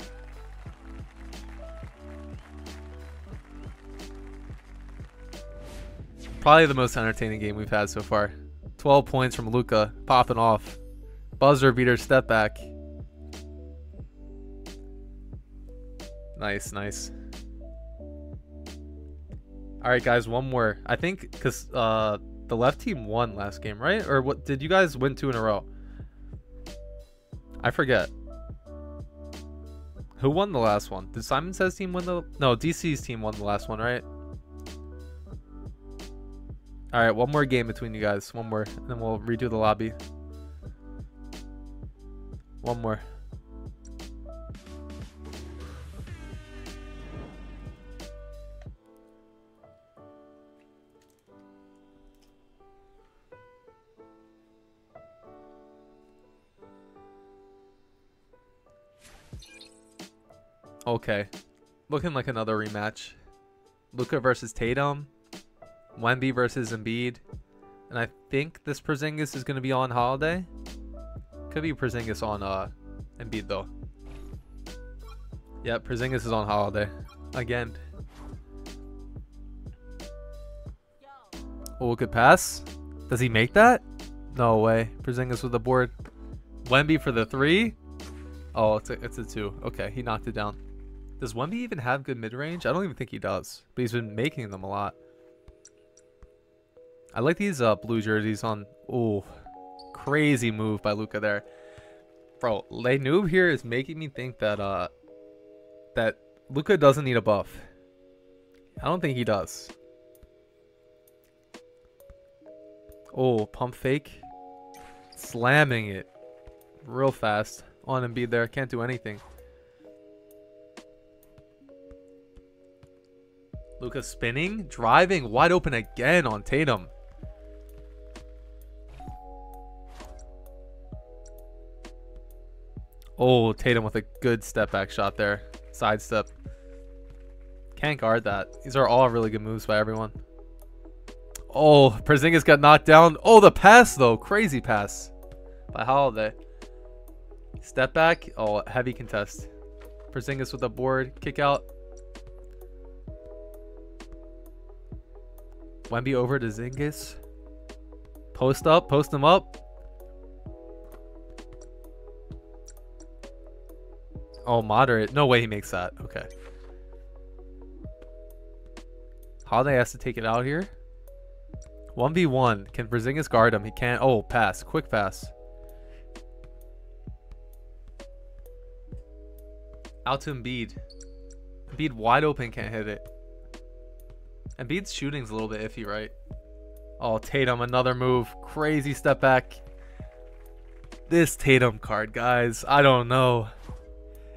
S1: Probably the most entertaining game we've had so far. 12 points from Luka, popping off. Buzzer beater step back. Nice, nice. All right, guys, one more. I think because uh, the left team won last game, right? Or what? Did you guys win two in a row? I forget. Who won the last one? Did Simon Says team win the? No, DC's team won the last one, right? All right, one more game between you guys. One more, and then we'll redo the lobby. One more. Okay. Looking like another rematch. Luka versus Tatum. Wemby versus Embiid. And I think this Porzingis is going to be on Holiday. Could be Porzingis on uh, Embiid, though. Yep, Porzingis is on Holiday. Again. Oh, good pass. Does he make that? No way. Porzingis with the board. Wemby for the three. Oh, it's a, it's a two. Okay, he knocked it down. Does Wemby even have good mid-range? I don't even think he does. But he's been making them a lot. I like these uh, blue jerseys on... Oh, crazy move by Luka there. Bro, Le Noob here is making me think that uh that Luka doesn't need a buff. I don't think he does. Oh, pump fake. Slamming it real fast on Embiid there. Can't do anything. Luka spinning, driving, wide open again on Tatum. Oh, Tatum with a good step back shot there. Sidestep. Can't guard that. These are all really good moves by everyone. Oh, Porzingis got knocked down. Oh, the pass though. Crazy pass by Holiday. Step back. Oh, heavy contest. Porzingis with the board. Kick out. Wemby over to Zingis. Post up. Post him up. Oh, moderate. No way he makes that. Okay. Holiday has to take it out here. 1v1. Can Porzingis guard him? He can't. Oh, pass. Quick pass. Out to Embiid. Embiid wide open. Can't hit it. Embiid's shooting's a little bit iffy, right? Oh, Tatum. Another move. Crazy step back. This Tatum card, guys. I don't know.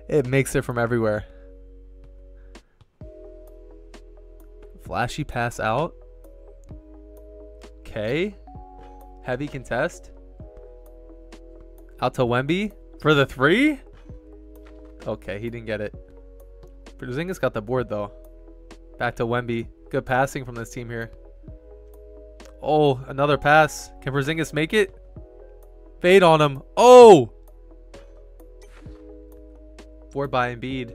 S1: It makes it from everywhere. Flashy pass out. Okay. Heavy contest. Out to Wemby for the three. Okay, he didn't get it. Porzingis got the board though. Back to Wemby. Good passing from this team here. Oh, another pass. Can Porzingis make it? Fade on him. Oh! Board by Embiid.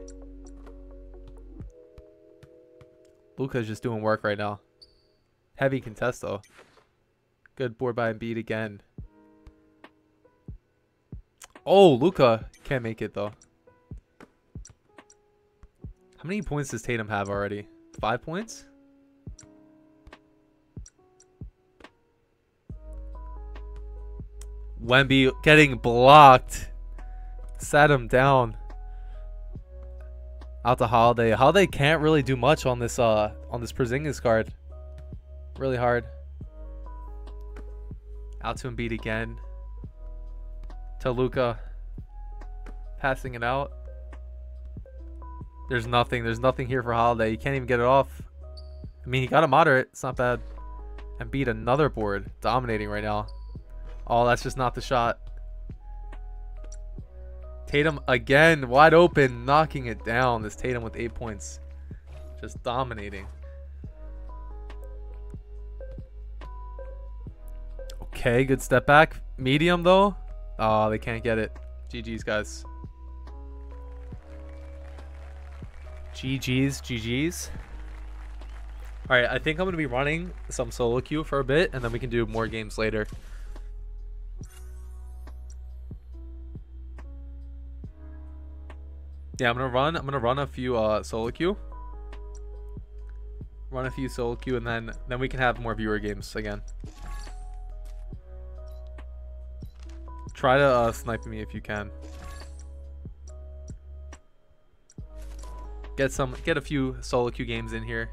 S1: Luka's just doing work right now. Heavy contest though. Good board by Embiid again. Oh, Luka can't make it though. How many points does Tatum have already? Five points? Wemby getting blocked. Sat him down. Out to Holiday. Holiday can't really do much on this uh on this Porzingis card. Really hard. Out to Embiid again. To Luka. Passing it out. There's nothing. There's nothing here for Holiday. You can't even get it off. I mean, he got a moderate. It's not bad. And beat another board. Dominating right now. Oh, that's just not the shot. Tatum again, wide open, knocking it down. This Tatum with eight points. Just dominating. Okay, good step back. Medium, though. Oh, they can't get it. GG's, guys. GG's, GG's. Alright, I think I'm going to be running some solo queue for a bit, and then we can do more games later. Yeah, I'm gonna run. I'm gonna run a few uh, solo queue. Run a few solo queue, and then then we can have more viewer games again. Try to uh, snipe me if you can. Get some, get a few solo queue games in here.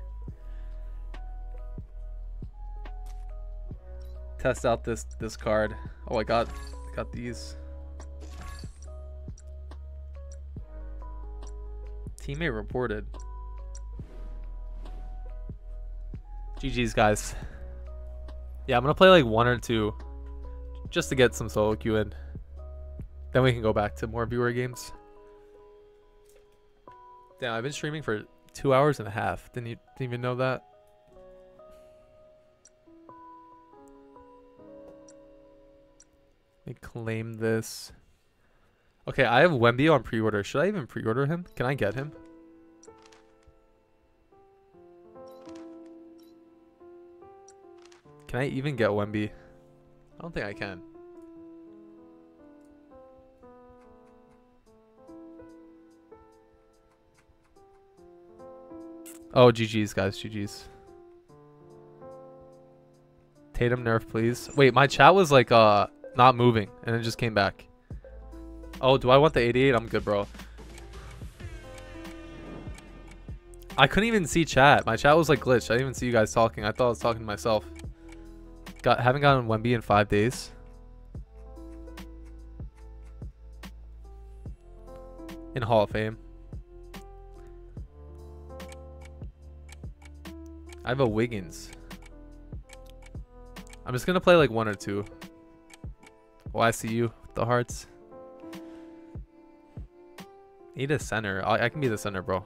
S1: Test out this this card. Oh, I got got these. Teammate reported. GG's, guys. Yeah, I'm going to play like one or two just to get some solo queue in. Then we can go back to more viewer games. Damn, I've been streaming for two hours and a half. Didn't you didn't even know that? Let me claim this. Okay, I have Wemby on pre-order. Should I even pre-order him? Can I get him? Can I even get Wemby? I don't think I can. Oh, GG's, guys. GG's. Tatum nerf, please. Wait, my chat was like uh not moving, and it just came back. Oh, do I want the 88? I'm good, bro. I couldn't even see chat. My chat was like glitched. I didn't even see you guys talking. I thought I was talking to myself. Got haven't gotten Wemby in five days. In Hall of Fame. I have a Wiggins. I'm just gonna play like one or two. Oh, I see you. The hearts. Need a center. I, I can be the center, bro.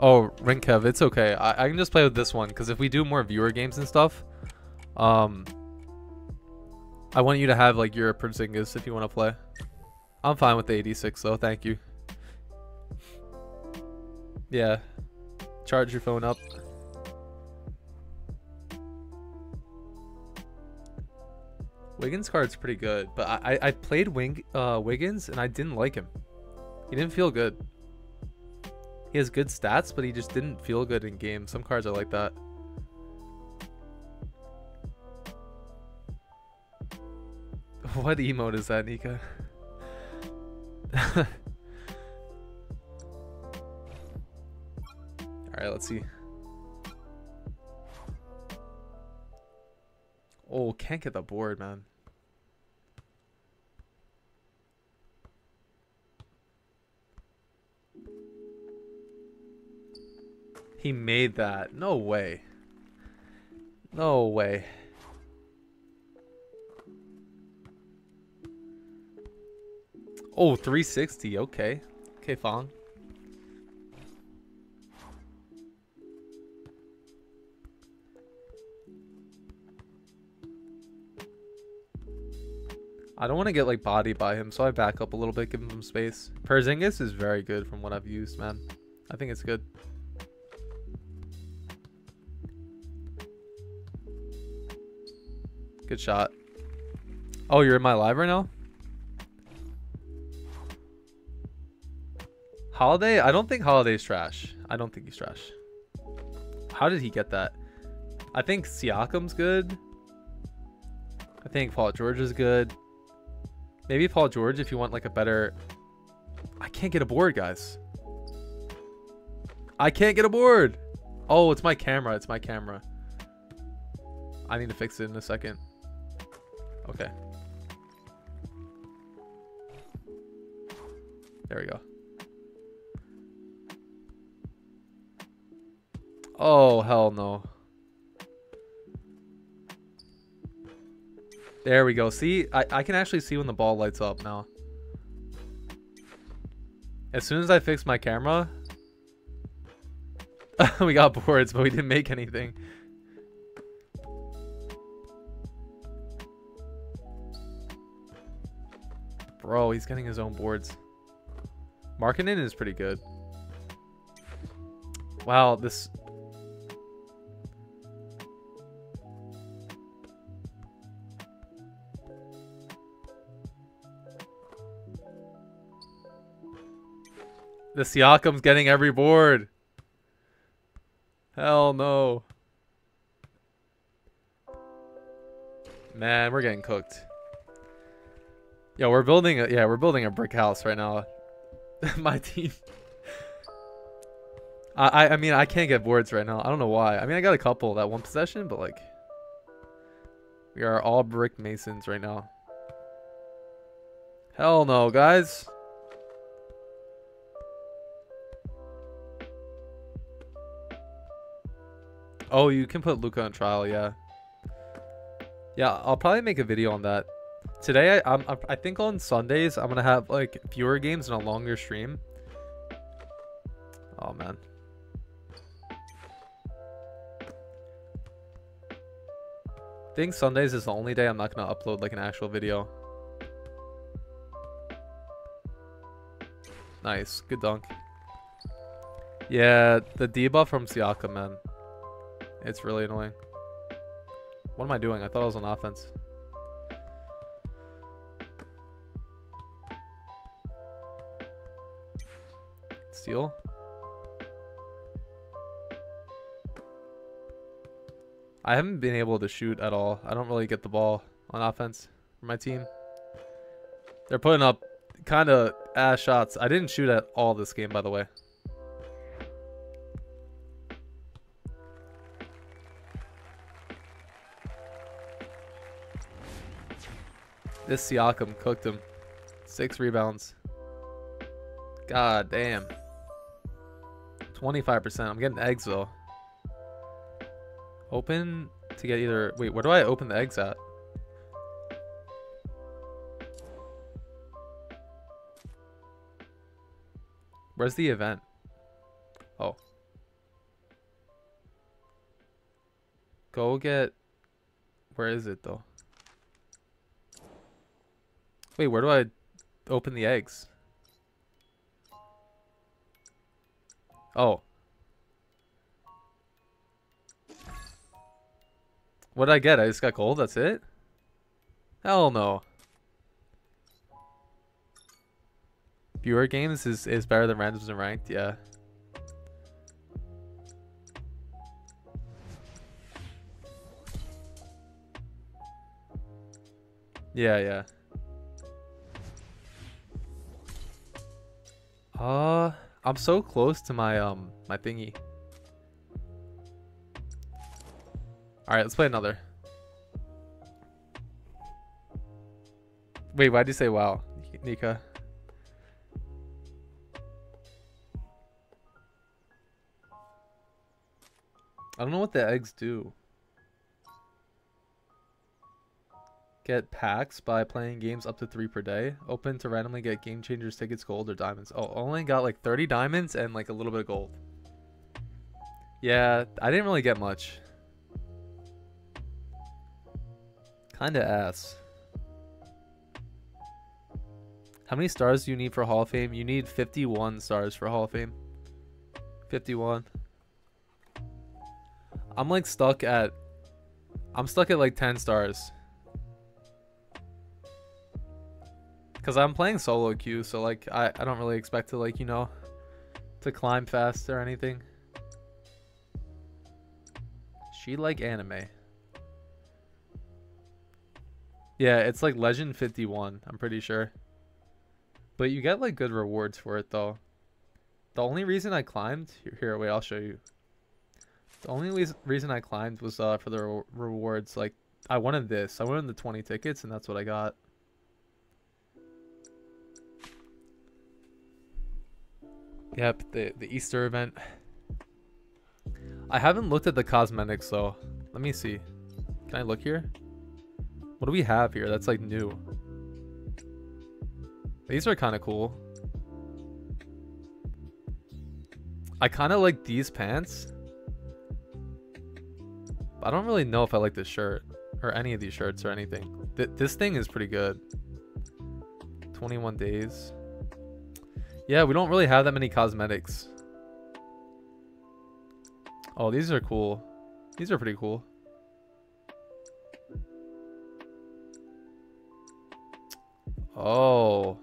S1: Oh, Rinkev, it's okay. I, I can just play with this one because if we do more viewer games and stuff, um, I want you to have like your Porzingis if you want to play. I'm fine with the 86 though. Thank you. Yeah. Charge your phone up. Wiggins card's pretty good, but I I played Wing uh, Wiggins and I didn't like him. He didn't feel good. He has good stats, but he just didn't feel good in game. Some cards are like that. What emote is that, Nika? Alright, let's see. Oh, can't get the board, man. He made that. No way. No way. Oh, 360. Okay. Okay, Fong. I don't want to get like bodied by him, so I back up a little bit, give him some space. Porzingis is very good from what I've used, man. I think it's good. Good shot. Oh, you're in my live right now? Holiday? I don't think Holiday's trash. I don't think he's trash. How did he get that? I think Siakam's good. I think Paul George is good. Maybe Paul George if you want like a better... I can't get a board, guys. I can't get a board. Oh, it's my camera. It's my camera. I need to fix it in a second. Okay. There we go. Oh, hell no. There we go. See, I, I can actually see when the ball lights up now. As soon as I fix my camera, we got boards, but we didn't make anything. Bro, he's getting his own boards. Marketing is pretty good. Wow, this The Siakam's getting every board. Hell no. Man, we're getting cooked. Yo, we're building a yeah, we're building a brick house right now. My team. I I mean I can't get boards right now. I don't know why. I mean I got a couple that one possession, but like we are all brick masons right now. Hell no, guys. Oh, you can put Luka on trial, yeah. Yeah, I'll probably make a video on that. Today, I, I'm, I think on Sundays, I'm going to have like fewer games and a longer stream. Oh, man. I think Sundays is the only day I'm not going to upload like an actual video. Nice. Good dunk. Yeah, the debuff from Siakam, man. It's really annoying. What am I doing? I thought I was on offense. Steal. I haven't been able to shoot at all. I don't really get the ball on offense for my team. They're putting up kind of ass shots. I didn't shoot at all this game, by the way. This Siakam cooked him. Six rebounds. God damn. 25%. I'm getting eggs though. Open to get either... Wait, where do I open the eggs at? Where's the event? Oh. Go get... Where is it though? Wait, where do I open the eggs? Oh. What did I get? I just got gold, that's it? Hell no. Viewer games is, is better than randoms and ranked, yeah. Yeah, yeah. Uh, I'm so close to my um my thingy. All right, let's play another. Wait, why'd you say wow, Nika? I don't know what the eggs do. Get packs by playing games up to three per day. Open to randomly get game changers, tickets, gold, or diamonds. Oh, only got like 30 diamonds and like a little bit of gold. Yeah, I didn't really get much. Kinda ass. How many stars do you need for Hall of Fame? You need 51 stars for Hall of Fame. 51. I'm like stuck at... I'm stuck at like 10 stars. Because I'm playing solo queue, so like I, I don't really expect to like, you know, to climb fast or anything. She like anime. Yeah, it's like Legend 51, I'm pretty sure. But you get like good rewards for it though. The only reason I climbed, here, here wait, I'll show you. The only reason I climbed was uh, for the re rewards. Like, I wanted this. I wanted the 20 tickets, and that's what I got. Yep, the, the Easter event. I haven't looked at the cosmetics though. Let me see. Can I look here? What do we have here that's like new? These are kind of cool. I kind of like these pants. I don't really know if I like this shirt or any of these shirts or anything. Th this thing is pretty good. 21 days. Yeah, we don't really have that many cosmetics. Oh, these are cool. These are pretty cool. Oh.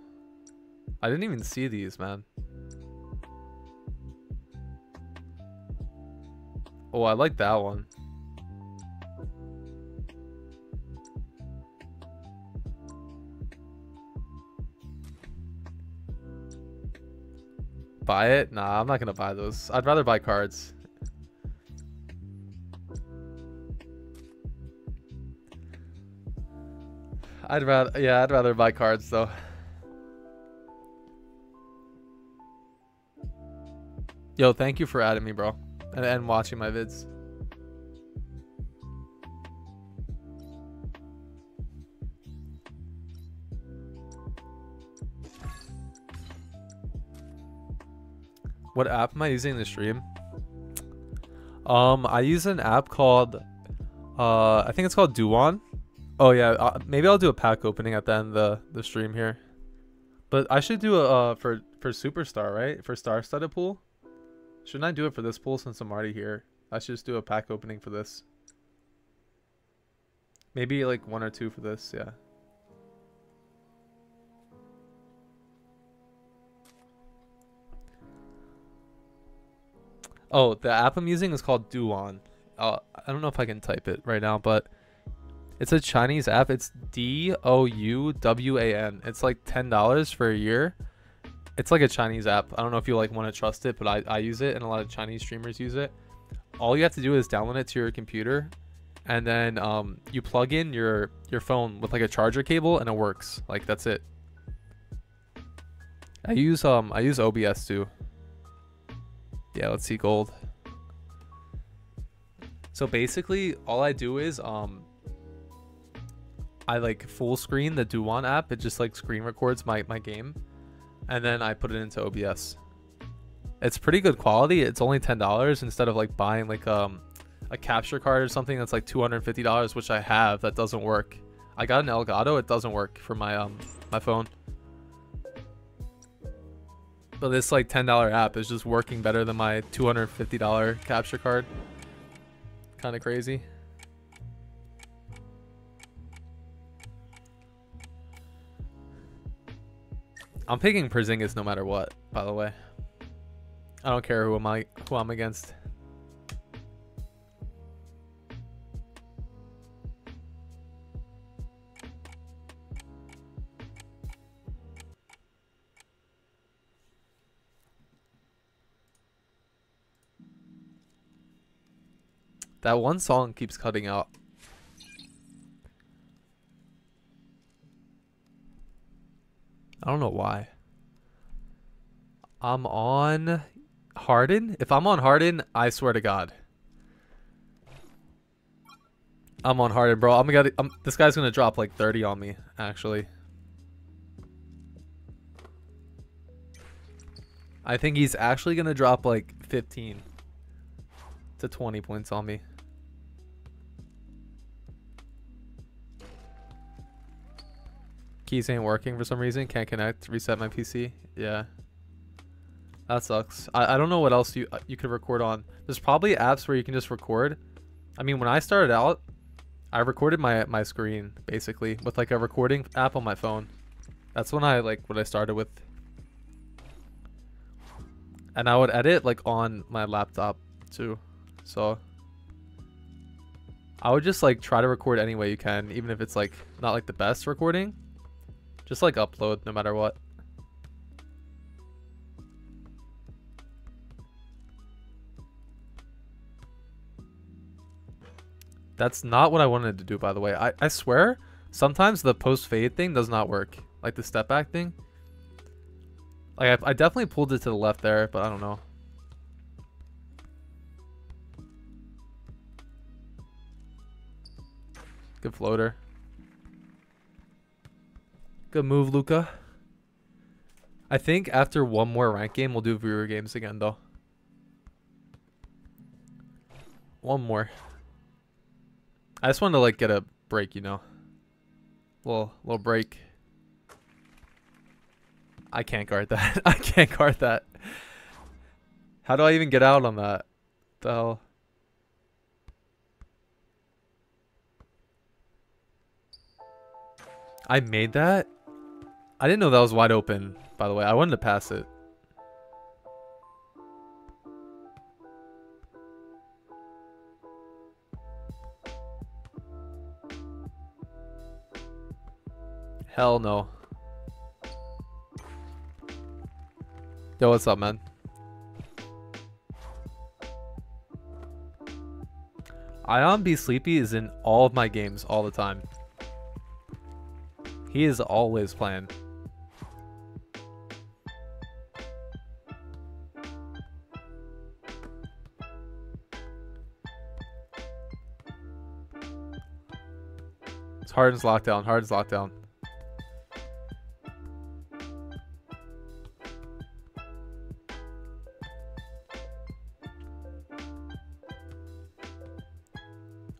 S1: I didn't even see these, man. Oh, I like that one. Buy it? Nah, I'm not gonna buy those. I'd rather buy cards. I'd rather, yeah, I'd rather buy cards though. Yo, thank you for adding me, bro, and, and watching my vids. What app am I using to stream? Um, I use an app called, uh, I think it's called Douwan. Oh yeah, uh, maybe I'll do a pack opening at the end of the, the stream here. But I should do a, uh, for, for Superstar, right? For Star Studded Pool? Shouldn't I do it for this pool since I'm already here? I should just do a pack opening for this. Maybe like one or two for this, yeah. Oh, the app I'm using is called Douwan. Uh, I don't know if I can type it right now, but it's a Chinese app. It's D O U W A N. It's like ten dollars for a year. It's like a Chinese app. I don't know if you like want to trust it, but I, I use it and a lot of Chinese streamers use it. All you have to do is download it to your computer and then um, you plug in your your phone with like a charger cable and it works. Like that's it. I use um I use OBS too. Yeah, let's see gold. So basically all I do is um I like full screen the Douwan app. It just like screen records my, my game. And then I put it into OBS. It's pretty good quality. It's only $10 instead of like buying like um a capture card or something that's like $250, which I have that doesn't work. I got an Elgato, it doesn't work for my um my phone. But this like $10 app is just working better than my $250 capture card. Kind of crazy. I'm picking Porzingis no matter what, by the way. I don't care who am I who I'm against. That one song keeps cutting out. I don't know why. I'm on Harden. If I'm on Harden, I swear to God. I'm on Harden, bro. I'm gonna. I'm, this guy's gonna drop like 30 on me, actually. I think he's actually gonna drop like 15 to 20 points on me. Keys ain't working for some reason. Can't connect. Reset my PC. Yeah. That sucks. I, I don't know what else you uh, you could record on. There's probably apps where you can just record. I mean, when I started out, I recorded my my screen basically with like a recording app on my phone. That's when I like what I started with. And I would edit like on my laptop too. So I would just like try to record any way you can, even if it's like not like the best recording. Just like upload no matter what. That's not what I wanted to do, by the way. I, I swear, sometimes the post fade thing does not work. Like the step back thing. Like, I, I definitely pulled it to the left there, but I don't know. Good floater. Good move, Luka. I think after one more rank game, we'll do viewer games again, though. One more. I just wanted to like get a break, you know. Little little break. I can't guard that. I can't guard that. How do I even get out on that? The hell? I made that? I didn't know that was wide open, by the way. I wanted to pass it. Hell no. Yo, what's up, man? Ion Be Sleepy is in all of my games all the time. He is always playing. Harden's lockdown. Harden's lockdown.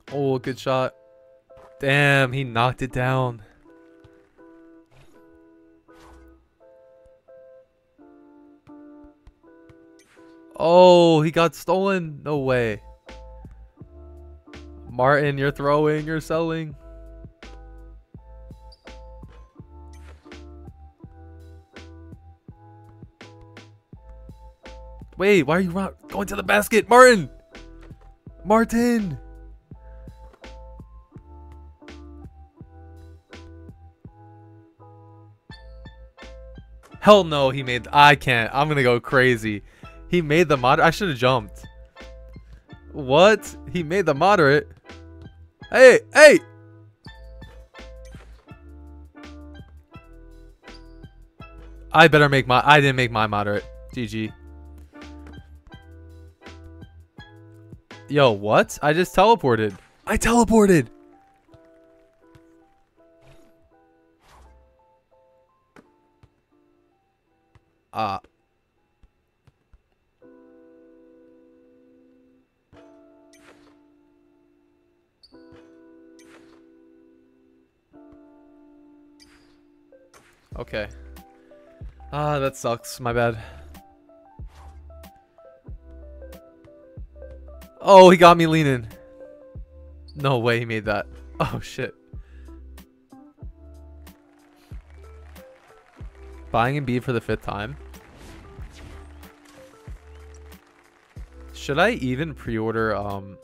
S1: Oh, good shot. Damn, he knocked it down. Oh, he got stolen. No way. Martin, you're throwing, you're selling. Wait, why are you going to the basket? Martin! Martin! Hell no, he made... I can't. I'm gonna go crazy. He made the mod. I should have jumped. What? He made the moderate. Hey, hey! I better make my... I didn't make my moderate. GG. Yo, what? I just teleported. I teleported! Ah. Uh. Okay. Ah, that sucks. My bad. Oh, he got me leaning. No way he made that. Oh, shit. Buying Embiid for the fifth time. Should I even pre-order, um...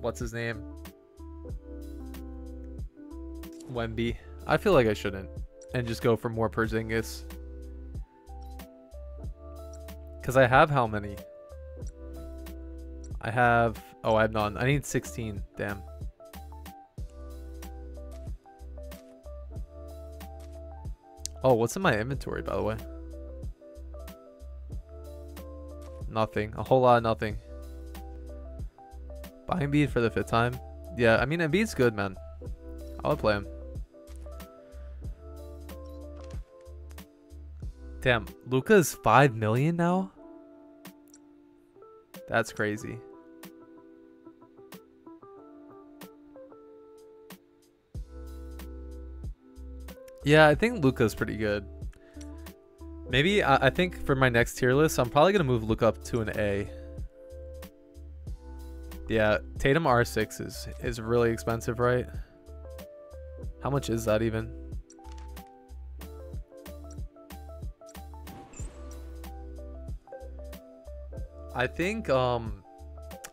S1: What's his name? Wemby. I feel like I shouldn't and just go for more Porzingis. Because I have how many? I have... Oh, I have none. I need 16. Damn. Oh, what's in my inventory, by the way? Nothing. A whole lot of nothing. Buying Embiid for the fifth time. Yeah, I mean, Embiid's good, man. I would play him. Damn, Luka's 5 million now? That's crazy. Yeah, I think Luka's pretty good. Maybe, I, I think for my next tier list, I'm probably to move Luka up to an A. Yeah, Tatum R6 is, is really expensive, right? How much is that even? I think, um,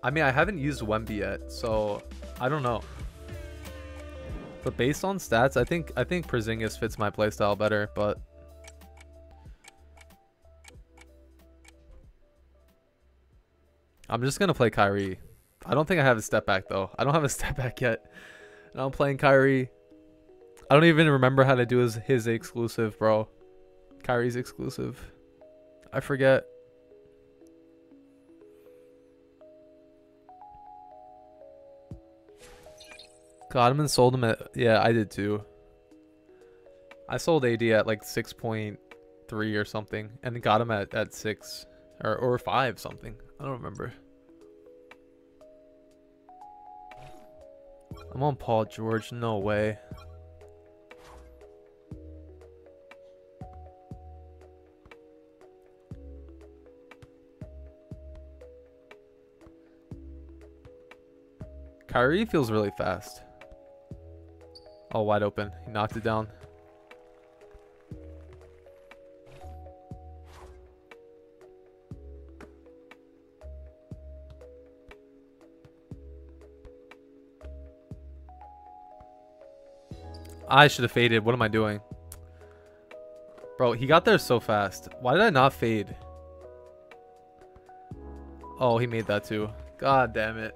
S1: I mean, I haven't used Wemby yet, so I don't know. But based on stats, I think I think Porzingis fits my playstyle better, but I'm just gonna play Kyrie. I don't think I have a step back though. I don't have a step back yet. And I'm playing Kyrie. I don't even remember how to do his his exclusive, bro. Kyrie's exclusive. I forget. Got him and sold him at... Yeah, I did too. I sold AD at like 6.3 or something. And got him at, at 6. Or, or 5 something. I don't remember. I'm on Paul George. No way. Kyrie feels really fast. Oh, wide open. He knocked it down. I should have faded. What am I doing? Bro, he got there so fast. Why did I not fade? Oh, he made that too. God damn it.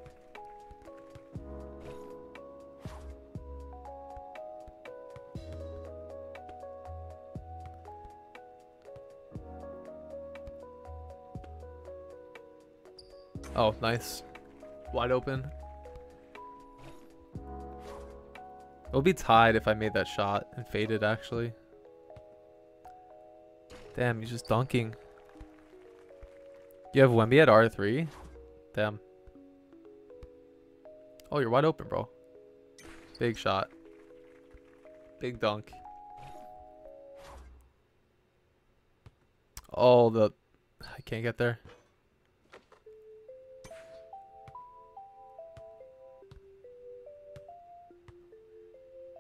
S1: Oh, nice. Wide open. It would be tied if I made that shot and faded, actually. Damn, he's just dunking. You have Wemby at R3? Damn. Oh, you're wide open, bro. Big shot. Big dunk. Oh, the... I can't get there.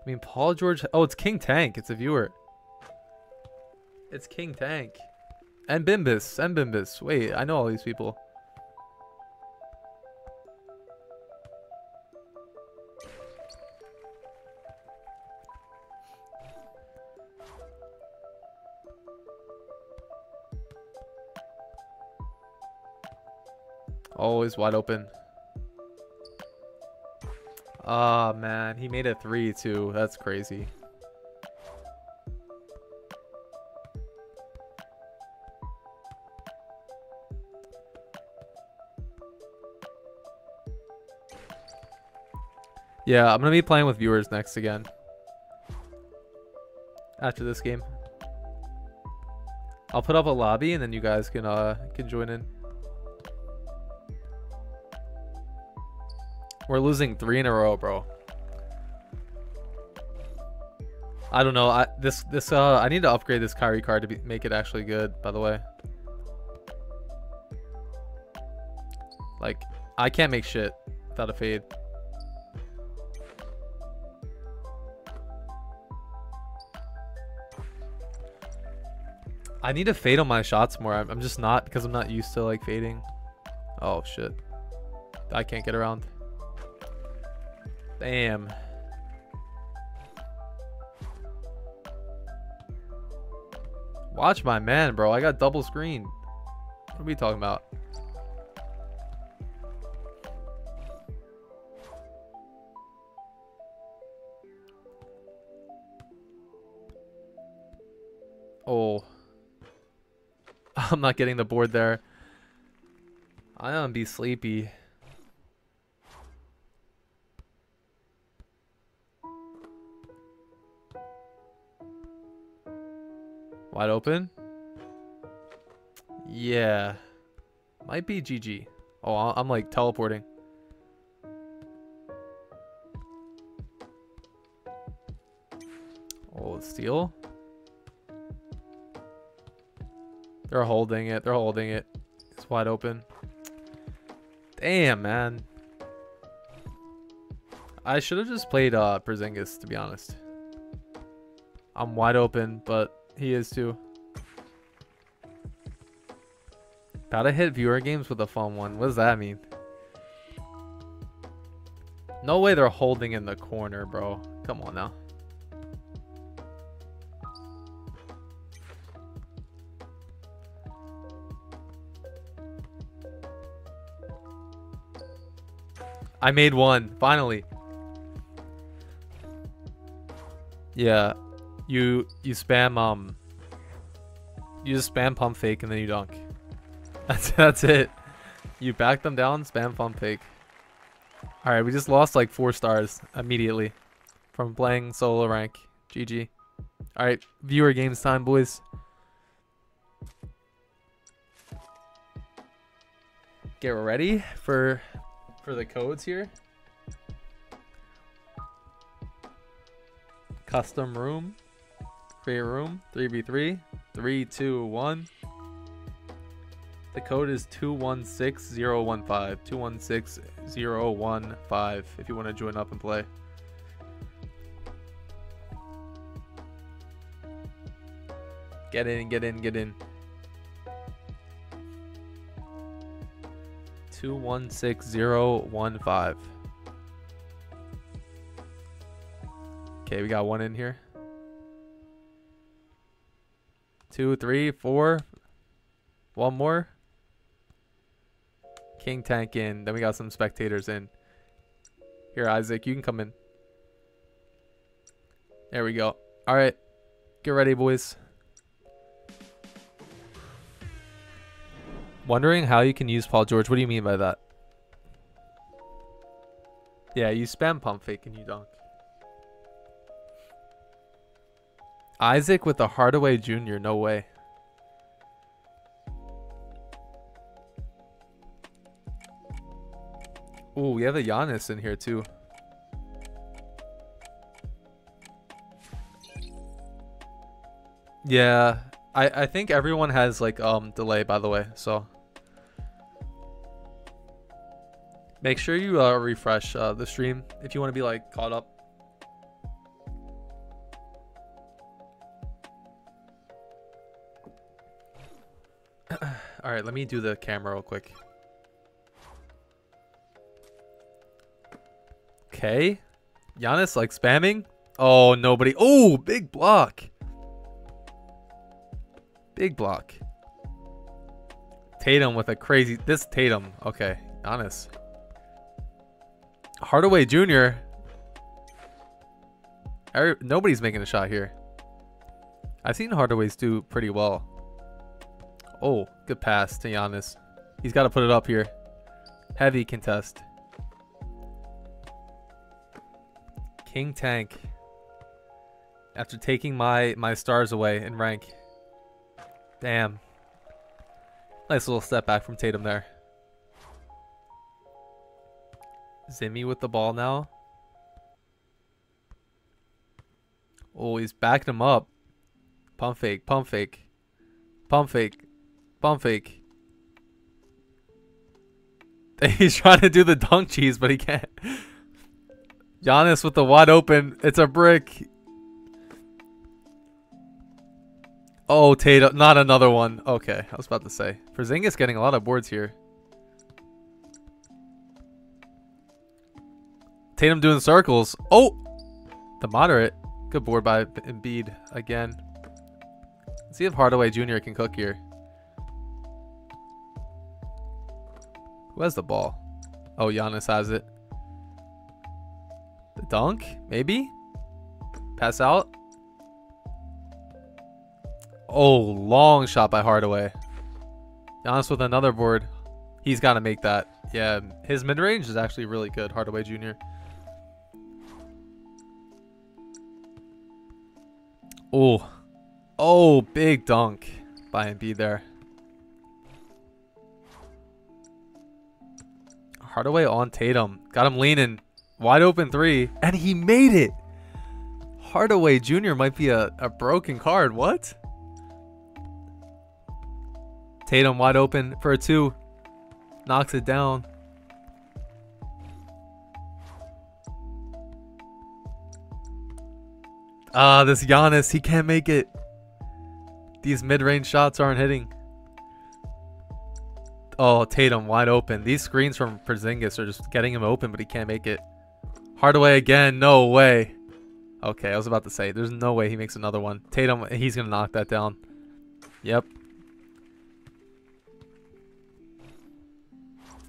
S1: I mean, Paul George... Oh, it's King Tank. It's a viewer. It's King Tank. And Bimbus. And Bimbus. Wait, I know all these people. Always wide open. Oh, man. He made a three, too. That's crazy. Yeah, I'm going to be playing with viewers next again. After this game. I'll put up a lobby and then you guys can uh can join in. We're losing three in a row, bro. I don't know. I this this uh I need to upgrade this Kyrie card to be, make it actually good. By the way, like I can't make shit without a fade. I need to fade on my shots more. I'm, I'm just not because I'm not used to like fading. Oh shit. I can't get around. Damn. Watch my man, bro. I got double screen. What are we talking about? Oh. I'm not getting the board there. I am be sleepy. Wide open? Yeah. Might be GG. Oh, I'm like teleporting. Oh, steal? They're holding it. They're holding it. It's wide open. Damn, man. I should have just played uh, Porzingis, to be honest. I'm wide open, but he is too. To hit viewer games with a fun one. What does that mean? No way they're holding in the corner, bro. Come on now. I made one, finally. Yeah, you you spam um you just spam pump fake and then you dunk. That's that's it. You back them down, spam pump fake. Alright, we just lost like four stars immediately from playing solo rank. GG. Alright, viewer games time, boys. Get ready for for the codes here. Custom room. Create room. 3v3. 3, 2, 1. The code is 216015. 216015 if you want to join up and play. Get in, get in, get in. 216015. Okay, we got one in here. Two, three, four. One more. King tank in. Then we got some spectators in. Here, Isaac, you can come in. There we go. All right. Get ready, boys. Wondering how you can use Paul George. What do you mean by that? Yeah, you spam pump fake and you dunk. Isaac with a Hardaway Jr. No way. Oh, we have a Giannis in here too. Yeah, I I think everyone has like um delay by the way, so make sure you uh, refresh uh, the stream if you want to be like caught up. All right, let me do the camera real quick. Okay. Giannis like spamming. Oh, nobody. Oh, big block. Big block. Tatum with a crazy. This Tatum. Okay. Giannis. Hardaway Jr. nobody's making a shot here. I've seen Hardaway's do pretty well. Oh, good pass to Giannis. He's got to put it up here. Heavy contest. King Tank. After taking my, my stars away in rank. Damn. Nice little step back from Tatum there. Zimmy with the ball now. Oh, he's backing him up. Pump fake, pump fake. Pump fake. Pump fake. He's trying to do the dunk cheese, but he can't. Giannis with the wide open. It's a brick. Oh, Tatum. Not another one. Okay, I was about to say. Porzingis getting a lot of boards here. Tatum doing circles. Oh! The moderate. Good board by Embiid again. Let's see if Hardaway Jr. can cook here. Who has the ball? Oh, Giannis has it. The dunk? Maybe? Pass out? Oh, long shot by Hardaway. Giannis with another board. He's got to make that. Yeah, his mid-range is actually really good, Hardaway Jr. Oh. Oh, big dunk by Embiid there. Hardaway on Tatum. Got him leaning. Wide open three. And he made it. Hardaway Jr. might be a, a broken card. What? Tatum wide open for a two. Knocks it down. Ah, uh, this Giannis, he can't make it. These mid-range shots aren't hitting. Oh, Tatum wide open. These screens from Porzingis are just getting him open, but he can't make it. Hardaway again. No way. Okay, I was about to say, there's no way he makes another one. Tatum, he's going to knock that down. Yep.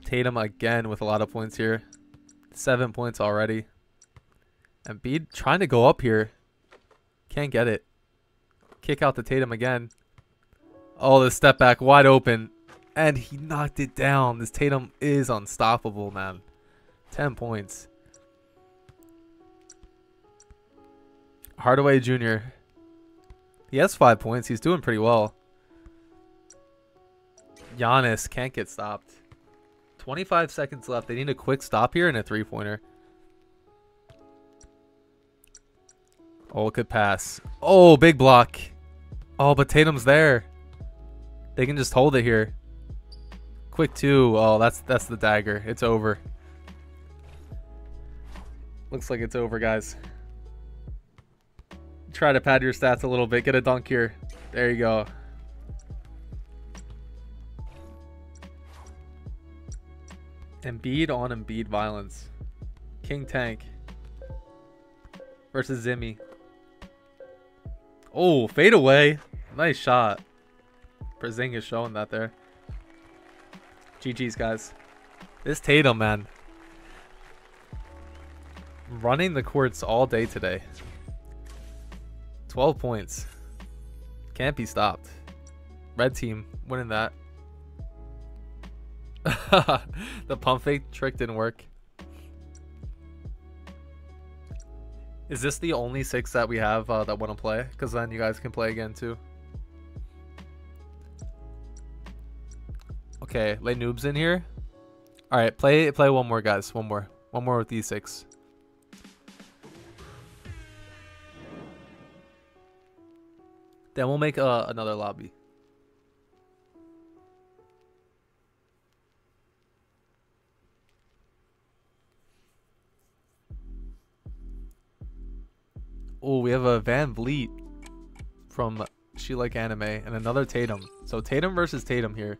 S1: Tatum again with a lot of points here. Seven points already. And Embiid trying to go up here. Can't get it. Kick out the Tatum again. Oh, the step back wide open. And he knocked it down. This Tatum is unstoppable, man. 10 points. Hardaway Jr. He has 5 points. He's doing pretty well. Giannis can't get stopped. 25 seconds left. They need a quick stop here and a three-pointer. Oh, good pass. Oh, big block. Oh, but Tatum's there. They can just hold it here. Quick two. Oh, that's that's the dagger. It's over. Looks like it's over, guys. Try to pad your stats a little bit. Get a dunk here. There you go. Embiid on Embiid violence. King Tank versus Zimmy. Oh, fade away. Nice shot. Porzingis showing that there. GG's, guys. This Tatum, man. Running the courts all day today. 12 points. Can't be stopped. Red team winning that. the pump fake trick didn't work. Is this the only six that we have uh, that want to play? Because then you guys can play again too. Okay, lay noobs in here. All right, play play one more, guys. One more. One more with e6. Then we'll make uh, another lobby. Oh, we have a VanVleet from She Like Anime and another Tatum. So Tatum versus Tatum here.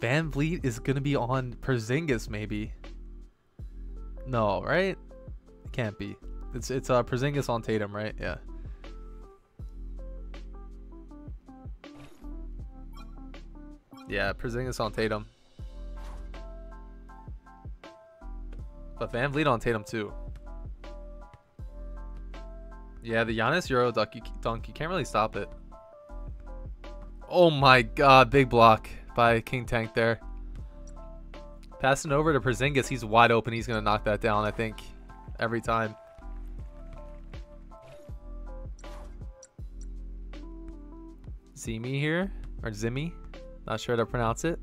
S1: VanVleet is gonna be on Porzingis maybe. No, right? It can't be. It's it's uh Porzingis on Tatum, right? Yeah. Yeah, Porzingis on Tatum. But VanVleet on Tatum too. Yeah, the Giannis Euro dunk you, dunk, you can't really stop it. Oh my god, big block by King Tank there. Passing over to Porzingis, he's wide open. He's going to knock that down, I think, every time. Zimi here, or Zimmy. Not sure how to pronounce it.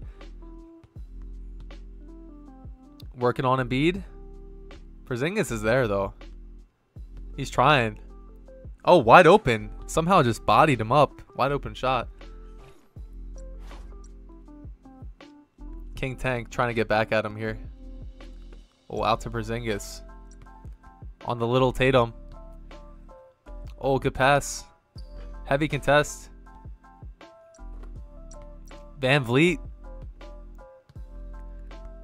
S1: Working on Embiid. Porzingis is there, though. He's trying. Oh, wide open. Somehow just bodied him up. Wide open shot. King Tank trying to get back at him here. Oh, out to Porzingis. On the little Tatum. Oh, good pass. Heavy contest. VanVleet.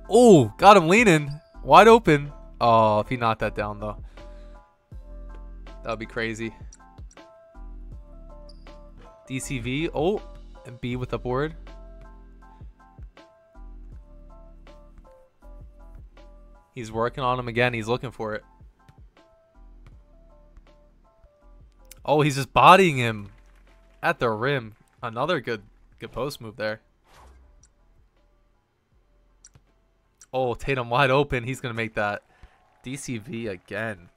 S1: Oh, got him leaning. Wide open. Oh, if he knocked that down, though. That would be crazy. DCV. Oh, Embiid with the board. He's working on him again. He's looking for it. Oh, he's just bodying him at the rim. Another good good post move there. Oh, Tatum wide open. He's going to make that. DCV again.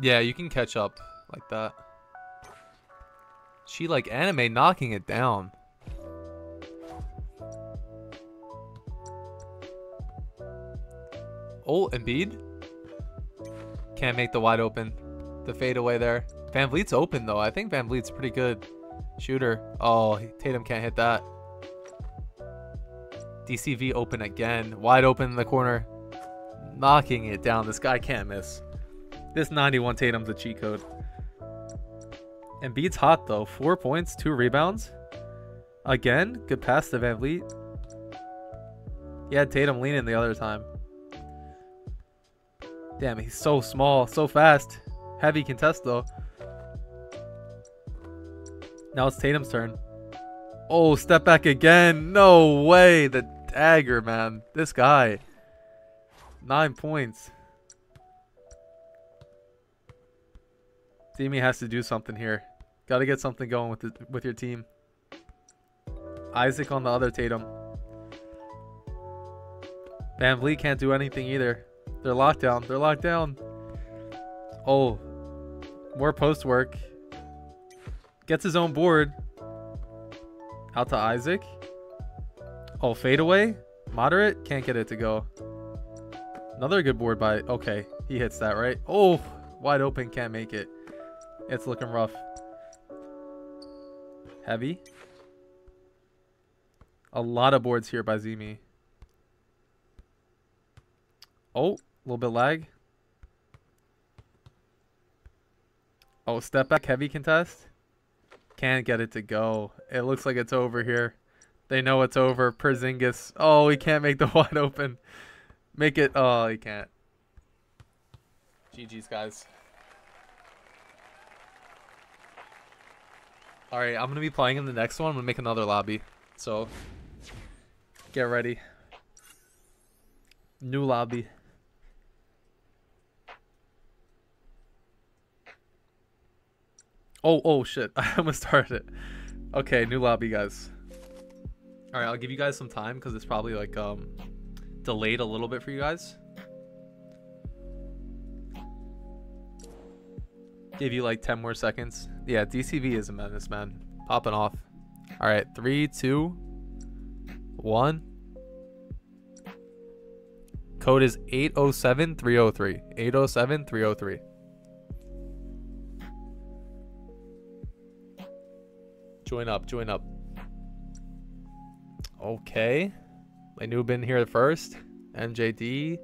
S1: Yeah, you can catch up like that. She like anime knocking it down. Oh, Embiid. Can't make the wide open. The fade away there. VanVleet's open though. I think VanVleet's pretty good shooter. Oh, Tatum can't hit that. DCV open again. Wide open in the corner. Knocking it down. This guy can't miss. This 91 Tatum's a cheat code. Embiid's hot though. Four points, two rebounds. Again, good pass to VanVleet. He had Tatum leaning the other time. Damn, he's so small, so fast. Heavy contest though. Now it's Tatum's turn. Oh, step back again. No way. The dagger, man. This guy. Nine points. Teamy has to do something here. Got to get something going with the, with your team. Isaac on the other Tatum. VanVleet can't do anything either. They're locked down. They're locked down. Oh, more post work. Gets his own board. Out to Isaac. Oh, fadeaway. Moderate. Can't get it to go. Another good board by... Okay, he hits that, right? Oh, wide open. Can't make it. It's looking rough. Heavy. A lot of boards here by Zimi. Oh, a little bit lag. Oh, step back heavy contest. Can't get it to go. It looks like it's over here. They know it's over. Porzingis. Oh, he can't make the wide open. Make it. Oh, he can't. GG's, guys. Alright, I'm going to be playing in the next one. I'm going to make another lobby. So, get ready. New lobby. Oh, oh shit. I almost started it. Okay, new lobby, guys. Alright, I'll give you guys some time because it's probably like um delayed a little bit for you guys. Give you like 10 more seconds. Yeah, DCV is a menace, man. Popping off. All right, three, two, one. Code is 807303. 807303. Join up, join up. Okay. My Nubin here first. MJD.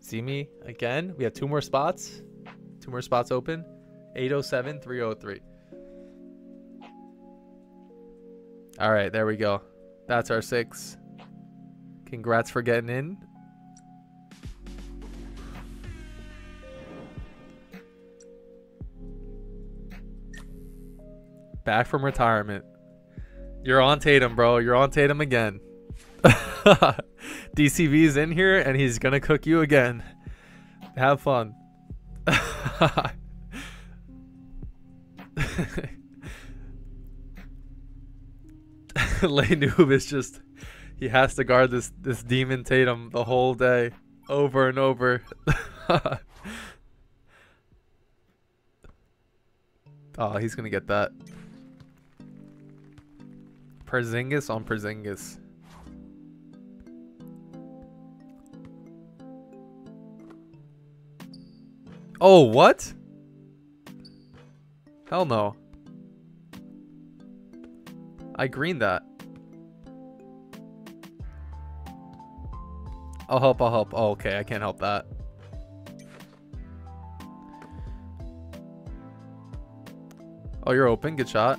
S1: See me again. We have two more spots. Two more spots open. 807 303. All right, there we go. That's our six. Congrats for getting in. Back from retirement. You're on Tatum, bro. You're on Tatum again. DCV's in here and he's going to cook you again. Have fun. Lay Noob is just he has to guard this this demon Tatum the whole day, over and over. oh, he's gonna get that. Porzingis on Porzingis. Oh, what? Hell no. I greened that. I'll help, I'll help. Oh, okay, I can't help that. Oh, you're open. Good shot.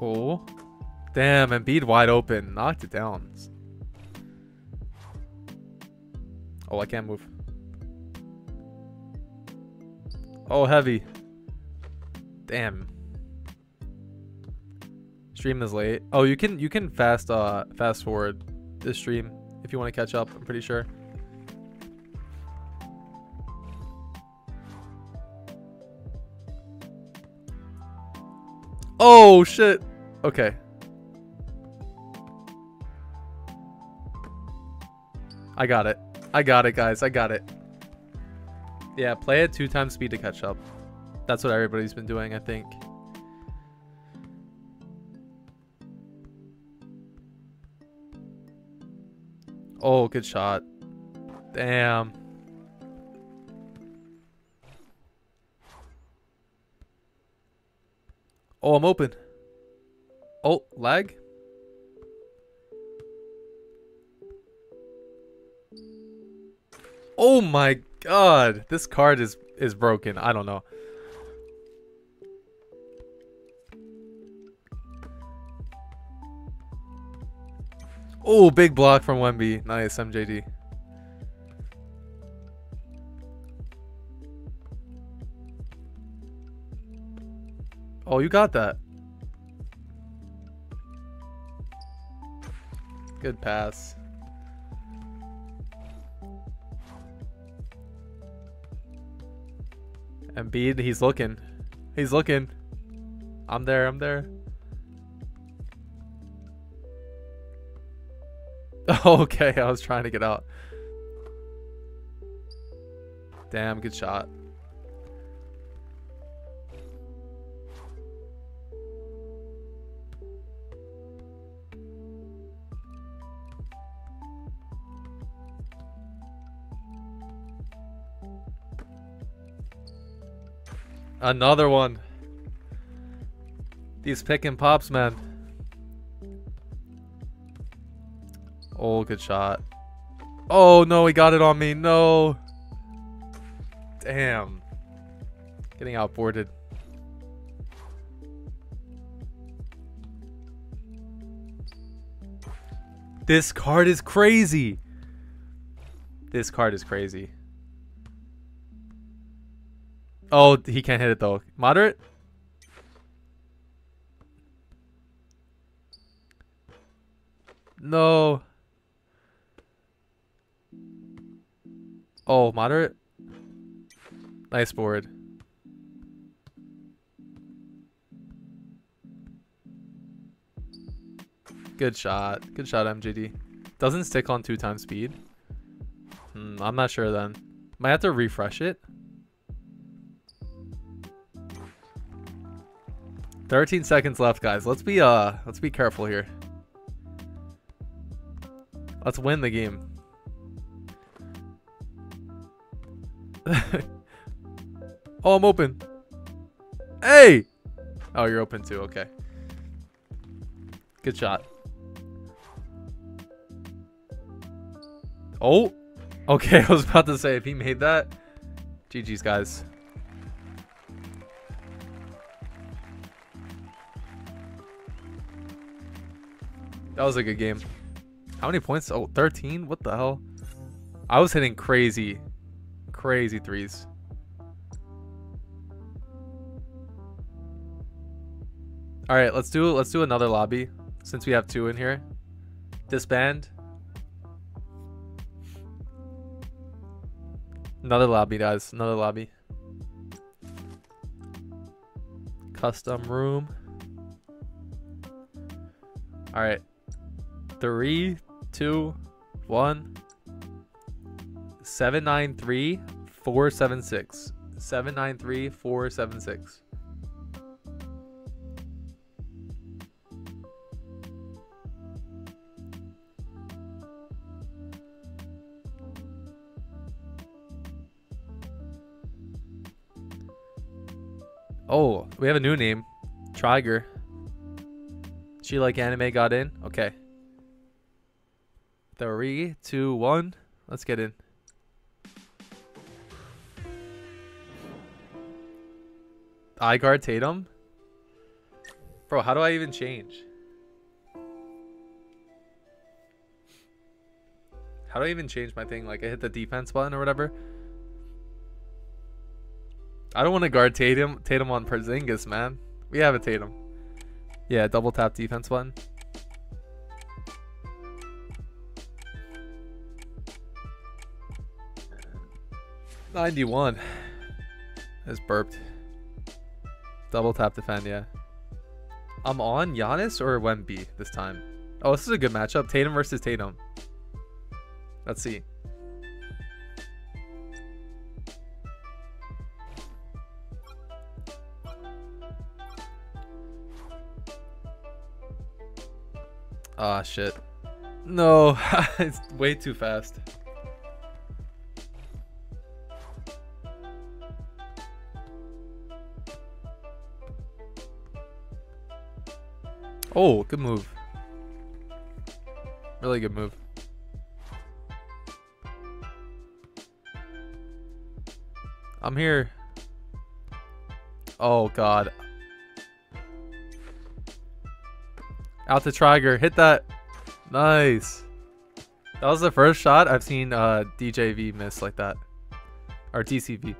S1: Oh. Damn, Embiid wide open. Knocked it down. Oh, I can't move. Oh, heavy. Damn. Stream is late. Oh, you can you can fast uh fast forward this stream if you want to catch up. I'm pretty sure. Oh shit. Okay. I got it. I got it, guys. I got it. Yeah, play at two times speed to catch up. That's what everybody's been doing, I think. Oh, good shot. Damn. Oh, I'm open. Oh, lag? Oh my god. This card is is broken. I don't know. Oh, big block from Wemby. Nice, MJD. Oh, you got that. Good pass. Embiid, he's looking. He's looking. I'm there, I'm there. okay, I was trying to get out. Damn, good shot. Another one. These pick and pops, man. Oh, good shot. Oh, no, he got it on me. No. Damn. Getting outboarded. This card is crazy. This card is crazy. Oh, he can't hit it though. Moderate? No. Oh, moderate? Nice board. Good shot. Good shot, MJD. Doesn't stick on two times speed. Hmm, I'm not sure then. Might have to refresh it. 13 seconds left, guys. Let's be uh let's be careful here. Let's win the game. oh, I'm open. Hey! Oh, you're open too. Okay. Good shot. Oh! Okay, I was about to say, if he made that, GG's, guys. That was a good game. How many points? Oh, 13? What the hell? I was hitting crazy, crazy threes. All right, let's do let's do another lobby since we have two in here. Disband. Another lobby, guys. Another lobby. Custom room. All right. Three, two, one. Seven nine three four seven six. Seven nine three four seven six. Oh, we have a new name. Triger. She like anime got in? Okay. Three, two, one. Let's get in. I guard Tatum? Bro, how do I even change? How do I even change my thing? Like, I hit the defense button or whatever? I don't want to guard Tatum. Tatum on Porzingis, man. We have a Tatum. Yeah, double tap defense button. Ninety-one. Is burped. Double tap defend, yeah. I'm on Giannis or Wemby this time. Oh, this is a good matchup. Tatum versus Tatum. Let's see. Ah, oh, shit. No, it's way too fast. Oh, good move. Really good move. I'm here. Oh, God. Out to Trigger. Hit that. Nice. That was the first shot I've seen uh, DJV miss like that. Or DCV.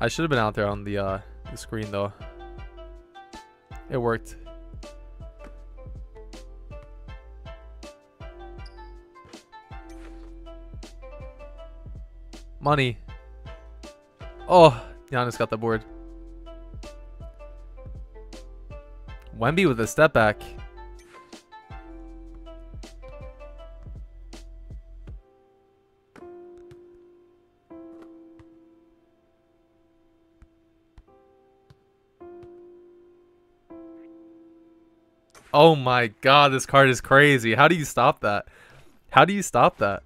S1: I should have been out there on the, uh, the screen though. It worked. Money. Oh, Giannis got the board. Wemby with a step back. Oh my god, this card is crazy. How do you stop that? How do you stop that?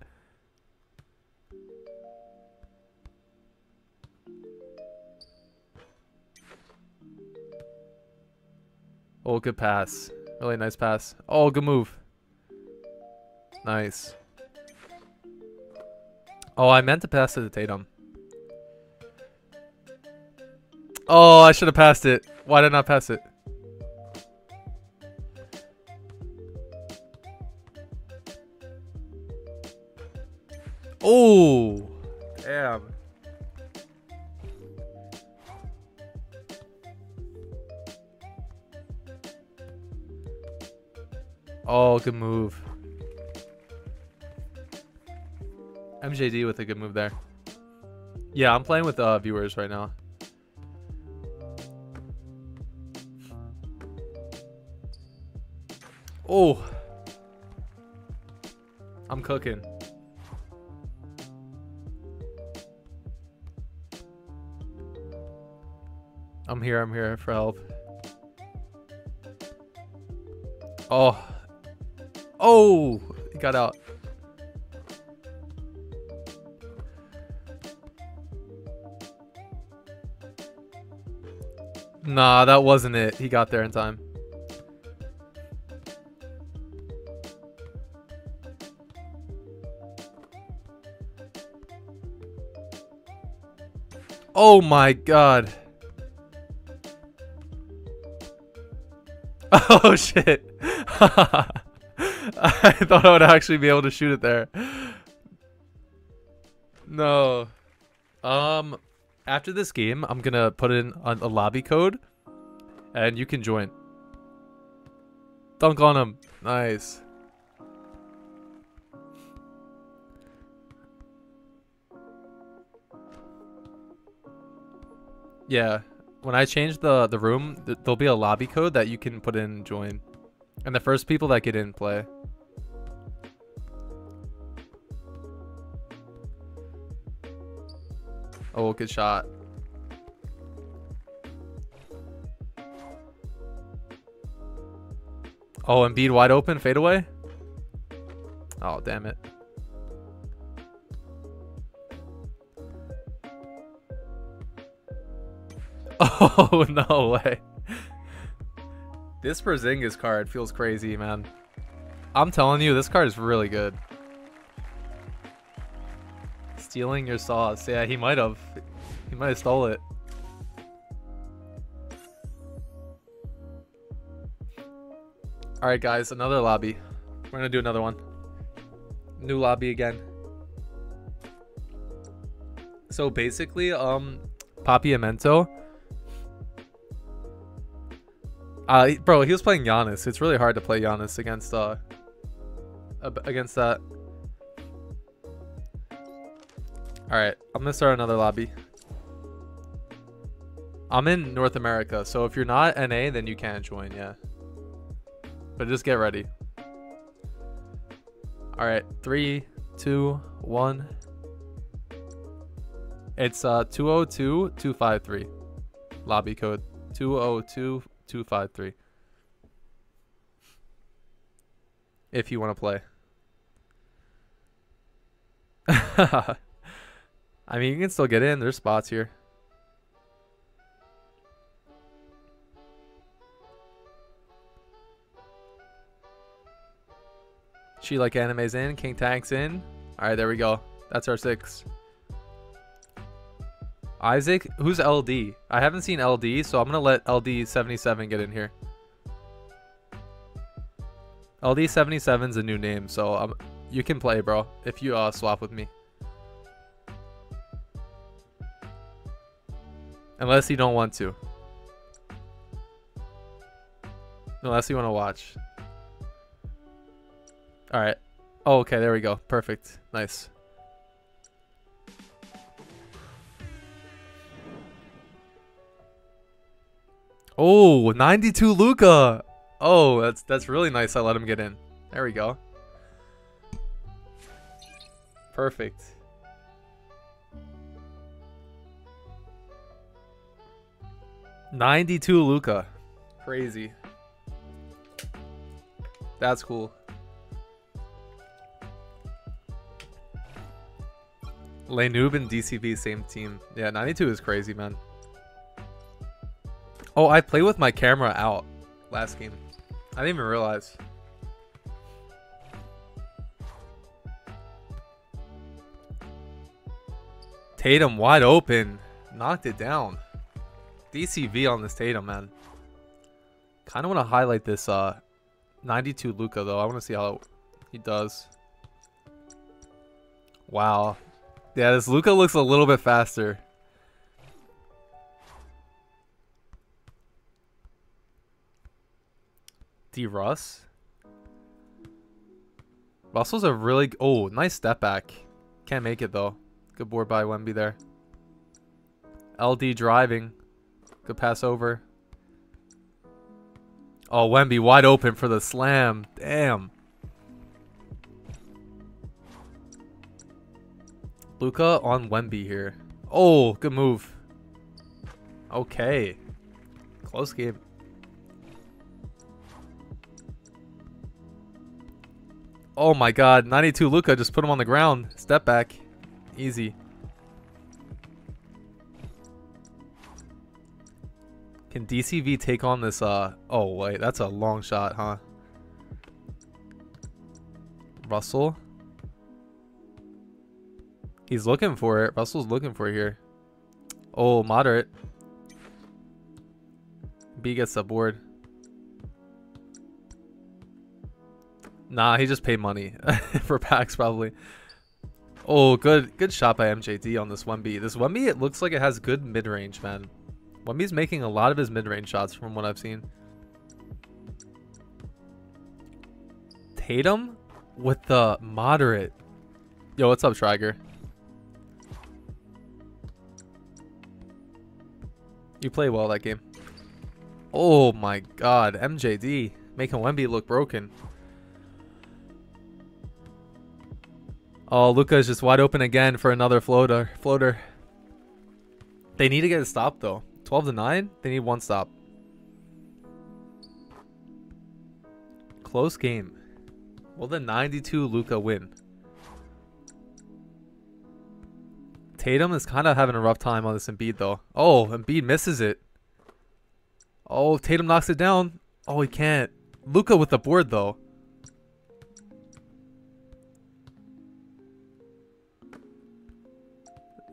S1: Oh, good pass. Really nice pass. Oh, good move. Nice. Oh, I meant to pass to Tatum. Oh, I should have passed it. Why did I not pass it? Oh, damn. Oh, good move. MJD with a good move there. Yeah, I'm playing with uh, viewers right now. Oh. I'm cooking. I'm here, I'm here for help. Oh. Oh! He got out. Nah, that wasn't it. He got there in time. Oh my god. Oh shit. I thought I would actually be able to shoot it there. No. Um after this game, I'm gonna put in a, a lobby code, and you can join. Dunk on him. Nice. Yeah, when I change the the room, th there'll be a lobby code that you can put in and join, and the first people that get in play. Oh, good shot. Oh, Embiid wide open, fade away. Oh, damn it. Oh, no way. This Porzingis card feels crazy, man. I'm telling you, this card is really good. Stealing your sauce. Yeah, he might have. He might have stole it. Alright, guys. Another lobby. We're to do another one. New lobby again. So basically, um, Papiamento. Uh, bro, he was playing Giannis. It's really hard to play Giannis against, uh, against that. Alright, I'm gonna start another lobby. I'm in North America, so if you're not NA, then you can't join, yeah. But just get ready. Alright, three, two, one. It's uh 202-253. Lobby code 202-253. If you want to play. I mean, you can still get in. There's spots here. She like animes in. King Tank's in. All right, there we go. That's our six. Isaac, who's LD? I haven't seen LD, so I'm gonna let LD77 get in here. LD77's a new name, so um, you can play, bro, if you uh, swap with me. Unless you don't want to. Unless you want to watch. Alright. Oh, okay, there we go. Perfect. Nice. Oh, 92 Luka. Oh, that's that's really nice. I let him get in. There we go. Perfect. 92 Luka. Crazy. That's cool. Noob and DCV same team. Yeah, 92 is crazy, man. Oh, I played with my camera out last game. I didn't even realize. Tatum wide open. Knocked it down. DCV on this Tatum, man. Kind of want to highlight this uh, 92 Luka, though. I want to see how he does. Wow. Yeah, this Luka looks a little bit faster. Russ. Russell's a really... Oh, nice step back. Can't make it, though. Good board by Wemby there. LD driving. Good pass over. Oh, Wemby wide open for the slam. Damn. Luka on Wemby here. Oh, good move. Okay. Close game. Oh my god, 92 Luka just put him on the ground. Step back. Easy. Can DCV take on this, uh... Oh, wait, that's a long shot, huh? Russell? He's looking for it. Russell's looking for it here. Oh, moderate. B gets the board. Nah, he just paid money for packs probably. Oh, good good shot by MJD on this 1B. This 1B, it looks like it has good mid-range, man. 1B's making a lot of his mid-range shots from what I've seen. Tatum with the moderate. Yo, what's up, Schreiger? You play well that game. Oh my god, MJD making Wemby look broken. Oh, Luka is just wide open again for another floater. Floater. They need to get a stop though. 12 to 9? They need one stop. Close game. Will the 92 Luka win? Tatum is kind of having a rough time on this Embiid though. Oh, Embiid misses it. Oh, Tatum knocks it down. Oh, he can't. Luka with the board though.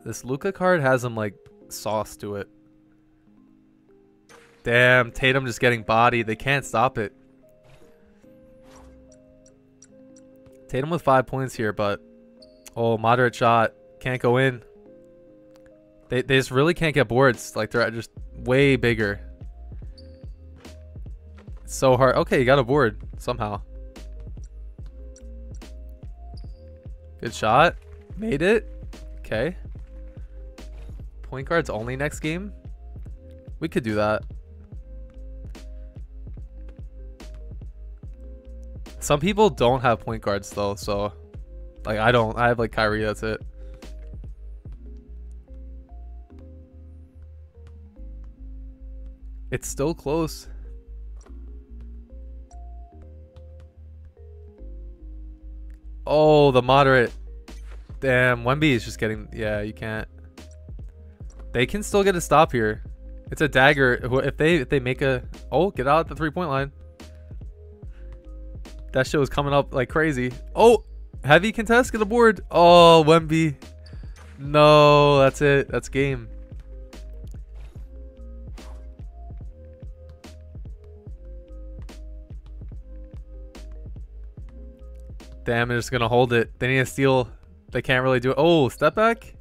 S1: This Luka card has some like sauce to it. Damn, Tatum just getting bodied. They can't stop it. Tatum with five points here, but oh, moderate shot. Can't go in. They, they just really can't get boards. Like, they're just way bigger. It's so hard. Okay, you got a board somehow. Good shot. Made it. Okay. Point guards only next game? We could do that. Some people don't have point guards though, so like I don't. I have like Kyrie, that's it. It's still close. Oh, the moderate. Damn, Wemby is just getting... Yeah, you can't. They can still get a stop here. It's a dagger. If they if they make a... Oh, get out at the three-point line. That shit was coming up like crazy. Oh, heavy contest. Get a board. Oh, Wemby. No, that's it. That's game. Damn, they're just gonna hold it. They need to steal. They can't really do it. Oh, step back?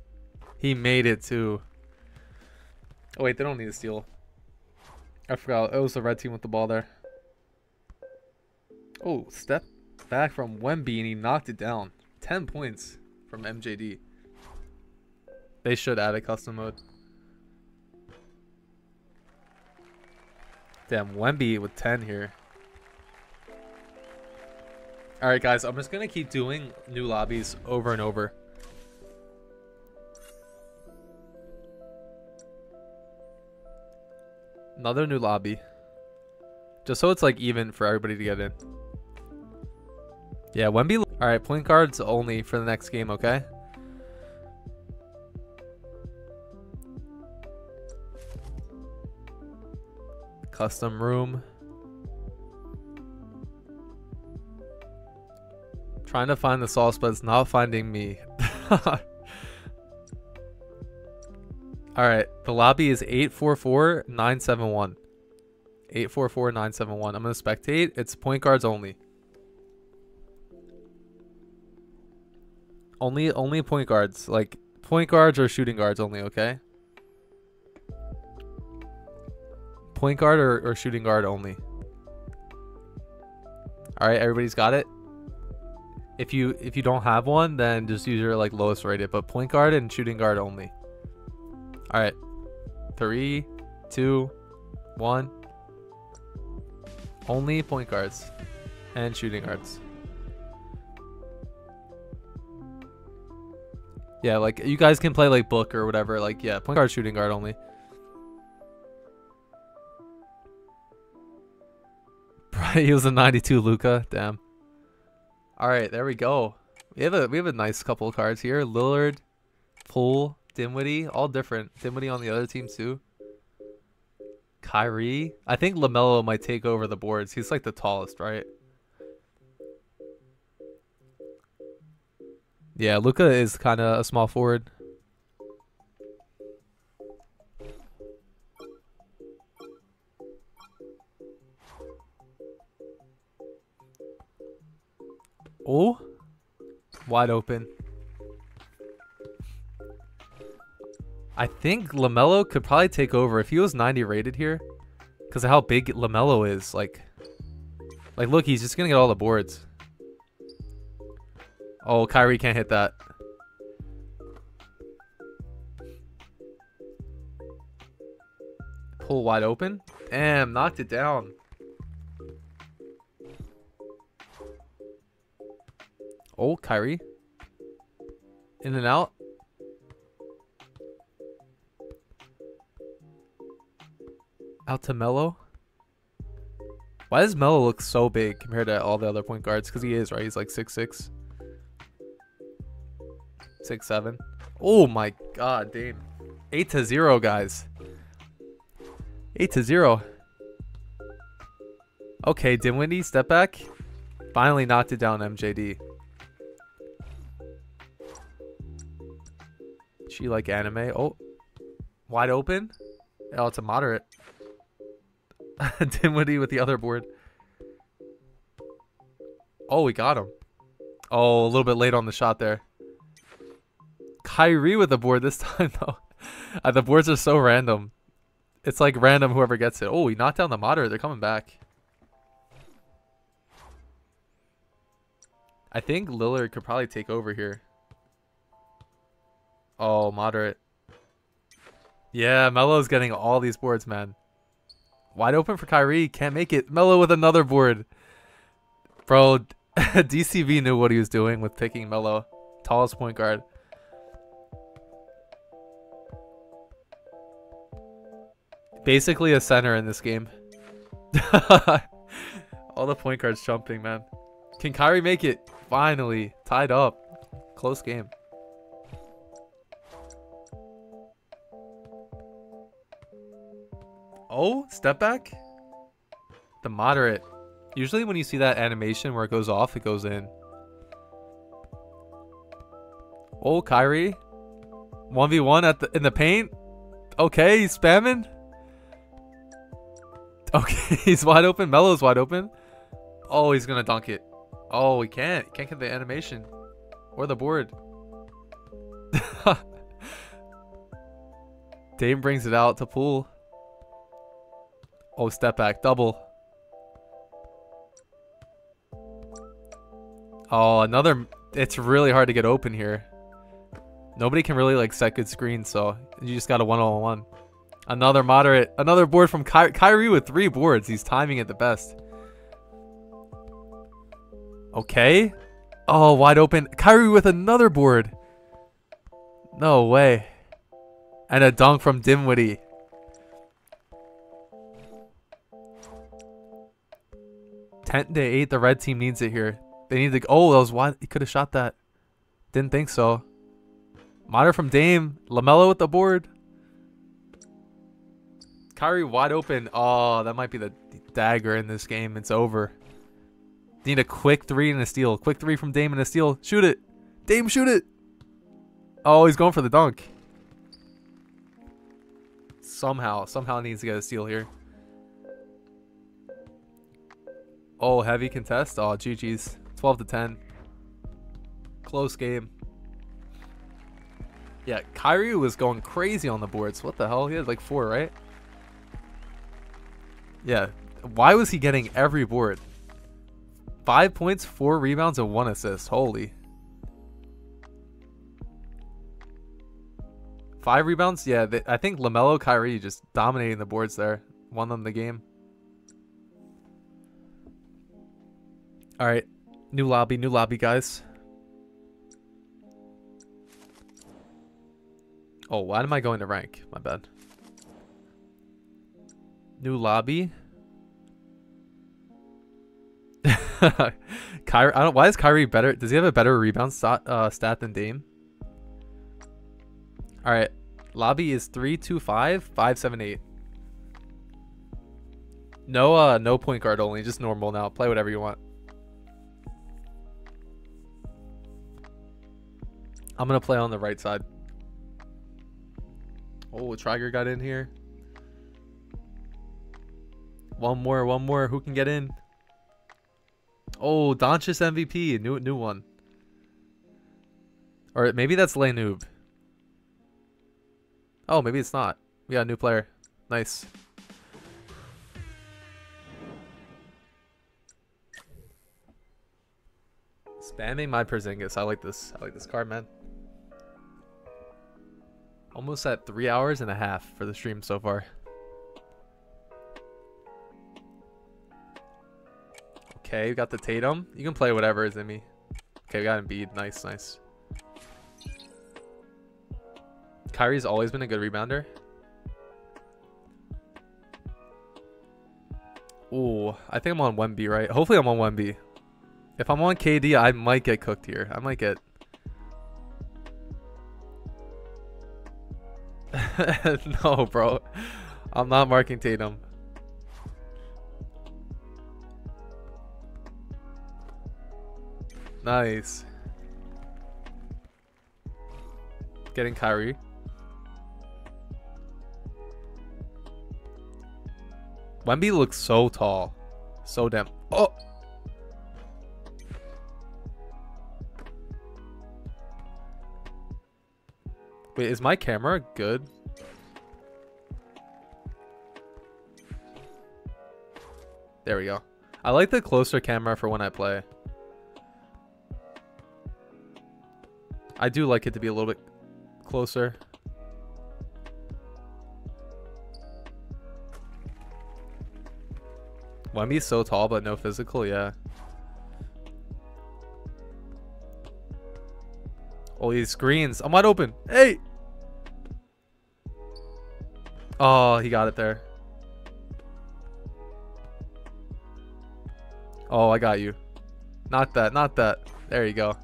S1: He made it too. Oh wait, they don't need to steal. I forgot. It was the red team with the ball there. Oh, step back from Wemby and he knocked it down. 10 points from MJD. They should add a custom mode. Damn, Wemby with 10 here. Alright guys, I'm just gonna keep doing new lobbies over and over. Another new lobby. Just so it's like even for everybody to get in. Yeah, Wemby. Alright, point guards only for the next game, okay? Custom room. Trying to find the sauce, but it's not finding me. Alright, the lobby is 844-971. 844-971. I'm going to spectate. It's point guards only. Only only point guards. Like, point guards or shooting guards only, okay? Point guard or, or shooting guard only. Alright, everybody's got it? If you if you don't have one, then just use your like lowest rated. But point guard and shooting guard only. All right, three, two, one. Only point guards and shooting guards. Yeah, like you guys can play like book or whatever. Like yeah, point guard, shooting guard only. he was a 92 Luka. Damn. All right, there we go. We have a we have a nice couple of cards here. Lillard, Poole, Dinwiddie, all different. Dinwiddie on the other team too. Kyrie. I think LaMelo might take over the boards. He's like the tallest, right? Yeah, Luka is kind of a small forward. Oh, wide open. I think LaMelo could probably take over if he was 90 rated here. Because of how big LaMelo is. Like, like look, he's just going to get all the boards. Oh, Kyrie can't hit that. Poole wide open. Damn, knocked it down. Oh, Kyrie. In and out. Out to Melo. Why does Melo look so big compared to all the other point guards? Because he is, right? He's like six six, six seven. Oh my god, damn. 8 to 0, guys. 8 to 0. Okay, Dinwiddie, step back. Finally knocked it down, MJD. She like anime. Oh, wide open. Oh, it's a moderate. Dinwiddie with the other board. Oh, we got him. Oh, a little bit late on the shot there. Kyrie with the board this time, though. Uh, the boards are so random. It's like random whoever gets it. Oh, we knocked down the moderate. They're coming back. I think Lillard could probably take over here. Oh, moderate. Yeah, Melo's getting all these boards, man. Wide open for Kyrie. Can't make it. Melo with another board. Bro, DCV knew what he was doing with picking Melo. Tallest point guard. Basically a center in this game. All the point guards jumping, man. Can Kyrie make it? Finally. Tied up. Close game. Oh, step back? The moderate. Usually when you see that animation where it goes off, it goes in. Oh, Kyrie. 1v1 at the in the paint. Okay, he's spamming. Okay, he's wide open. Melo's wide open. Oh, he's gonna dunk it. Oh, he can't. Can't get the animation. Or the board. Dame brings it out to Poole. Oh, step back. Double. Oh, another... It's really hard to get open here. Nobody can really, like, set good screens, so you just got a one-on-one. Another moderate. Another board from Ky Kyrie with three boards. He's timing it the best. Okay. Oh, wide open. Kyrie with another board. No way. And a dunk from Dinwiddie. 10 to 8. The red team needs it here. They need to. Oh, that was wide. He could have shot that. Didn't think so. Monitor from Dame. LaMelo with the board. Kyrie wide open. Oh, that might be the dagger in this game. It's over. Need a quick three and a steal. Quick three from Dame and a steal. Shoot it. Dame, shoot it. Oh, he's going for the dunk. Somehow, somehow needs to get a steal here. Oh, heavy contest. Oh, GG's. 12 to 10. Close game. Yeah, Kyrie was going crazy on the boards. What the hell? He had like four, right? Yeah. Why was he getting every board? Five points, four rebounds, and one assist. Holy. Five rebounds? Yeah, they, I think LaMelo Kyrie just dominating the boards there. Won them the game. All right, new lobby, new lobby, guys. Oh, why am I going to rank? My bad. New lobby. Kyrie, I don't. Why is Kyrie better? Does he have a better rebound stat, uh, stat than Dame? All right, lobby is three two five five seven eight. No, uh, no point guard only, just normal now. Play whatever you want. I'm gonna play on the right side. Oh, Trigger got in here. One more, one more. Who can get in? Oh, Doncic MVP, new new one. Or maybe that's Noob. Oh, maybe it's not. We got a new player. Nice. Spamming my Porzingis. I like this. I like this card, man. Almost at three hours and a half for the stream so far. Okay, we got the Tatum. You can play whatever is in me. Okay, we got Embiid. Nice, nice. Kyrie's always been a good rebounder. Ooh, I think I'm on 1B, right? Hopefully I'm on 1B. If I'm on KD, I might get cooked here. I might get no, bro. I'm not marking Tatum. Nice. Getting Kyrie. Wemby looks so tall. So damn. Oh! Wait, is my camera good? There we go. I like the closer camera for when I play. I do like it to be a little bit closer. Wemby's so tall but no physical, yeah. Oh, these screens. I'm wide open. Hey! Oh, he got it there. Oh, I got you. Not that, not that. There you go.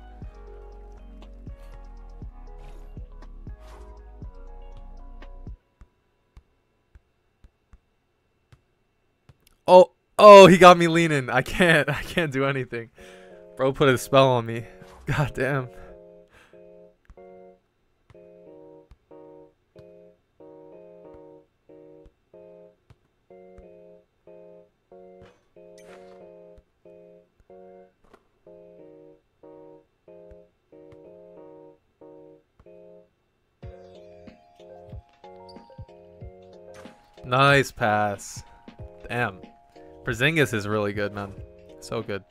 S1: Oh, oh, he got me leaning. I can't, I can't do anything. Bro put a spell on me. God damn. Nice pass. Damn. Porzingis is really good, man. So good.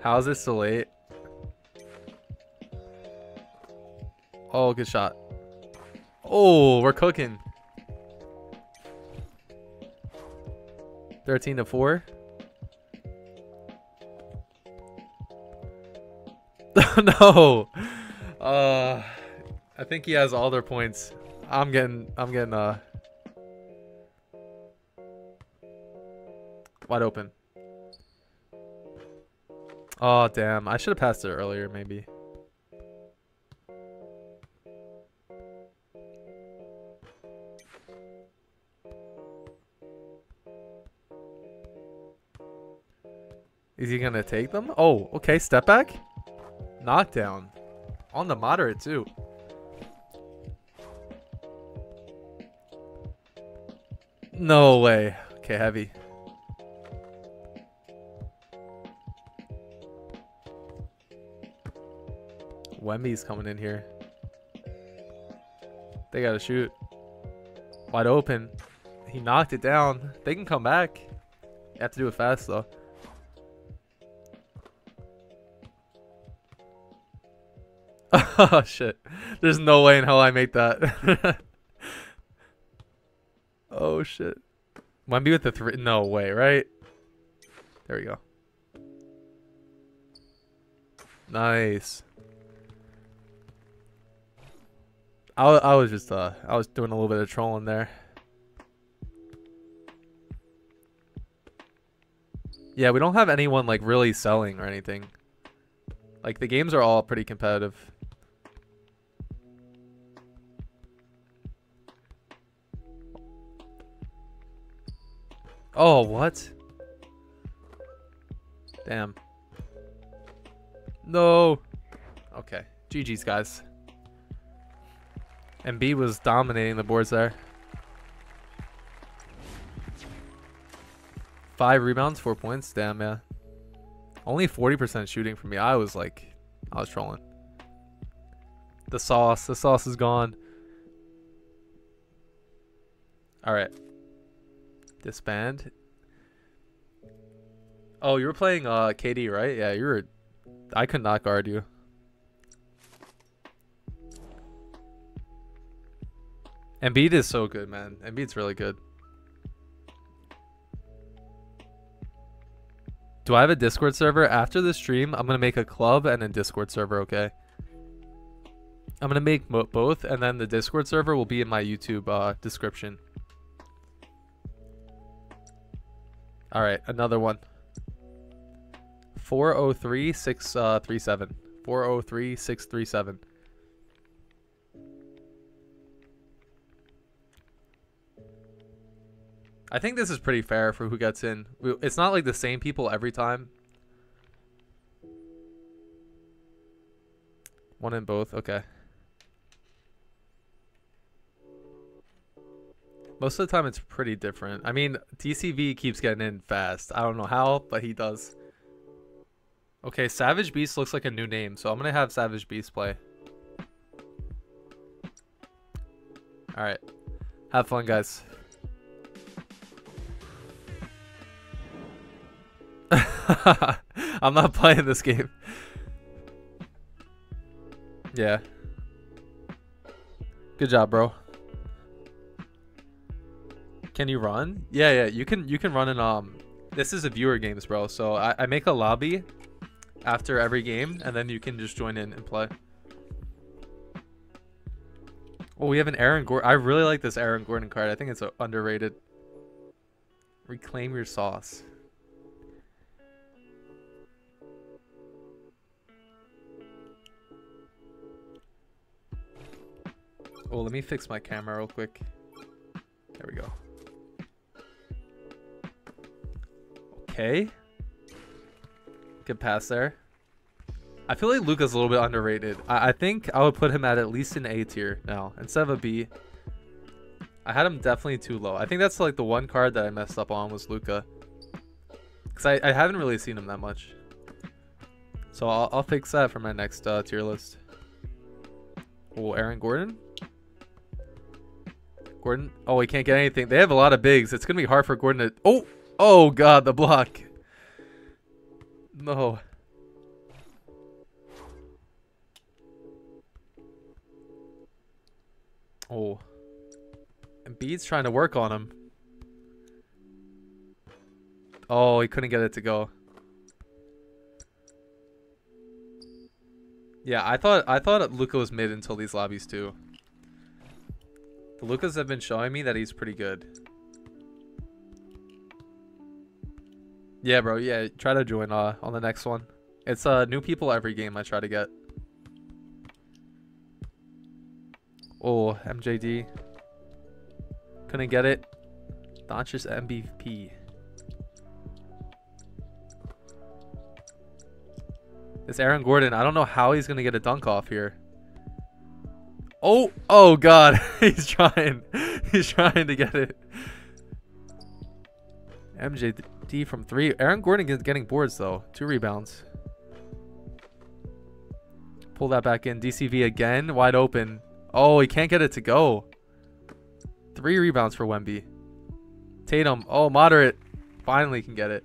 S1: How is this so late? Oh, good shot. Oh, we're cooking. 13 to 4. no. Uh, I think he has all their points. I'm getting, I'm getting, uh, wide open. Oh, damn. I should have passed it earlier, maybe. Is he gonna take them? Oh, okay, step back. Knockdown. On the moderate, too. No way. Okay, heavy. Wemby's coming in here. They gotta shoot. Wide open. He knocked it down. They can come back. You have to do it fast, though. oh shit. There's no way in hell I make that. oh shit. Might be with the three. No way, right? There we go. Nice. I, I was just uh I was doing a little bit of trolling there. Yeah, we don't have anyone like really selling or anything. Like the games are all pretty competitive. Oh, what? Damn. No. Okay. GG's, guys. And B was dominating the boards there. Five rebounds, four points. Damn, yeah. Only 40% shooting for me. I was like, I was trolling. The sauce. The sauce is gone. Alright. Disband. Oh, you were playing uh KD, right? Yeah, you were I could not guard you. Embiid is so good, man. Embiid's really good. Do I have a Discord server? After the stream, I'm going to make a club and a Discord server, okay? I'm going to make both, and then the Discord server will be in my YouTube uh, description. Alright, another one. 403 637. Uh, 403 637. I think this is pretty fair for who gets in. It's not like the same people every time. One in both, okay. Most of the time it's pretty different. I mean, DCV keeps getting in fast. I don't know how, but he does. Okay, Savage Beast looks like a new name, so I'm going to have Savage Beast play. Alright. Have fun, guys. I'm not playing this game. Yeah. Good job, bro. Can you run? Yeah, yeah, you can you can run in um this is a viewer games, bro. So I, I make a lobby after every game, and then you can just join in and play. Oh, we have an Aaron Gordon. I really like this Aaron Gordon card. I think it's underrated. Reclaim your sauce. Oh, let me fix my camera real quick. There we go. Okay. Good pass there. I feel like Luka's a little bit underrated. I, I think I would put him at at least an A tier now instead of a B. I had him definitely too low. I think that's like the one card that I messed up on was Luca. Because I, I haven't really seen him that much. So I'll, I'll fix that for my next uh, tier list. Oh, Aaron Gordon? Gordon? Oh, he can't get anything. They have a lot of bigs. It's going to be hard for Gordon to... Oh! Oh, God, the block. No. Oh. Embiid's trying to work on him. Oh, he couldn't get it to go. Yeah, I thought I thought Luka was mid until these lobbies too. The Lukas have been showing me that he's pretty good. Yeah, bro. Yeah, try to join uh, on the next one. It's uh new people every game I try to get. Oh, MJD. Couldn't get it. Doncic MVP. It's Aaron Gordon. I don't know how he's going to get a dunk off here. Oh, oh god. he's trying. He's trying to get it. MJD from three. Aaron Gordon is getting boards though. Two rebounds. Pull that back in. DCV again. Wide open. Oh, he can't get it to go. Three rebounds for Wemby. Tatum. Oh, moderate. Finally can get it.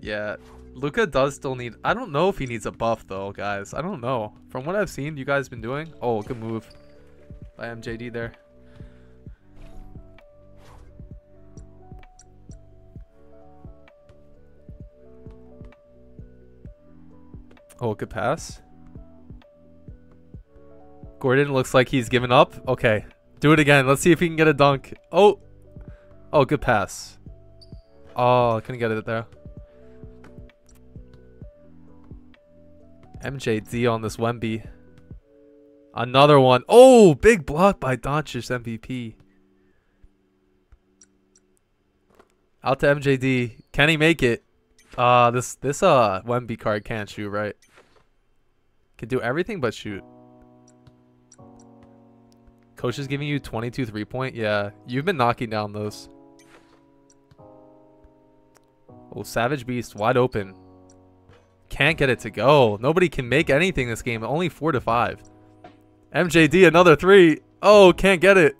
S1: Yeah. Luka does still need... I don't know if he needs a buff, though, guys. I don't know. From what I've seen you guys been doing... Oh, good move by MJD there. Oh, good pass. Gordon looks like he's given up. Okay. Do it again. Let's see if he can get a dunk. Oh. Oh, good pass. Oh, I couldn't get it there. MJD on this Wemby. Another one. Oh, big block by Doncic MVP. Out to MJD. Can he make it? Uh, this this uh Wemby card can't shoot, right? Can do everything but shoot. Coach is giving you 22 three point. Yeah, you've been knocking down those. Oh, Savage Beast wide open. Can't get it to go. Nobody can make anything this game. Only four to five. MJD another three. Oh, can't get it.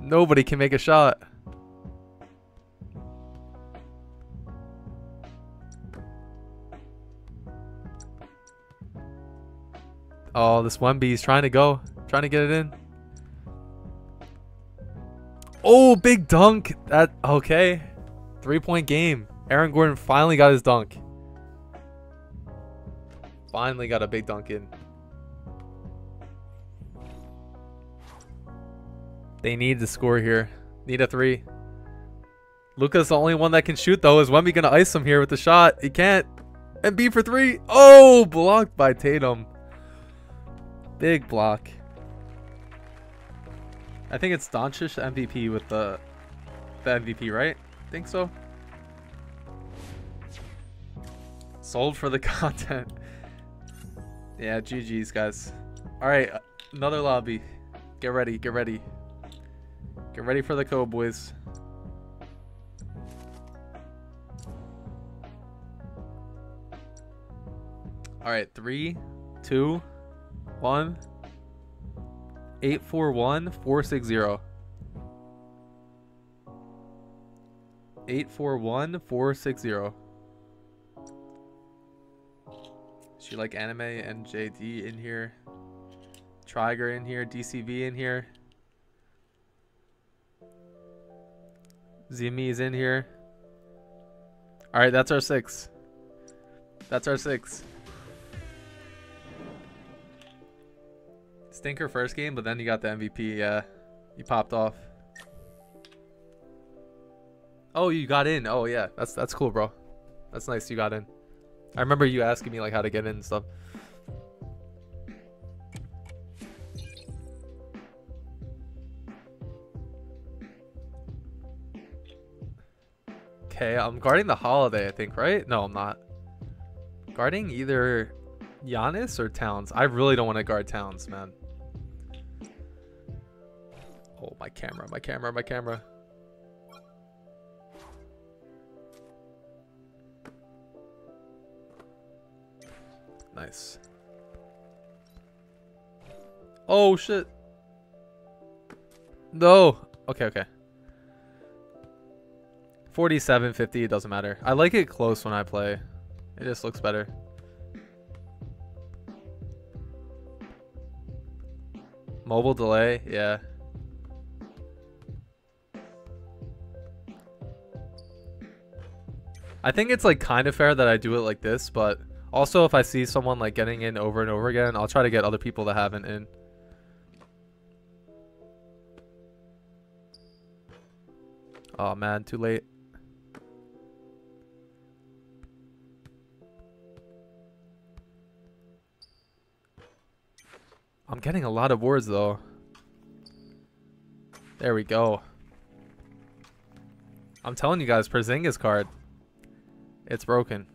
S1: Nobody can make a shot. Oh, this one B is trying to go. Trying to get it in. Oh, big dunk. That okay. Three point game. Aaron Gordon finally got his dunk. Finally got a big dunk in. They need to score here. Need a three. Luka's the only one that can shoot though. Is Wemby gonna ice him here with the shot? He can't. And B for three. Oh, blocked by Tatum. Big block. I think it's Doncic MVP with the the MVP, right? Think so. Sold for the content. Yeah, GG's guys. All right, uh, another lobby. Get ready, get ready. Get ready for the code, boys. All right, three, two, one, eight, four, one, four, six, zero. Eight, four, one, four, six, zero. She like anime and JD in here. Triger in here, DCV in here. Zimi is in here. Alright, that's our six. That's our six. Stinker first game, but then you got the MVP. Yeah, uh, you popped off. Oh, you got in. Oh yeah, that's that's cool, bro. That's nice. You got in. I remember you asking me like how to get in and stuff. Okay, I'm guarding the holiday, I think, right? No, I'm not. Guarding either Giannis or Towns. I really don't want to guard Towns, man. Oh, my camera, my camera, my camera. Nice. Oh, shit. No. Okay, okay. 47, 50, it doesn't matter. I like it close when I play. It just looks better. Mobile delay, yeah. I think it's like kind of fair that I do it like this, but also if I see someone like getting in over and over again, I'll try to get other people that haven't in. Oh man, too late. I'm getting a lot of boards though. There we go. I'm telling you guys, Porzingis card. It's broken.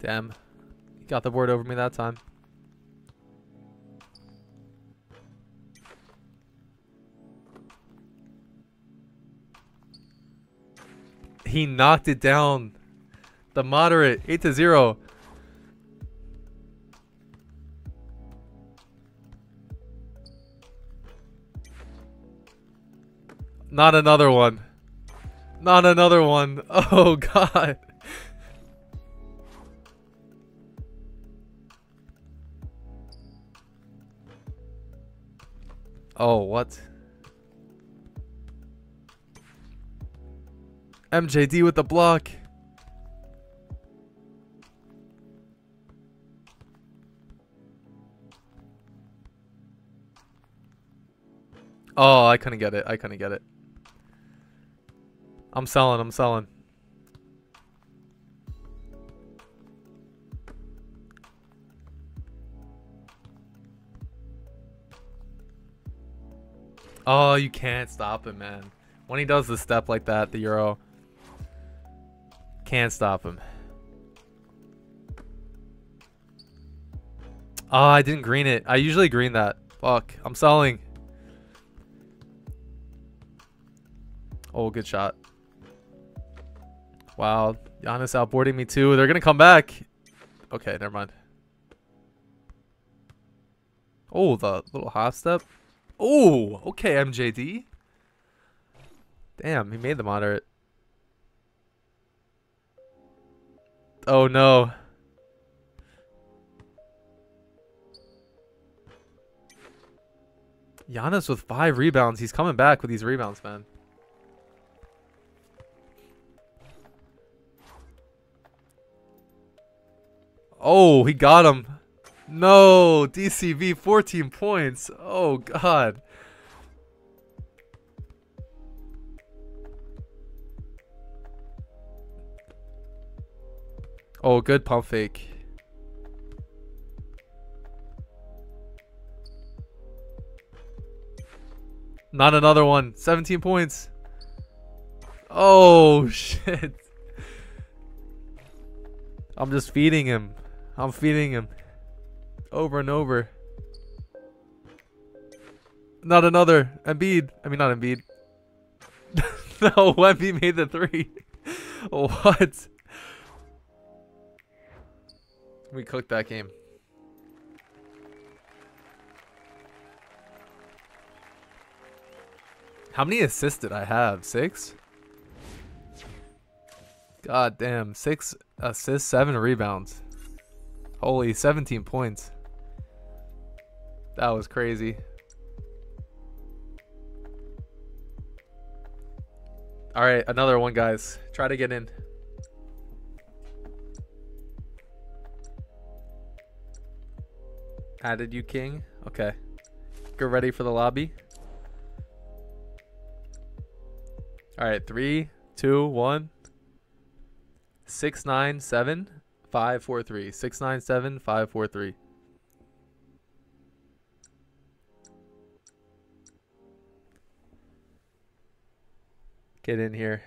S1: Damn. He got the board over me that time. He knocked it down. The moderate, 8 to 0. Not another one. Not another one. Oh, God. Oh, what? MJD with the block. Oh, I couldn't get it. I couldn't get it. I'm selling. I'm selling. Oh, you can't stop him, man. When he does the step like that, the Euro. Can't stop him. Oh, I didn't green it. I usually green that. Fuck. I'm selling. Oh, good shot. Wow. Giannis outboarding me too. They're to come back. Okay, never mind. Oh, the little half step. Oh, okay, MJD. Damn, he made the moderate. Oh no. Giannis with five rebounds. He's coming back with these rebounds, man. Oh, he got him. No, DCV 14 points. Oh, God. Oh, good pump fake. Not another one. 17 points. Oh, shit. I'm just feeding him. I'm feeding him. Over and over. Not another. Embiid. I mean, not Embiid. no, Embiid made the three. what? We cooked that game. How many assists did I have? Six? God damn. Six assists, seven rebounds. Holy, 17 points. That was crazy. All right, another one, guys. Try to get in. Added you king. Okay. Get ready for the lobby. All right, three, two, one. Six nine seven five four three. Six nine seven five four three. Get in here.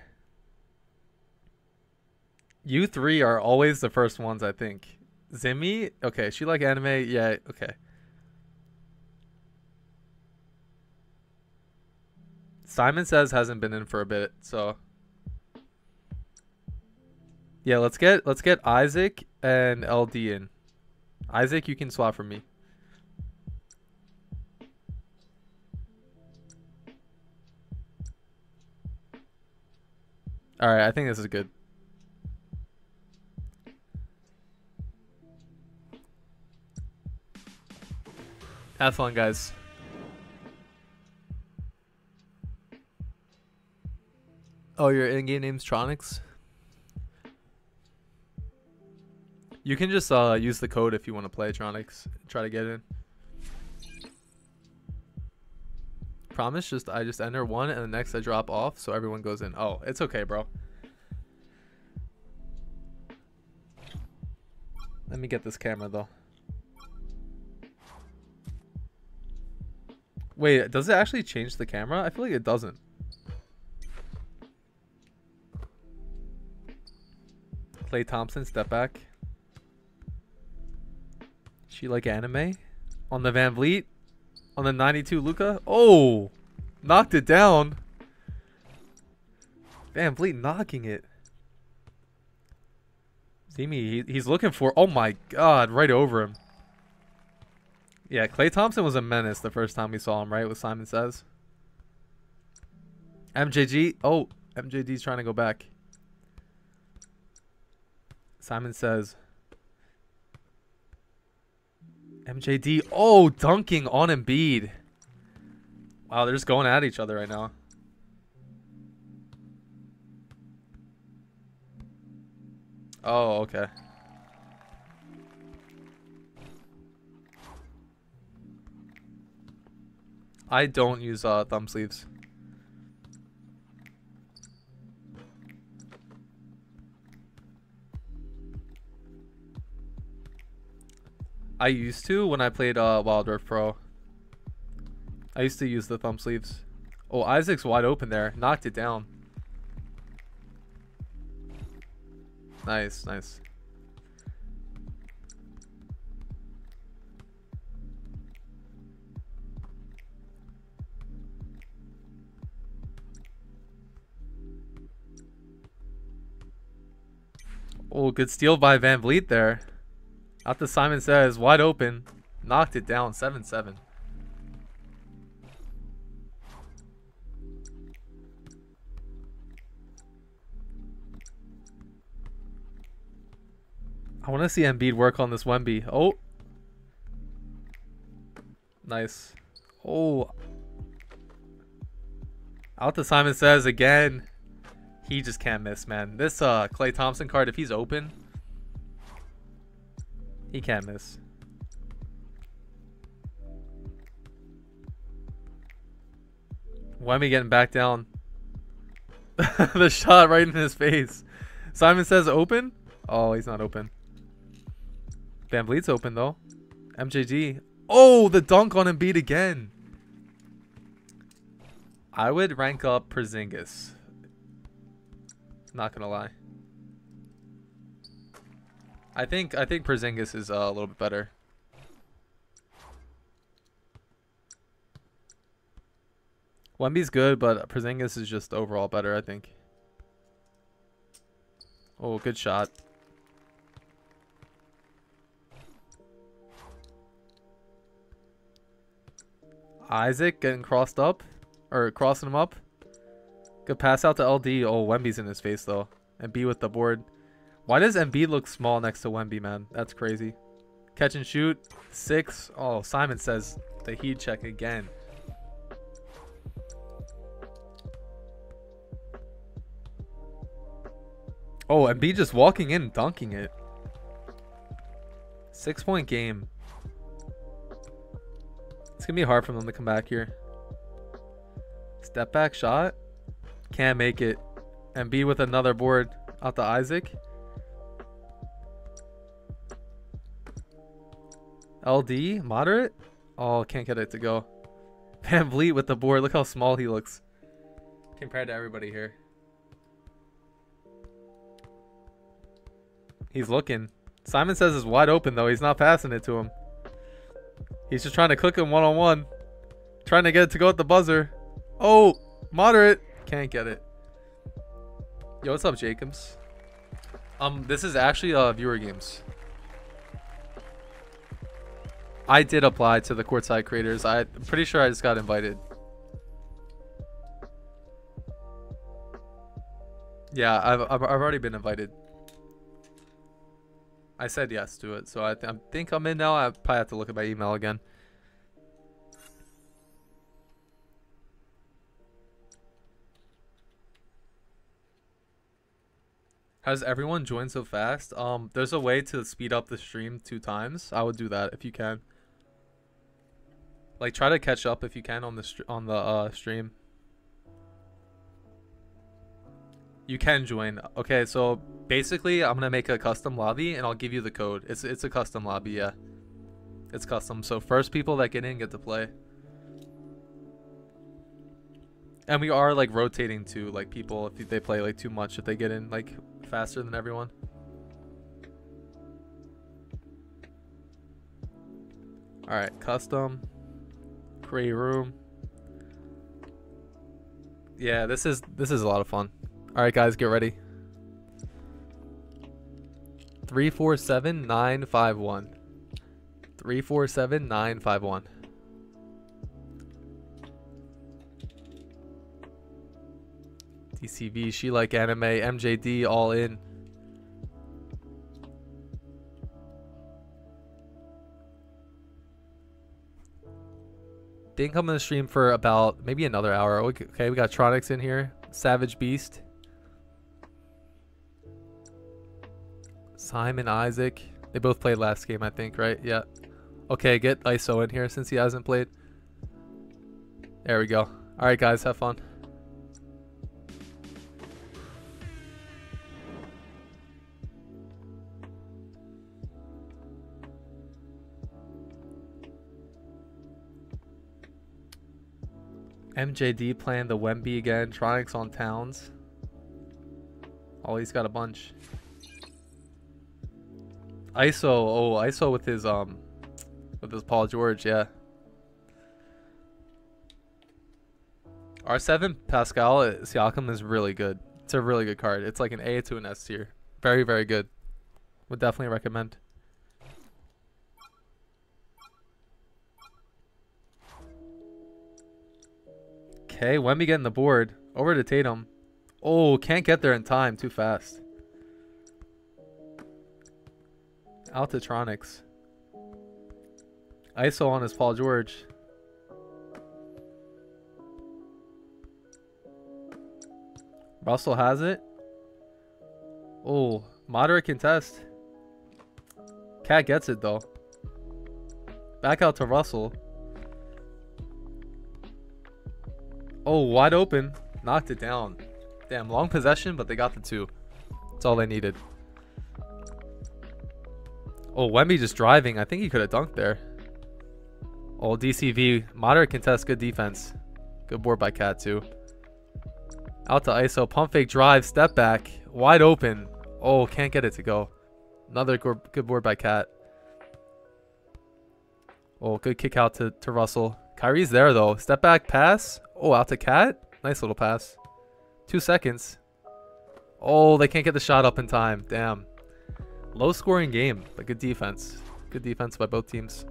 S1: You three are always the first ones, I think. Zimmy? Okay, she like anime? Yeah, okay. Simon says hasn't been in for a bit, so yeah, let's get let's get Isaac and LD in. Isaac, you can swap for me. All right, I think this is good. Have fun, guys. Oh, your in-game name's Tronics? You can just uh, use the code if you want to play Tronics. Try to get in. Promise, just I just enter one and the next I drop off so everyone goes in. Oh, it's okay, bro. Let me get this camera though. Wait, does it actually change the camera? I feel like it doesn't. Klay Thompson, step back. She like anime? On the VanVleet? On the 92 Luka? Oh! Knocked it down. VanVleet knocking it. Zimi, he, he's looking for... Oh my god, right over him. Yeah, Klay Thompson was a menace the first time we saw him, right? What Simon says. MJG. Oh, MJD's trying to go back. Simon says. MJD. Oh, dunking on Embiid. Wow, they're just going at each other right now. Oh, okay. I don't use uh, thumb sleeves. I used to when I played uh, Wild Rift Pro. I used to use the thumb sleeves. Oh, Isaac's wide open there. Knocked it down. Nice, nice. Oh, good steal by VanVleet there. Out to Simon says, wide open. Knocked it down, 7-7. I want to see Embiid work on this Wemby. Oh. Nice. Oh. Out to Simon says again. He just can't miss, man. This uh Klay Thompson card, if he's open, he can't miss. Wemby getting back down. the shot right in his face. Simon says open. Oh, he's not open. VanVleet's open though. MJG. Oh, the dunk on Embiid again. I would rank up Porzingis. Not gonna lie. I think I think Porzingis is uh, a little bit better. Wemby's good, but Porzingis is just overall better, I think. Oh, good shot. Isaac getting crossed up. Or crossing him up. Good pass out to LD. Oh, Wemby's in his face, though. And B with the board. Why does Embiid look small next to Wemby, man? That's crazy. Catch and shoot. Six. Oh, Simon says the heat check again. Oh, Embiid just walking in dunking it. Six point game. It's going to be hard for them to come back here. Step back shot. Can't make it. Embiid with another board out to Isaac. LD, moderate. Oh, can't get it to go. VanVleet with the board. Look how small he looks compared to everybody here. He's looking. Simon says it's wide open though. He's not passing it to him. He's just trying to cook him one-on-one. -on -one. Trying to get it to go at the buzzer. Oh, moderate. Can't get it. Yo, what's up, Jacobs? Um, this is actually uh viewer games. I did apply to the courtside creators. I'm pretty sure I just got invited. Yeah, I've I've already been invited. I said yes to it, so I, th I think I'm in now. I probably have to look at my email again. Has everyone joined so fast? Um, there's a way to speed up the stream two times. I would do that if you can. Like, try to catch up if you can on the on the uh, stream. You can join. Okay, so basically, I'm gonna make a custom lobby and I'll give you the code. It's it's a custom lobby, yeah. It's custom. So first people that get in get to play. And we are like rotating to like people if they play like too much if they get in like faster than everyone. Alright, custom. Create room. Yeah, this is this is a lot of fun. Alright guys, get ready. 347951. 347951. DCV, She Like Anime, MJD, all in. Didn't come in the stream for about maybe another hour. Oh, okay, we got Tronics in here. Savage Beast. Simon Isaac. They both played last game, I think, right? Yeah. Okay, get ISO in here since he hasn't played. There we go. Alright, guys, have fun. MJD playing the Wemby again. Tronics on Towns. Oh, he's got a bunch. ISO. Oh, ISO with his um, with his Paul George. Yeah. R7 Pascal uh, Siakam is really good. It's a really good card. It's like an A to an S tier. Very, very good. Would definitely recommend. Okay, Wemby getting the board. Over to Tatum. Oh, can't get there in time. Too fast. Altitronics. ISO on his Paul George. Russell has it. Oh, moderate contest. KAT gets it though. Back out to Russell. Oh, wide open. Knocked it down. Damn, long possession, but they got the two. That's all they needed. Oh, Wemby just driving. I think he could have dunked there. Oh, DCV. Moderate contest. Good defense. Good board by KAT, too. Out to ISO. Pump fake drive. Step back. Wide open. Oh, can't get it to go. Another good board by KAT. Oh, good kick out to, to Russell. Kyrie's there, though. Step back pass. Oh, out to KAT. Nice little pass. Two seconds. Oh, they can't get the shot up in time. Damn. Low scoring game, but good defense. Good defense by both teams.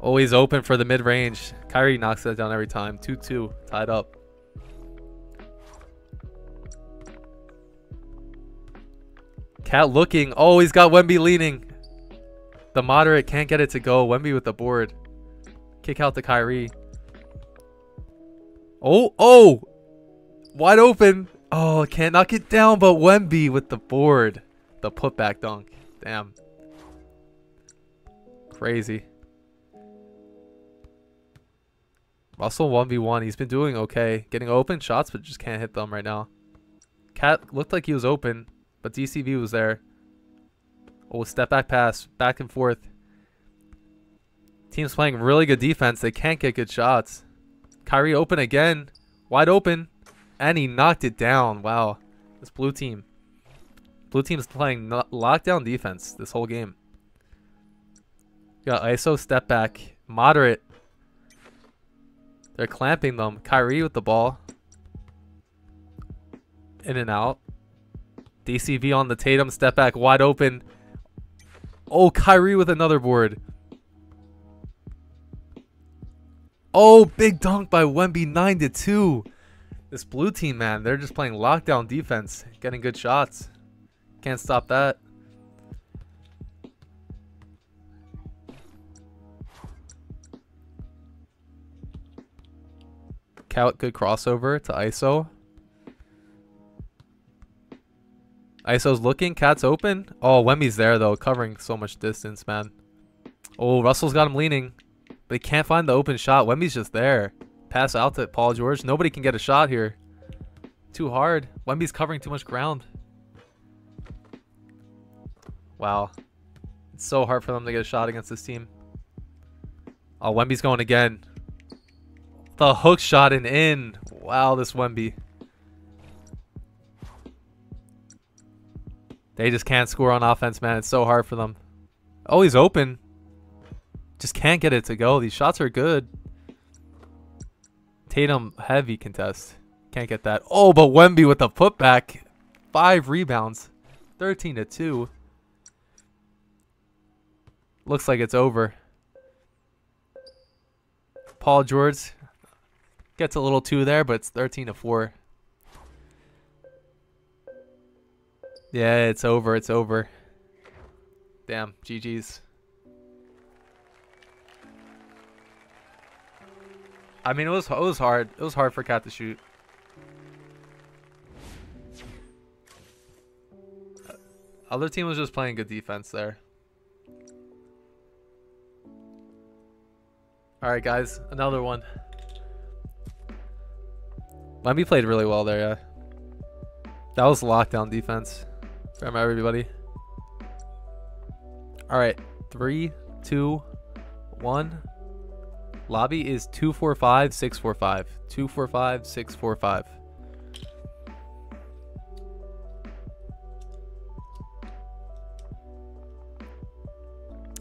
S1: Always open for the mid range. Kyrie knocks that down every time. 2 2, tied up. KAT looking. Oh, he's got Wemby leaning. The moderate can't get it to go. Wemby with the board. Kick out to Kyrie. Oh, oh! Wide open. Oh, can't knock it down, but Wemby with the board. The putback dunk. Damn. Crazy. Russell 1v1. He's been doing okay. Getting open shots, but just can't hit them right now. KAT looked like he was open, but DCV was there. Oh, step back pass. Back and forth. Team's playing really good defense. They can't get good shots. Kyrie open again. Wide open. And he knocked it down. Wow. This blue team. Blue team's playing lockdown defense this whole game. Got ISO step back. Moderate. They're clamping them. Kyrie with the ball. In and out. DCV on the Tatum. Step back. Wide open. Oh, Kyrie with another board. Oh, big dunk by Wemby, 9 to 2. This blue team, man, they're just playing lockdown defense, getting good shots. Can't stop that. Count good crossover to ISO. ISO's looking, KAT's open. Oh, Wemby's there though, covering so much distance, man. Oh, Russell's got him leaning. They can't find the open shot. Wemby's just there. Pass out to Paul George. Nobody can get a shot here. Too hard. Wemby's covering too much ground. Wow. It's so hard for them to get a shot against this team. Oh, Wemby's going again. The hook shot and in. Wow, this Wemby. They just can't score on offense, man. It's so hard for them. Oh, he's open. Just can't get it to go. These shots are good. Tatum heavy contest. Can't get that. Oh, but Wemby with the putback. Five rebounds. 13 to 2. Looks like it's over. Paul George. Gets a little two there, but it's 13 to 4. Yeah, it's over. It's over. Damn, GG's. I mean, it was it was hard. It was hard for KAT to shoot. Uh, other team was just playing good defense there. Alright, guys. Another one. Lemmy played really well there, yeah. That was lockdown defense from everybody. Alright. Three, two, one. Lobby is 245 645. 245 645.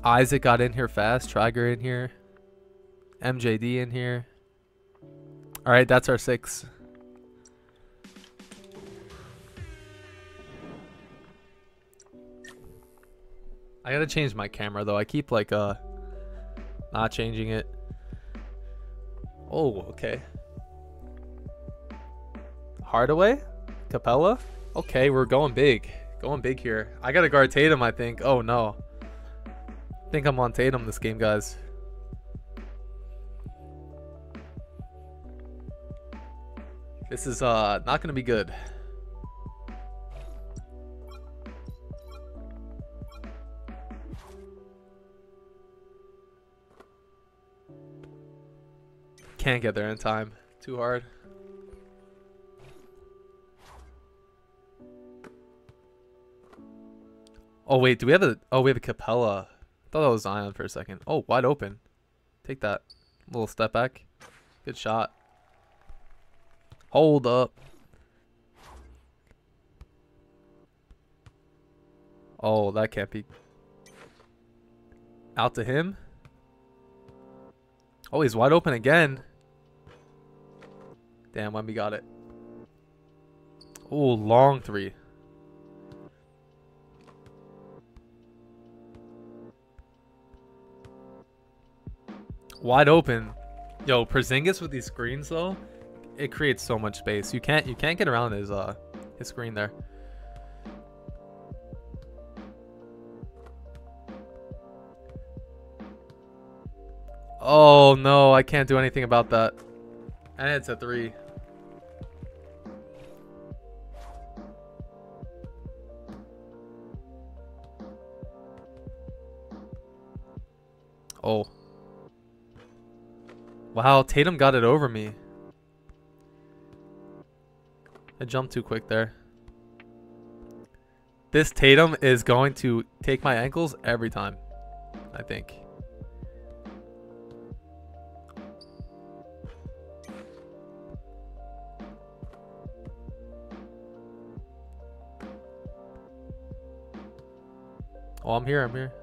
S1: Isaac got in here fast. Triger in here. MJD in here. All right, that's our six. I gotta change my camera though. I keep like uh not changing it. Oh, okay. Hardaway? Capela? Okay, we're going big. Going big here. I gotta guard Tatum, I think. Oh no. I think I'm on Tatum this game, guys. This is uh not gonna be good. Can't get there in time. Too hard. Oh wait, do we have a oh we have a Capela. I thought that was Zion for a second. Oh, wide open. Take that. Little step back. Good shot. Hold up. Oh, that can't be. Out to him. Oh, he's wide open again. Damn, when we got it. Oh, long three. Wide open. Yo, Porzingis with these screens though it creates so much space. You can't you can't get around his uh his screen there. Oh no, I can't do anything about that. And it's a three. Oh. Wow, Tatum got it over me. I jumped too quick there. This Tatum is going to take my ankles every time. I think. Oh, I'm here. I'm here.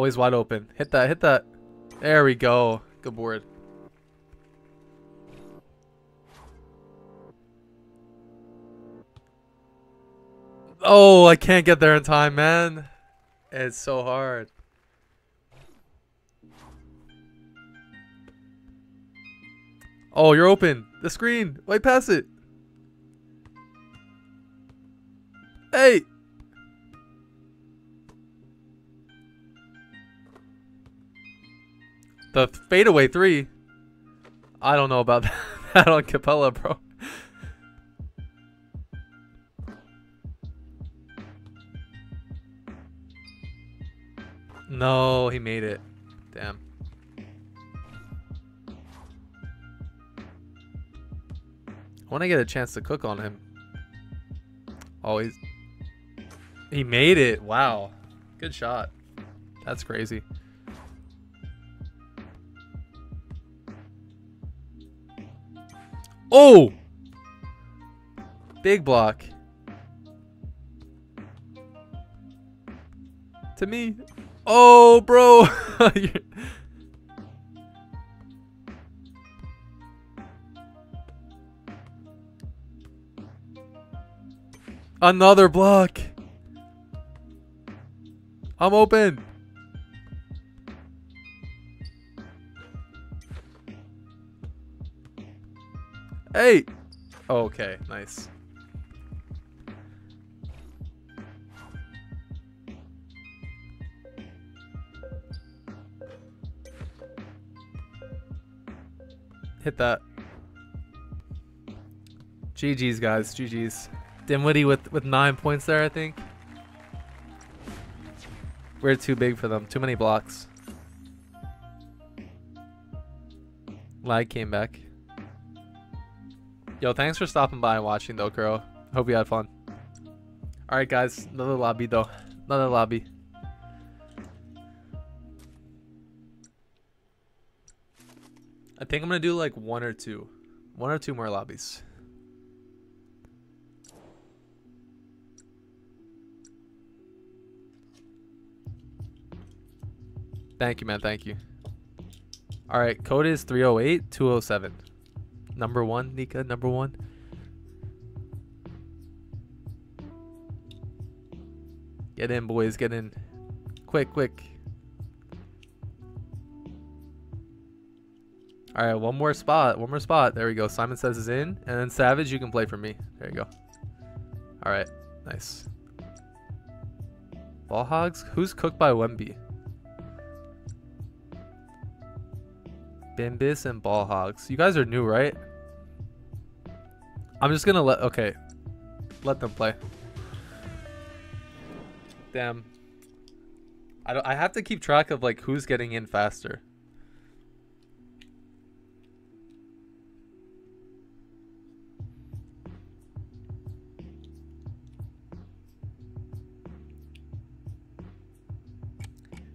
S1: Always wide open. Hit that, hit that. There we go. Good board. Oh, I can't get there in time, man. It's so hard. Oh, you're open. The screen. Wait, pass it. Hey. The fadeaway three. I don't know about that on Capela, bro. No, he made it. Damn. I want to get a chance to cook on him. Oh, he's... He made it. Wow. Good shot. That's crazy. Oh! Big block. To me. Oh, bro. Another block. I'm open. Hey. Oh, okay, nice. Hit that. GG's, guys. GG's. Dinwiddie with, with nine points there, I think. We're too big for them. Too many blocks. Lag came back. Yo, thanks for stopping by and watching, though, Kuro. Hope you had fun. Alright, guys. Another lobby, though. Another lobby. I think I'm to do, like, one or two. One or two more lobbies. Thank you, man. Thank you. All right. Code is 308 207. Number one, Nika. Number one. Get in, boys. Get in. Quick, quick. All right. One more spot. One more spot. There we go. Simon says is in. And then Savage, you can play for me. There you go. All right. Nice. Ball hogs? Who's cooked by Wemby? Bimbis and Ball Hogs. You guys are new, right? I'm just gonna let... Okay. Let them play. Damn. I, don't, I have to keep track of, like, who's getting in faster.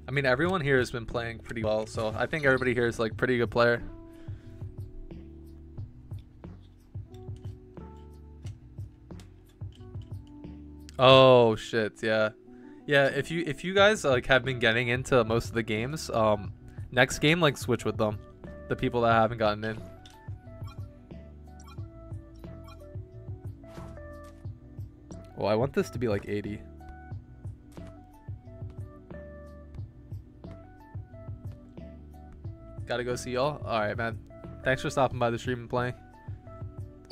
S1: I mean, everyone here has been playing pretty well, so I think everybody here is like pretty good player. Oh shit, yeah. Yeah, if you if you guys like have been getting into most of the games, um next game like switch with them. The people that haven't gotten in. Well, I want this to be like 80. Gotta go see y'all. Alright, man. Thanks for stopping by the stream and playing.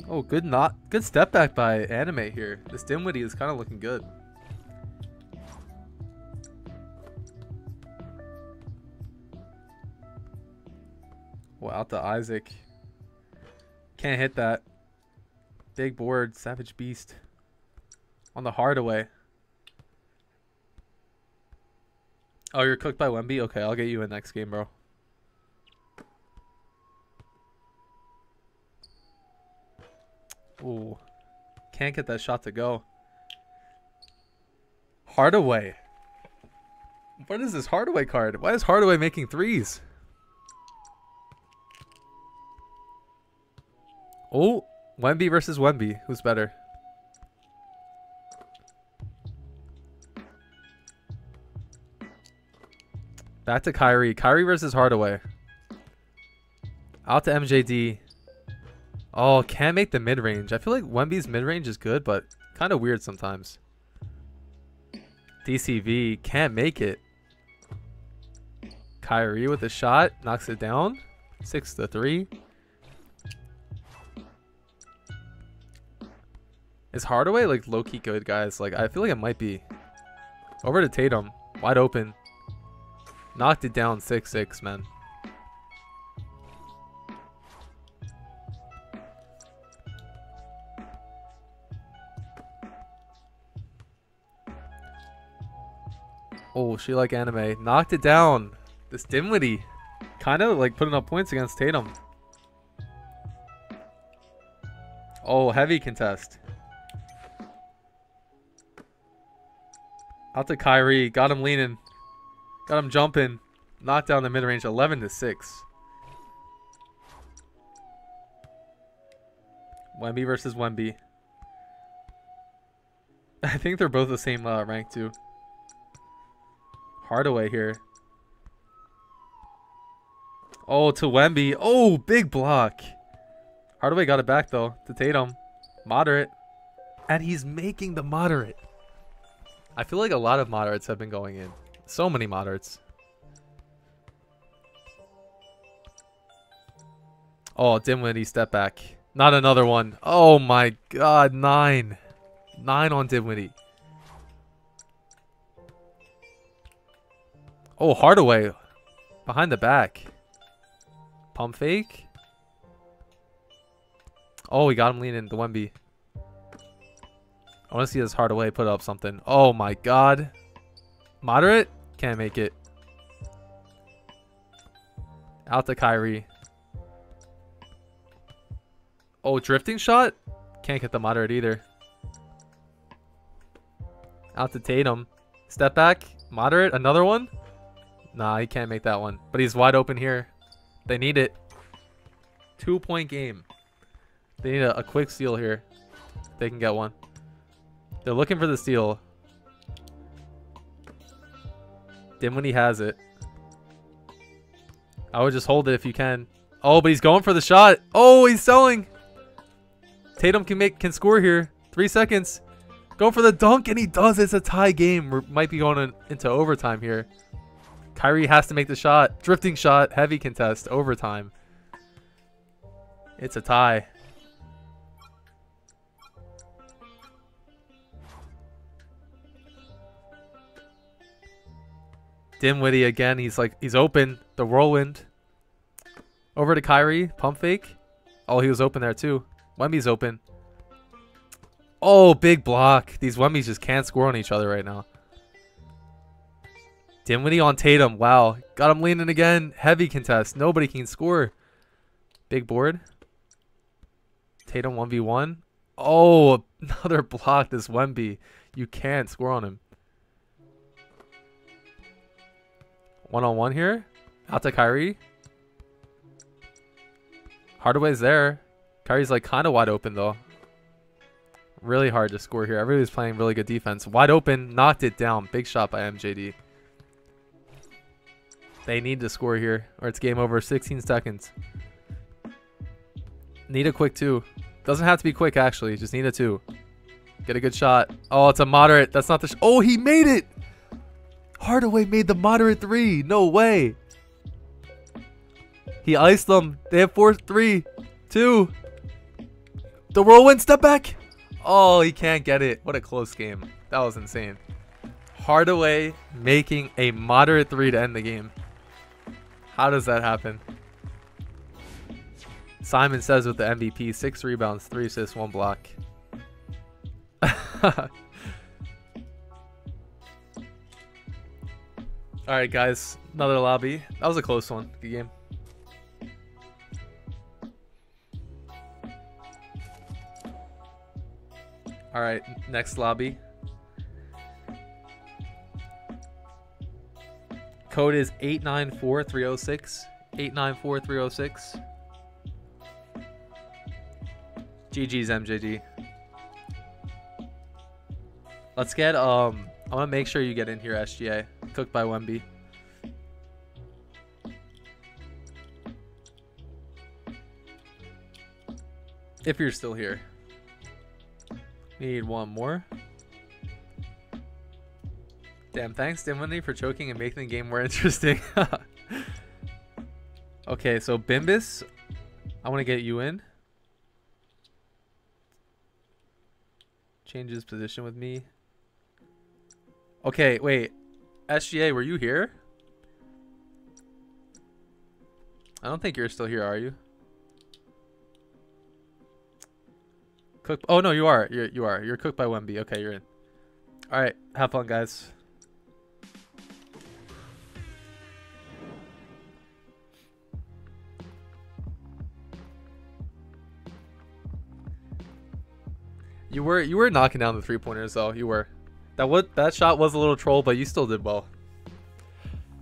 S1: Oh, good not good step back by anime here. This Dinwiddie is kind of looking good. Well, out to Isaac. Can't hit that. Big board, Savage Beast. On the Hardaway. Oh, you're cooked by Wemby? Okay, I'll get you in next game, bro. Ooh. Can't get that shot to go. Hardaway. What is this Hardaway card? Why is Hardaway making threes? Oh, Wemby versus Wemby. Who's better? Back to Kyrie. Kyrie versus Hardaway. Out to MJD. Oh, can't make the mid-range. I feel like Wemby's mid-range is good, but kind of weird sometimes. DCV can't make it. Kyrie with a shot knocks it down. Six to three. Is Hardaway like low-key good, guys? Like I feel like it might be. Over to Tatum, wide open. Knocked it down six six, man. Oh, she like anime. Knocked it down. This Dinwiddie. Kind of like putting up points against Tatum. Oh, heavy contest. Out to Kyrie. Got him leaning. Got him jumping. Knocked down the mid-range 11 to 6. Wemby versus Wemby. I think they're both the same uh, rank too. Hardaway here. Oh, to Wemby. Oh, big block. Hardaway got it back, though, to Tatum. Moderate. And he's making the moderate. I feel like a lot of moderates have been going in. So many moderates. Oh, Dinwiddie step back. Not another one. Oh my god, nine. Nine on Dinwiddie. Oh, Hardaway. Behind the back. Pump fake. Oh, we got him leaning the Wemby. I want to see this Hardaway put up something. Oh my god. Moderate? Can't make it. Out to Kyrie. Oh, drifting shot? Can't get the moderate either. Out to Tatum. Step back. Moderate. Another one? Nah, he can't make that one. But he's wide open here. They need it. Two point game. They need a, a quick steal here. They can get one. They're looking for the steal. Dinwiddie has it. I would just hold it if you can. Oh, but he's going for the shot. Oh, he's selling. Tatum can make can score here. Three seconds. Go for the dunk, and he does. It's a tie game. We might be going in, into overtime here. Kyrie has to make the shot. Drifting shot. Heavy contest. Overtime. It's a tie. Dinwiddie again. He's like, he's open. The whirlwind. Over to Kyrie. Pump fake. Oh, he was open there too. Wemby's open. Oh, big block. These Wembys just can't score on each other right now. Dinwiddie on Tatum. Wow. Got him leaning again. Heavy contest. Nobody can score. Big board. Tatum 1v1. Oh, another block. This Wemby. You can't score on him. One on one here. Out to Kyrie. Hardaway's there. Kyrie's like kind of wide open though. Really hard to score here. Everybody's playing really good defense. Wide open. Knocked it down. Big shot by MJD. They need to score here or it's game over. 16 seconds. Need a quick two. Doesn't have to be quick actually. Just need a two. Get a good shot. Oh, it's a moderate. That's not the. oh, he made it. Hardaway made the moderate three. No way. He iced them. They have four, three, two. The whirlwind step back. Oh, he can't get it. What a close game. That was insane. Hardaway making a moderate three to end the game. How does that happen? Simon says with the MVP, six rebounds, three assists, one block. All right, guys, another lobby. That was a close one. Good game. All right, next lobby. Code is 894306. 894306. GG's MJD. Let's get um I'm gonna make sure you get in here SGA. Cooked by Wemby. If you're still here. Need one more. Damn, thanks Dinwiddie for choking and making the game more interesting. okay, so Bimbus, I want to get you in. Changes position with me. Okay, wait. SGA, were you here? I don't think you're still here, are you? Cook. Oh no, you are. You're, you are. You're cooked by Wemby. Okay, you're in. All right. Have fun, guys. You were you were knocking down the three pointers though. You were. That what that shot was a little troll, but you still did well.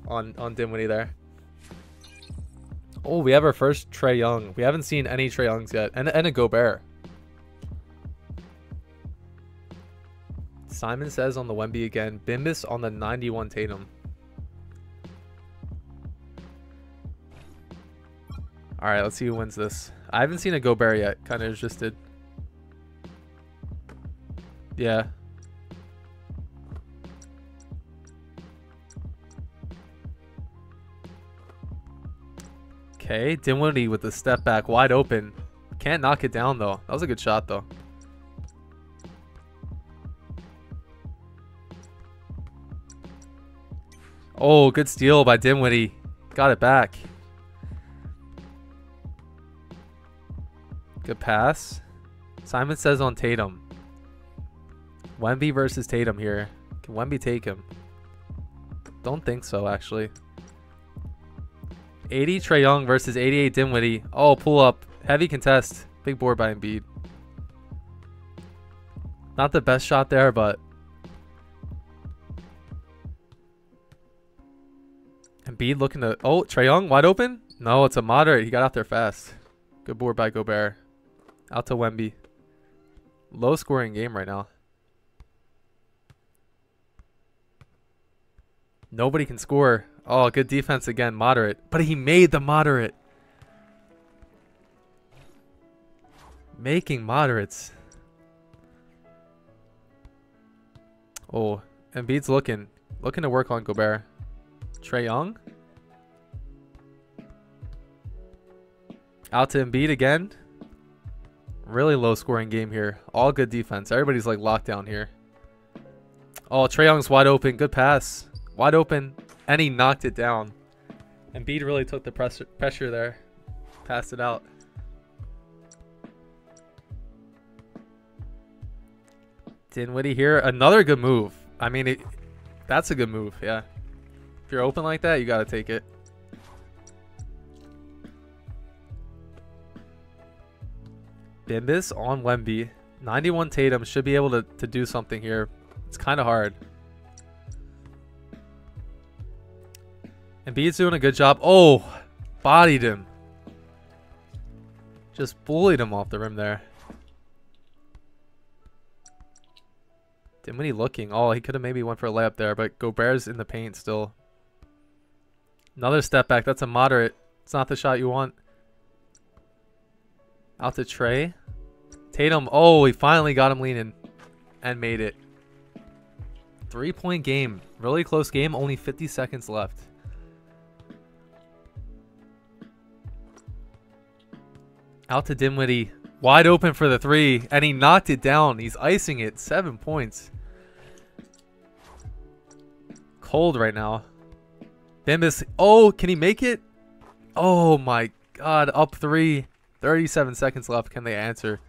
S1: On on Dinwiddie there. Oh, we have our first Trae Young. We haven't seen any Trae Youngs yet, and and a Gobert. Simon says on the Wemby again. Bimbus on the 91 Tatum. All right, let's see who wins this. I haven't seen a Gobert yet. Kind of interested. Yeah. Okay, Dinwiddie with the step back wide open. Can't knock it down though. That was a good shot though. Oh, good steal by Dinwiddie. Got it back. Good pass. Simon says on Tatum. Wemby versus Tatum here. Can Wemby take him? Don't think so, actually. 80 Trae Young versus 88 Dinwiddie. Oh, pull up. Heavy contest. Big board by Embiid. Not the best shot there, but... Embiid looking to... Oh, Trae Young wide open? No, it's a moderate. He got out there fast. Good board by Gobert. Out to Wemby. Low scoring game right now. Nobody can score. Oh, good defense again. Moderate. But he made the moderate. Making moderates. Oh, Embiid's looking. Looking to work on Gobert. Trae Young. Out to Embiid again. Really low scoring game here. All good defense. Everybody's like locked down here. Oh, Trae Young's wide open. Good pass. Wide open. And he knocked it down. Embiid really took the pressure, pressure there. Passed it out. Dinwiddie here. Another good move. I mean, it, that's a good move. Yeah. If you're open like that, you got to take it. Bimbis on Wemby. 91 Tatum should be able to, to do something here. It's kind of hard. Embiid's doing a good job. Oh, bodied him. Just bullied him off the rim there. Dinwiddie looking. Oh, he could have maybe went for a layup there, but Gobert's in the paint still. Another step back. That's a moderate. It's not the shot you want. Out to Trae. Tatum. Oh, he finally got him leaning and made it. Three point game. Really close game. Only 50 seconds left. Out to Dinwiddie. Wide open for the three. And he knocked it down. He's icing it. Seven points. Cold right now. Bimbis. Oh, can he make it? Oh my god. Up three. 37 seconds left. Can they answer?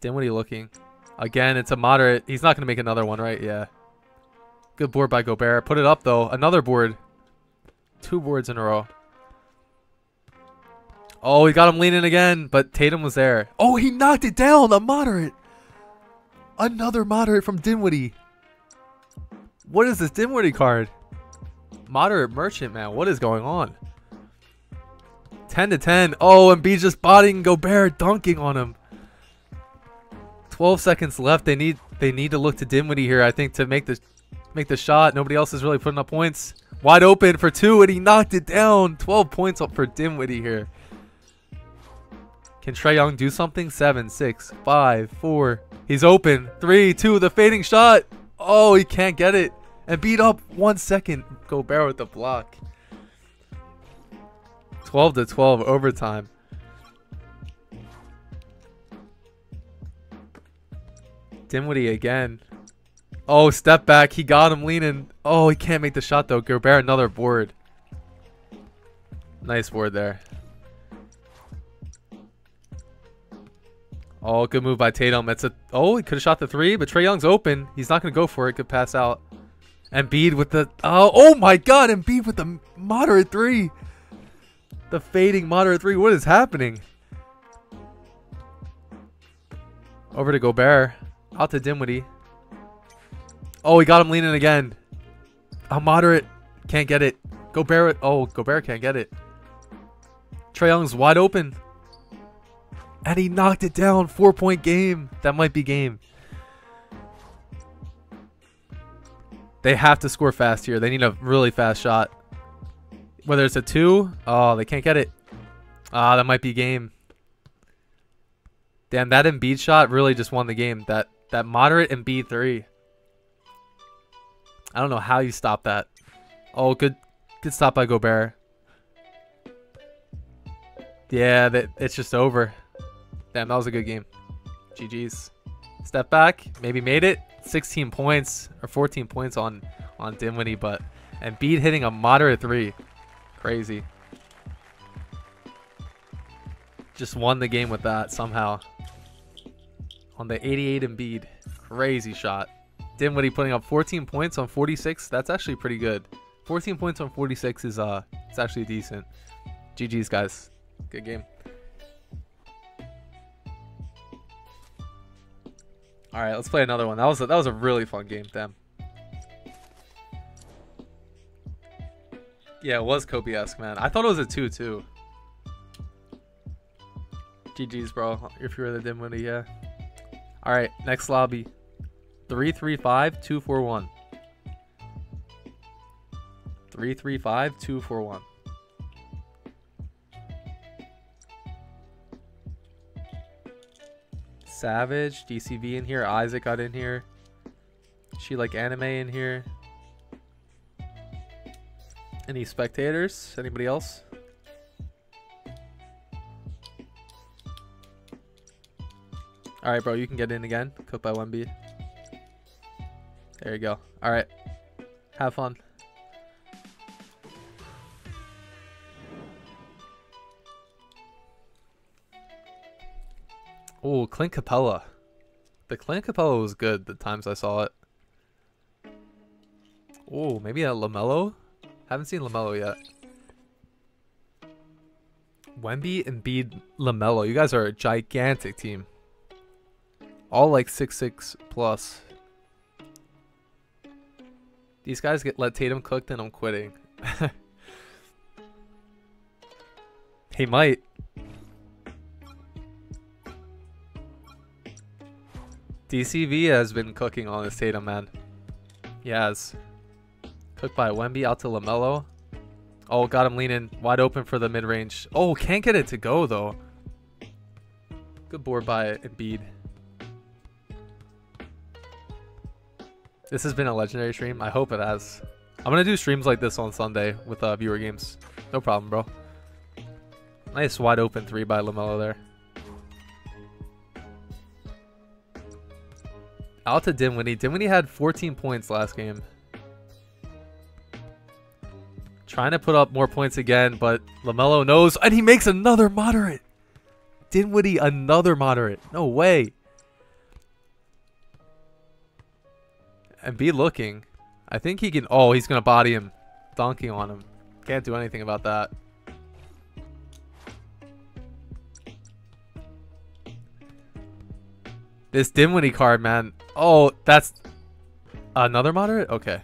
S1: Dinwiddie looking. Again, it's a moderate. He's not going to make another one, right? Yeah. Good board by Gobert. Put it up, though. Another board. Two boards in a row. Oh, he got him leaning again, but Tatum was there. Oh, he knocked it down. A moderate. Another moderate from Dinwiddie. What is this Dinwiddie card? Moderate merchant, man. What is going on? 10 to 10. Oh, Embiid just bodying Gobert, dunking on him. 12 seconds left. They need they need to look to Dinwiddie here, I think, to make the make the shot. Nobody else is really putting up points. Wide open for two, and he knocked it down. 12 points up for Dinwiddie here. Can Trae Young do something? Seven, six, five, four. He's open. Three, two, the fading shot. Oh, he can't get it. And beat up one second. Gobert with the block. 12 to 12 overtime. Dinwiddie again. Oh, step back. He got him leaning. Oh, he can't make the shot though. Gobert another board. Nice board there. Oh, good move by Tatum. It's a oh, he could have shot the three, but Trae Young's open. He's not gonna go for it. Could pass out. Embiid with the oh, oh my God! Embiid with the moderate three. The fading moderate three. What is happening? Over to Gobert. Out to Dinwiddie. Oh, he got him leaning again. A moderate. Can't get it. Gobert. Oh, Gobert can't get it. Trae Young's wide open. And he knocked it down. Four point game. That might be game. They have to score fast here. They need a really fast shot. Whether it's a two. Oh, they can't get it. Ah, that might be game. Damn, that Embiid shot really just won the game. That that moderate Embiid three. I don't know how you stop that. Oh, good, good stop by Gobert. Yeah, that it's just over. Damn, that was a good game. GG's. Step back, maybe made it. 16 points or 14 points on on Dinwiddie, but Embiid hitting a moderate three. Crazy. Just won the game with that somehow. On the 88 Embiid. Crazy shot. Dinwiddie putting up 14 points on 46. That's actually pretty good. 14 points on 46 is uh it's actually decent. GG's guys. Good game. All right, let's play another one. That was a, that was a really fun game, damn. Yeah, it was Kobe-esque, man. I thought it was a 2-2. GG's, bro. If you're the Dinwiddie, yeah. All right, next lobby. 335-241. 335 241. Savage, DCV in here. Isaac got in here. She like anime in here. Any spectators? Anybody else? Alright, bro, you can get in again. Cooked by Wemby. There you go. Alright. Have fun. Oh, Clint Capela. The Clint Capela was good the times I saw it. Oh, maybe a LaMelo? Haven't seen LaMelo yet. Wemby, Embiid, LaMelo. You guys are a gigantic team. All like six six plus. These guys get let Tatum cook, then I'm quitting. he might. DCV has been cooking on this Tatum, man. He has. Cooked by Wemby out to LaMelo. Oh, got him leaning wide open for the mid-range. Oh, can't get it to go, though. Good board by Embiid. This has been a legendary stream. I hope it has. I'm going to do streams like this on Sunday with uh, viewer games. No problem, bro. Nice wide open three by LaMelo there. Out to Dinwiddie. Dinwiddie had 14 points last game. Trying to put up more points again, but LaMelo knows, and he makes another moderate. Dinwiddie, another moderate. No way. Embiid looking. I think he can... Oh, he's going to body him. Dunking on him. Can't do anything about that. This Dinwiddie card, man. Oh, that's another moderate? Okay.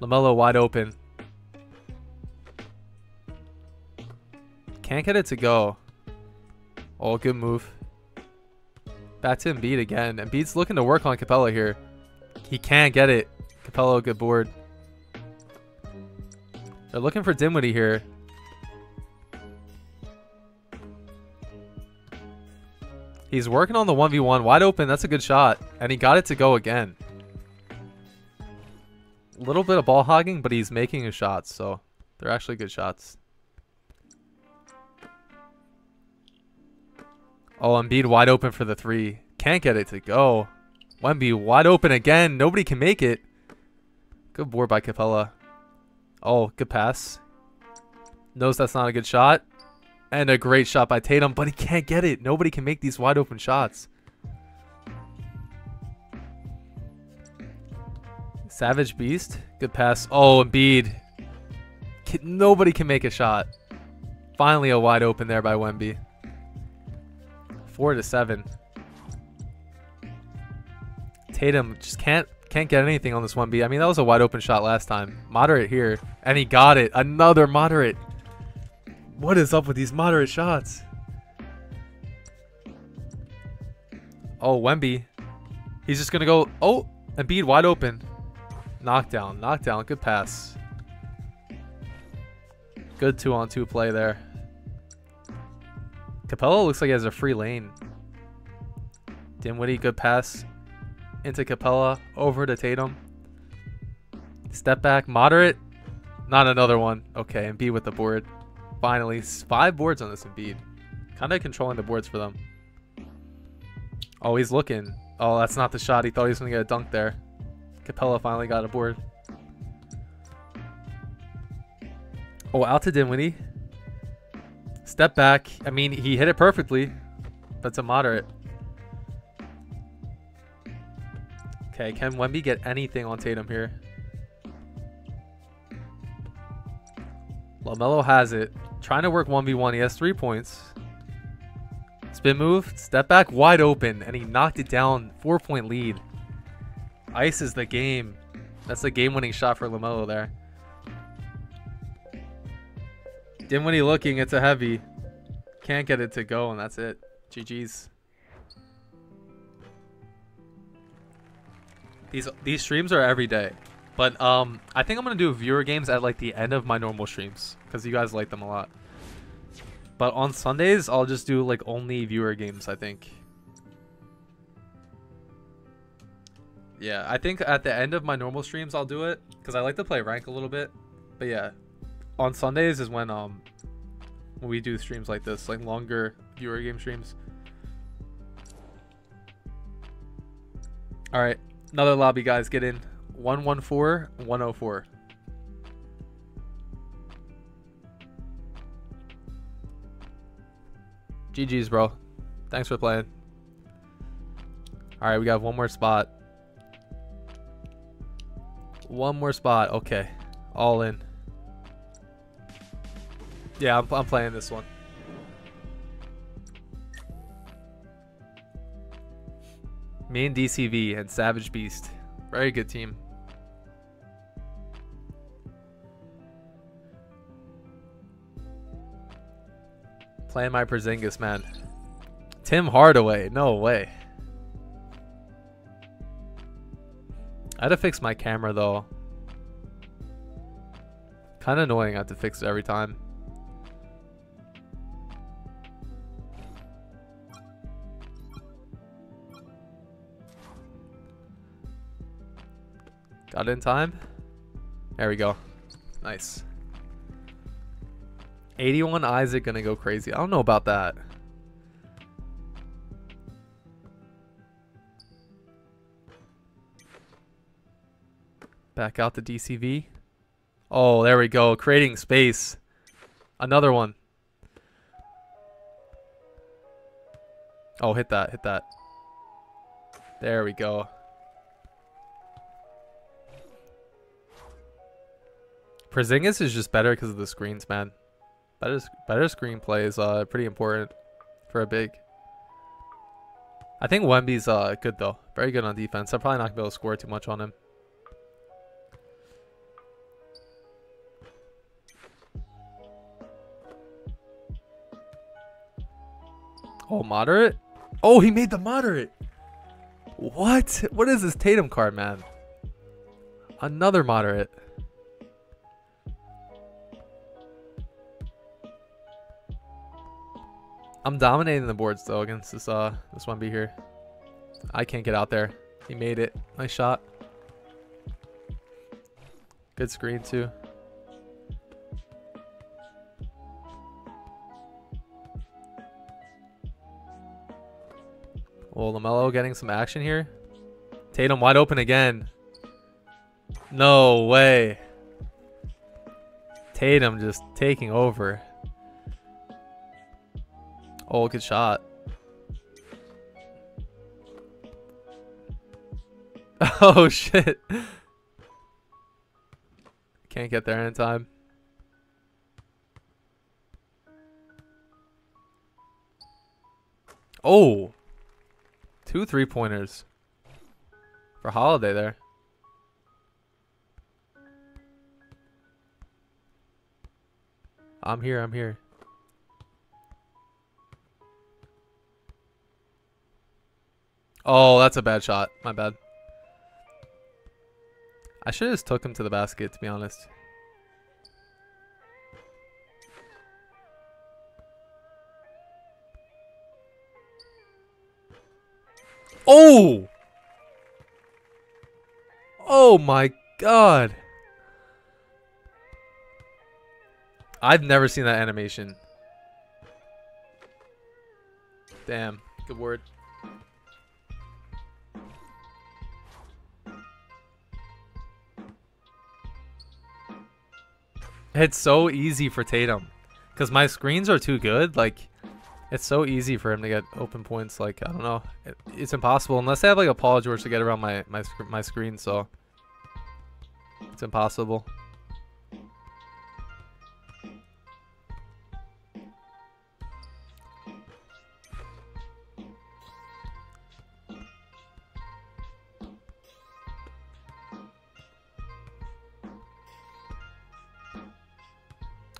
S1: LaMelo wide open. Can't get it to go. Oh, good move. Back to Embiid again. Embiid's looking to work on Capela here. He can't get it. Capela, good board. They're looking for Dinwiddie here. He's working on the 1v1. Wide open. That's a good shot. And he got it to go again. A little bit of ball hogging, but he's making his shots. So they're actually good shots. Oh, Embiid wide open for the three. Can't get it to go. Wemby wide open again. Nobody can make it. Good board by Capela. Oh, good pass. Knows that's not a good shot. And a great shot by Tatum, but he can't get it. Nobody can make these wide open shots. Savage Beast. Good pass. Oh, Embiid. Nobody can make a shot. Finally a wide open there by Wemby. Four to seven. Tatum just can't can't get anything on this Wemby. I mean, that was a wide open shot last time. Moderate here. And he got it. Another moderate. What is up with these moderate shots? Oh, Wemby. He's just going to go. Oh, Embiid wide open. Knockdown. Knockdown. Good pass. Good two on two play there. Capela looks like he has a free lane. Dinwiddie, good pass into Capela, over to Tatum. Step back, moderate. Not another one. Okay, Embiid with the board. Finally, five boards on this Embiid. Kind of controlling the boards for them. Oh, he's looking. Oh, that's not the shot. He thought he was going to get a dunk there. Capela finally got a board. Oh, out to Dinwiddie. Step back. I mean, he hit it perfectly. That's a moderate. Okay, can Wemby get anything on Tatum here? LaMelo has it. Trying to work 1v1. He has three points. Spin move. Step back wide open. And he knocked it down. Four point lead. Ice is the game. That's the game winning shot for LaMelo there. Dinwiddie looking. It's a heavy. Can't get it to go. And that's it. GG's. These these streams are every day. But um, I think I'm gonna do viewer games at like the end of my normal streams because you guys like them a lot. But on Sundays, I'll just do like only viewer games. I think. Yeah, I think at the end of my normal streams, I'll do it because I like to play rank a little bit. But yeah, on Sundays is when um when we do streams like this, like longer viewer game streams. All right, Another lobby, guys. Get in. 114, 104. GG's, bro. Thanks for playing. Alright, we got one more spot. One more spot. Okay. All in. Yeah, I'm, I'm playing this one. Me and DCV and Savage Beast. Very good team. Playing my Porzingis, man. Tim Hardaway. No way. I had to fix my camera, though. Kind of annoying I have to fix it every time. Got it in time. There we go. Nice. 81 Isaac gonna go crazy. I don't know about that. Back out the DCV. Oh, there we go. Creating space. Another one. Oh, hit that. Hit that. There we go. Porzingis is just better because of the screens, man. Better, better screenplay is uh, pretty important for a big. I think Wemby's uh, good, though. Very good on defense. I'm probably not going to be able to score too much on him. Oh, moderate? Oh, he made the moderate. What? What is this Tatum card, man? Another moderate. I'm dominating the boards though against this uh this one B here. I can't get out there. He made it. Nice shot. Good screen too. Well, LaMelo getting some action here. Tatum wide open again. No way. Tatum just taking over. Oh, good shot. Oh, shit. Can't get there in time. Oh. Two three-pointers. For Holiday there. I'm here, I'm here. Oh, that's a bad shot. My bad. I should have just took him to the basket, to be honest. Oh! Oh my god. I've never seen that animation. Damn. Good word. It's so easy for Tatum. Because my screens are too good. Like, it's so easy for him to get open points. Like, I don't know. It, it's impossible. Unless I have, like, a Paul George to get around my, my, my screen. So, it's impossible.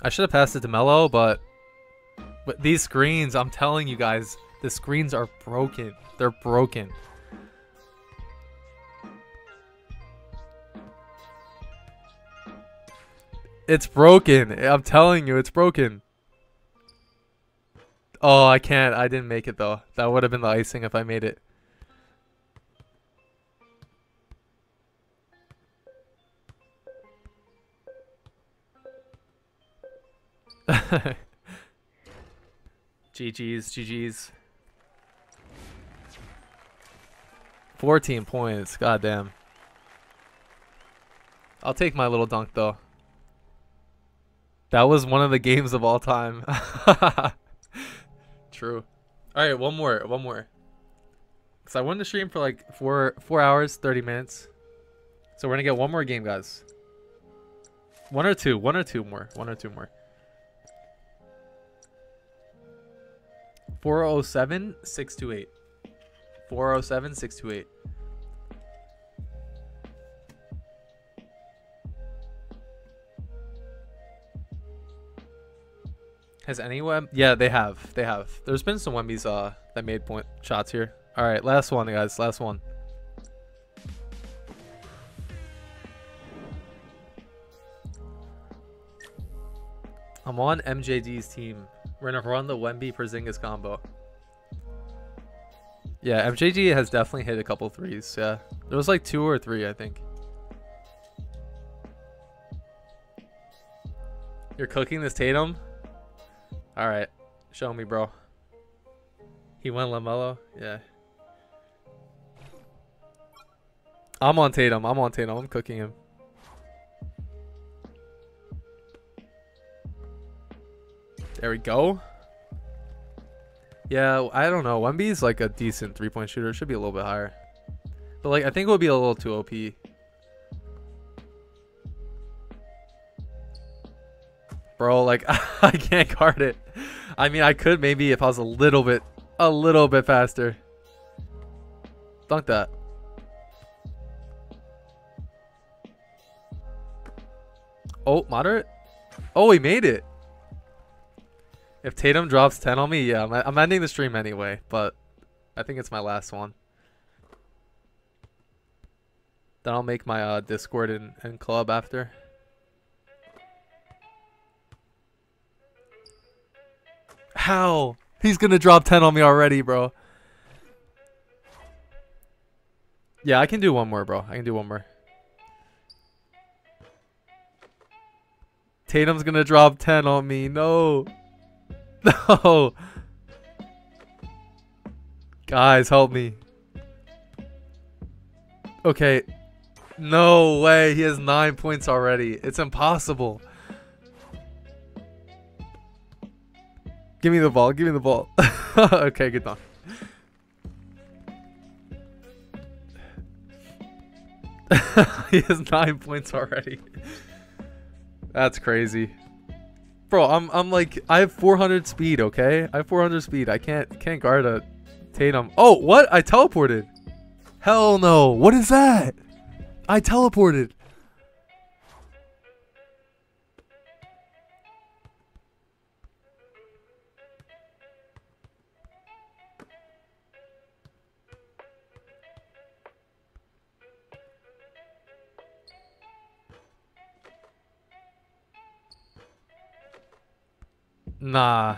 S1: I should have passed it to Mello, but but these screens, I'm telling you guys, the screens are broken. They're broken. It's broken. I'm telling you, it's broken. Oh, I can't. I didn't make it though. That would have been the icing if I made it. GG's, GG's. 14 points, goddamn. I'll take my little dunk though. That was one of the games of all time. True. Alright, one more, one more. Cause I wanted to stream for like four four hours, 30 minutes. So we're gonna get one more game, guys. One or two, one or two more, one or two more. 407 628. 407 628. Has anyone? Yeah, they have. They have. There's been some Wemby's uh, that made point shots here. All right, last one, guys. Last one. I'm on MJD's team. We're gonna run the Wemby Porzingis combo. Yeah, MJD has definitely hit a couple threes. Yeah, there was like two or three, I think. You're cooking this Tatum? All right, show me, bro. He went Lamelo. Yeah. I'm on Tatum. I'm on Tatum. I'm cooking him. There we go. Yeah, I don't know. Wemby's like a decent three-point shooter. It Should be a little bit higher. But like, I think it would be a little too OP. Bro, like, I can't guard it. I mean, I could maybe if I was a little bit, a little bit faster. Dunk that. Oh, moderate? Oh, he made it. If Tatum drops 10 on me, yeah, I'm, I'm ending the stream anyway, but I think it's my last one. Then I'll make my uh, Discord and, and club after. How? He's gonna drop 10 on me already, bro. Yeah, I can do one more, bro. I can do one more. Tatum's gonna drop 10 on me. No. No. Guys, help me. Okay. No way. He has nine points already. It's impossible. Give me the ball. Give me the ball. okay, good done. he has nine points already. That's crazy. Bro, I'm I'm like I have 400 speed, okay? I have 400 speed. I can't can't guard a Tatum. Oh, what? I teleported. Hell no. What is that? I teleported. Nah.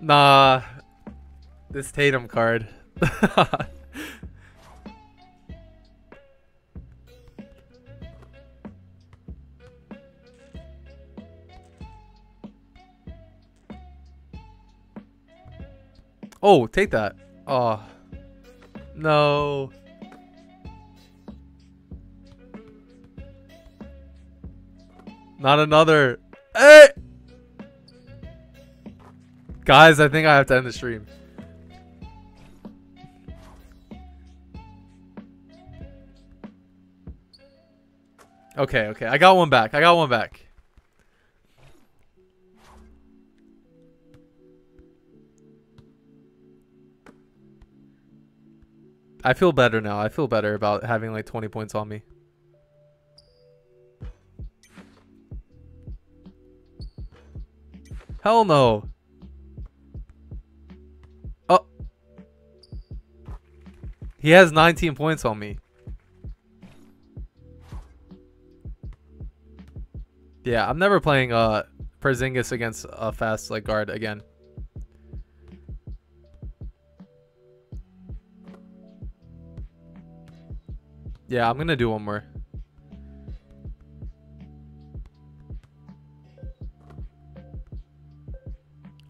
S1: Nah. This Tatum card. oh, take that. Oh. No. Not another. Hey! Guys, I think I have to end the stream. Okay, okay. I got one back. I got one back. I feel better now. I feel better about having like 20 points on me. Hell no. Oh. He has 19 points on me. Yeah, I'm never playing uh Porzingis against a fast like guard again. Yeah, I'm gonna do one more.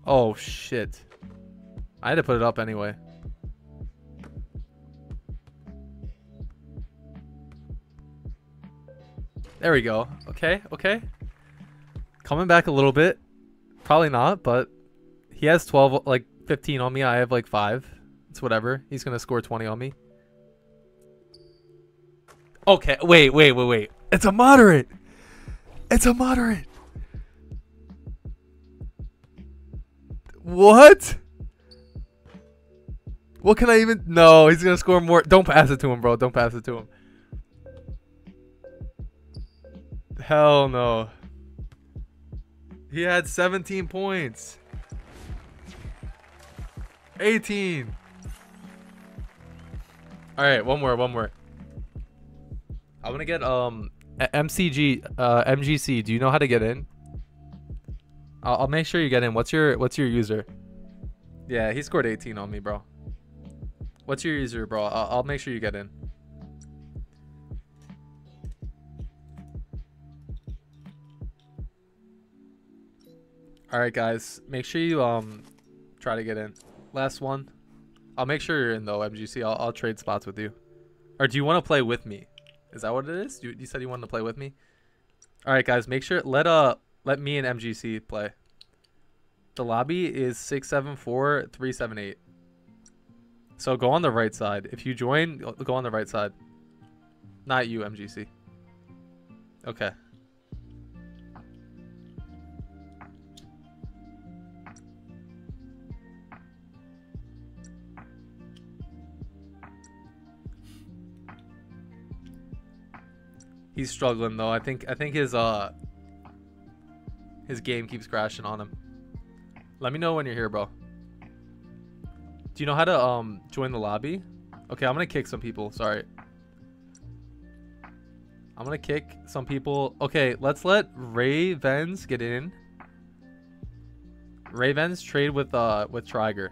S1: Oh, shit. I had to put it up anyway. There we go. Okay, okay. Coming back a little bit. Probably not, but he has 12, like 15 on me. I have like 5. It's whatever. He's going to score 20 on me. Okay, wait, wait, wait, wait. It's a moderate. It's a moderate. What? What can I even? No, he's gonna score more. Don't pass it to him, bro. Don't pass it to him. Hell no. He had 17 points. 18. All right, one more, one more. I want to get um MCG uh MGC. Do you know how to get in? I'll, I'll make sure you get in. What's your What's your user? Yeah, he scored 18 on me, bro. What's your user, bro? I'll, I'll make sure you get in. All right, guys. Make sure you um try to get in. Last one. I'll make sure you're in though, MGC. I'll, I'll trade spots with you. Or do you want to play with me? Is that what it is? You, you said you wanted to play with me. All right, guys. Make sure let uh let me and MGC play. The lobby is 674-378. So go on the right side. If you join, go on the right side. Not you, MGC. Okay. He's struggling though. I think I think his uh his game keeps crashing on him. Let me know when you're here, bro. Do you know how to um join the lobby? Okay, I'm gonna kick some people. Sorry. I'm gonna kick some people. Okay, let's let Ravens get in. Ravens trade with uh with Triger.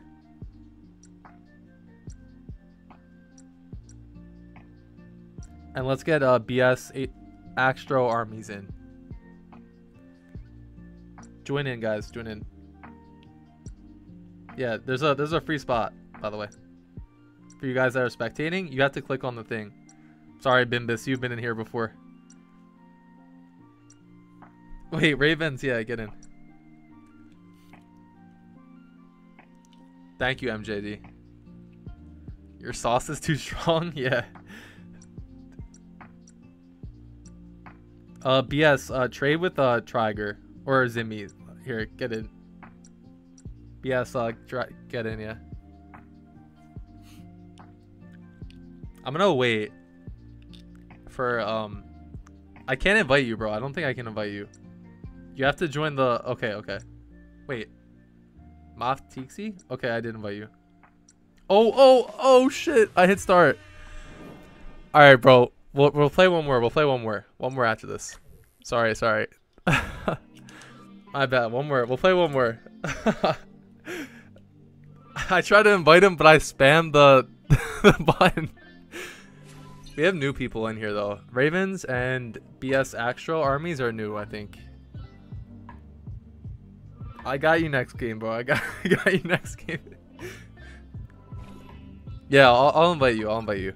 S1: And let's get uh BS eight Astro armies in. Join in, guys. Join in. Yeah, there's a there's a free spot, by the way. For you guys that are spectating, you have to click on the thing. Sorry, Bimbus, you've been in here before. Wait, Ravens, yeah, get in. Thank you, MJD. Your sauce is too strong? Yeah. Uh, BS, uh, trade with, uh, Triger. Or Zimmy. Here, get in. BS, uh, try, get in, yeah. I'm gonna wait for, um, I can't invite you, bro. I don't think I can invite you. You have to join the, okay, okay. Wait. Moth Tixi? Okay, I did invite you. Oh, oh, oh, shit. I hit start. All right, bro. We'll, we'll play one more. We'll play one more. One more after this. Sorry, sorry. My bad. One more. We'll play one more. I tried to invite him, but I spammed the, the button. We have new people in here though. Ravens and BS Astro armies are new, I think. I got you next game, bro. I got, I got you next game. yeah, I'll, I'll invite you. I'll invite you.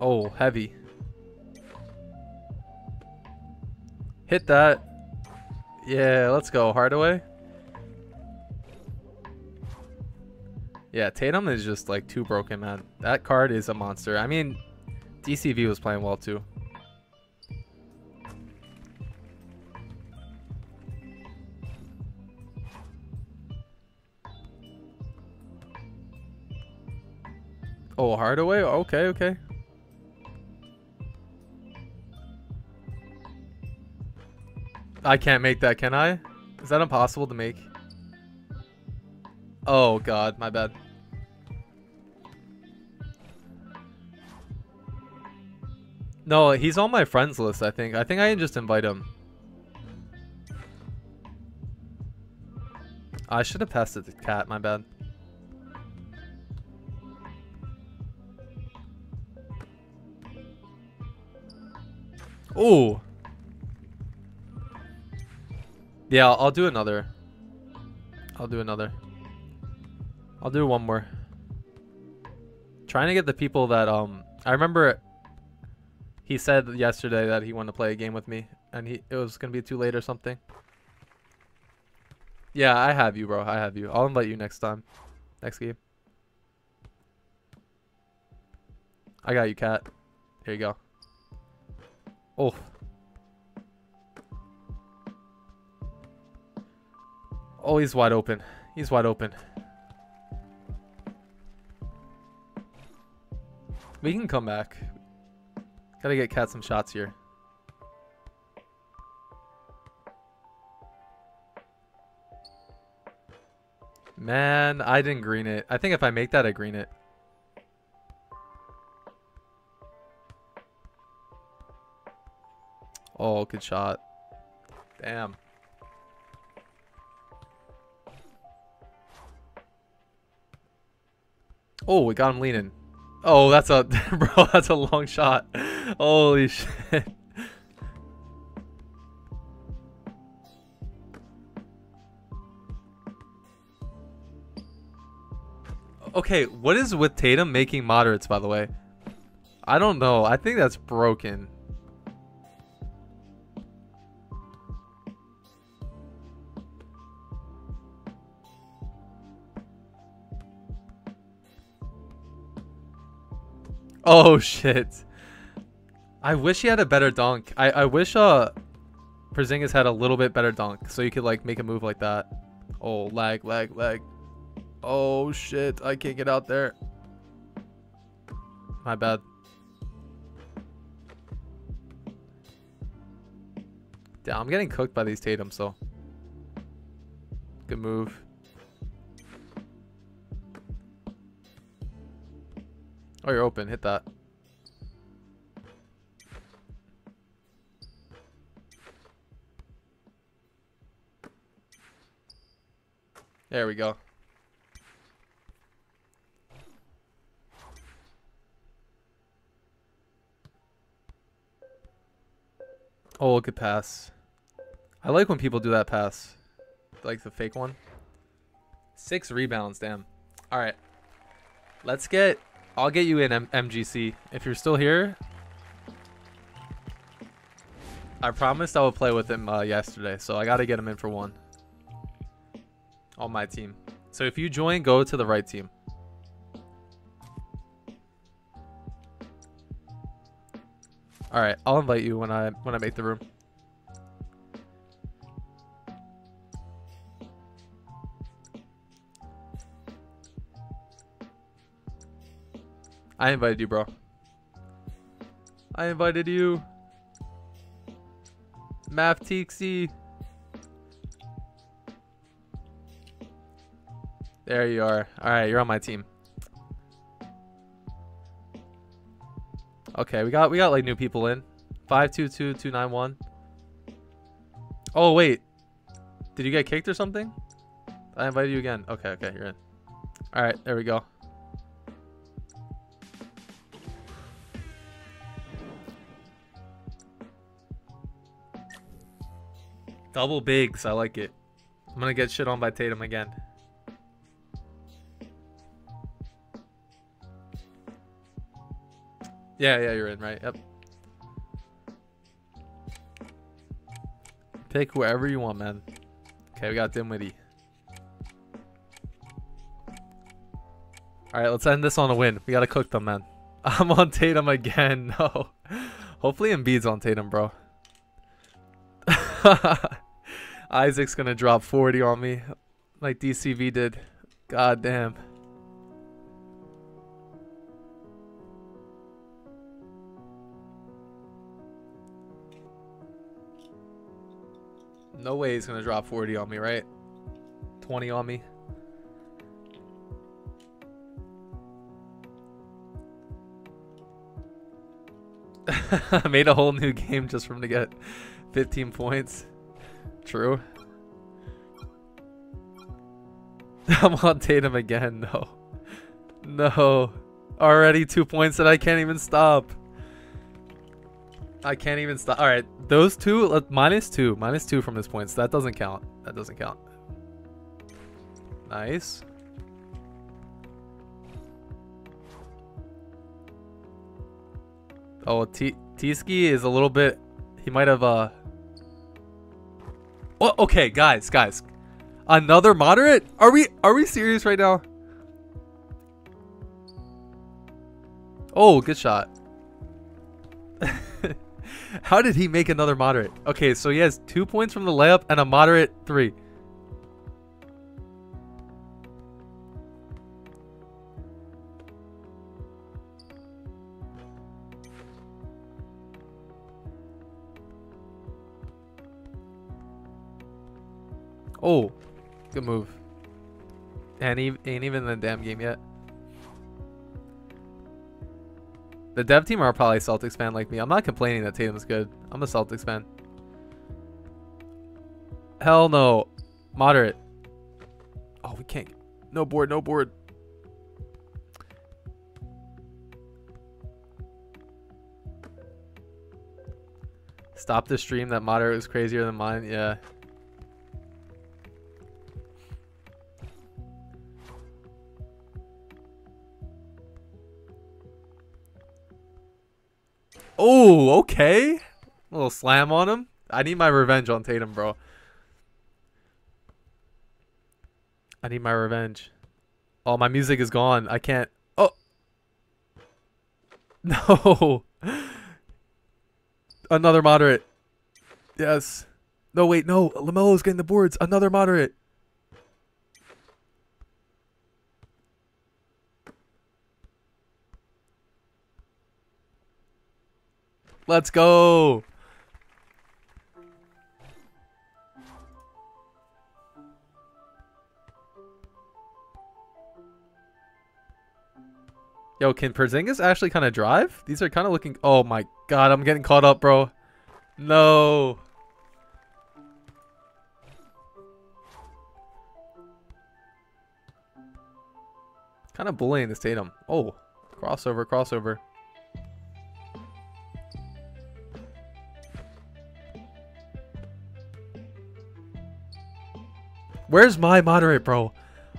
S1: Oh, heavy. Hit that. Yeah, let's go. Hardaway. Yeah, Tatum is just like too broken, man. That card is a monster. I mean, DCV was playing well too. Oh, Hardaway? Okay, okay. I can't make that, can I? Is that impossible to make? Oh god, my bad. No, he's on my friends list, I think. I think I can just invite him. I should have passed it to Cat, my bad. Ooh. Yeah, I'll, I'll do another. I'll do another. I'll do one more. Trying to get the people that um I remember he said yesterday that he wanted to play a game with me and he it was gonna be too late or something. Yeah, I have you, bro. I have you. I'll invite you next time. Next game. I got you, cat. Here you go. Oh. Oh, he's wide open. He's wide open. We can come back. Gotta get Cat some shots here. Man, I didn't green it. I think if I make that, I green it. Oh, good shot. Damn. Oh, we got him leaning. Oh, that's a bro. That's a long shot. Holy shit. Okay, what is with Tatum making moderates, by the way? I don't know. I think that's broken. Oh shit. I wish he had a better dunk. I, I wish uh Porzingis had a little bit better dunk so you could like make a move like that. Oh, lag, lag, lag. Oh shit, I can't get out there. My bad. Damn, I'm getting cooked by these Tatum, so. Good move. Oh, you're open. Hit that. There we go. Oh, good pass. I like when people do that pass. Like the fake one. Six rebounds, damn. Alright. Let's get I'll get you in M MGC. If you're still here, I promised I would play with him uh, yesterday, so I got to get him in for one. On my team. So if you join, go to the right team. All right, I'll invite you when I when I make the room. I invited you, bro. I invited you. Math Tixie. There you are. Alright, you're on my team. Okay, we got we got like new people in. Five two two two nine one. Oh wait, did you get kicked or something? I invited you again. Okay, okay, you're in. All right, there we go. Double bigs, I like it. I'm gonna get shit on by Tatum again. Yeah, yeah, you're in, right? Yep. Pick whoever you want, man. Okay, we got Dinwiddie. Alright, let's end this on a win. We gotta cook them, man. I'm on Tatum again. No. Hopefully Embiid's on Tatum, bro. Isaac's gonna drop 40 on me. Like DCV did. God damn. No way he's gonna drop 40 on me, right? 20 on me. I made a whole new game just for him to get 15 points. True. I'm on Tatum again. No. No. Already two points that I can't even stop. I can't even stop. All right, those two uh, minus two, minus two from this points. That doesn't count. That doesn't count. Nice. Oh, T Tski is a little bit. He might have uh. Oh, okay, guys, guys, another moderate. Are we are we serious right now? Oh, good shot. How did he make another moderate? Okay, so he has two points from the layup and a moderate three. Oh, good move. And ain't even in the damn game yet. The dev team are probably Celtics fan like me. I'm not complaining that Tatum's good. I'm a Celtics fan. Hell no. Moderate. Oh, we can't. No board, no board. Stop the stream. That moderate was crazier than mine. Yeah. Oh, okay. A little slam on him. I need my revenge on Tatum, bro. I need my revenge. Oh, my music is gone. I can't. Oh. No. Another moderate. Yes. No, wait, no. LaMelo's getting the boards. Another moderate. Let's go. Yo, can Porzingis actually kind of drive? These are kind of looking... Oh my god, I'm getting caught up, bro. No. Kind of bullying the Tatum. Oh, crossover, crossover. Where's my moderate, bro?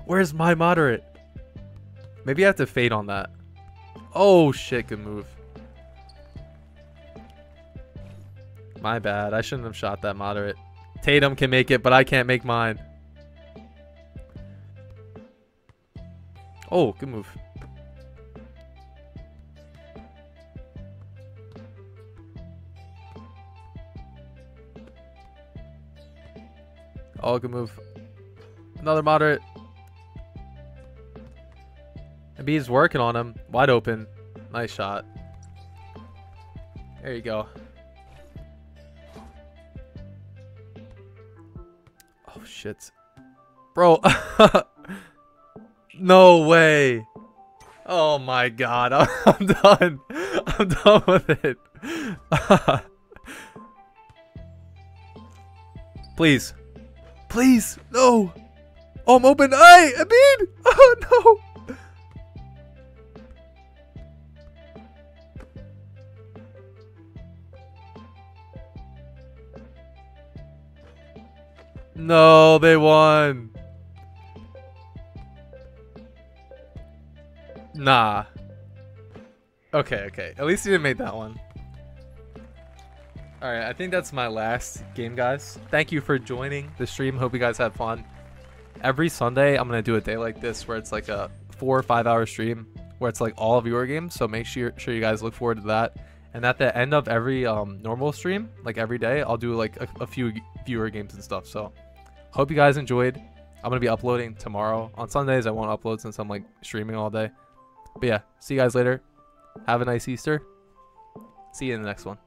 S1: Where's my moderate? Maybe I have to fade on that. Oh, shit. Good move. My bad. I shouldn't have shot that moderate. Tatum can make it, but I can't make mine. Oh, good move. Oh, good move. Another moderate. Embiid's working on him. Wide open. Nice shot. There you go. Oh, shit. Bro. no way. Oh my god. I'm done. I'm done with it. Please. Please. No. Oh, I'm open. Hey, Amin. Oh, no. No, they won. Nah. Okay, okay. At least you didn't make that one. Alright, I think that's my last game, guys. Thank you for joining the stream. Hope you guys had fun. Every Sunday, I'm going to do a day like this where it's like a four or five hour stream where it's like all of your games. So make sure, sure you guys look forward to that. And at the end of every um, normal stream, like every day, I'll do like a, a few viewer games and stuff. So hope you guys enjoyed. I'm going to be uploading tomorrow. On Sundays, I won't upload since I'm like streaming all day. But yeah, see you guys later. Have a nice Easter. See you in the next one.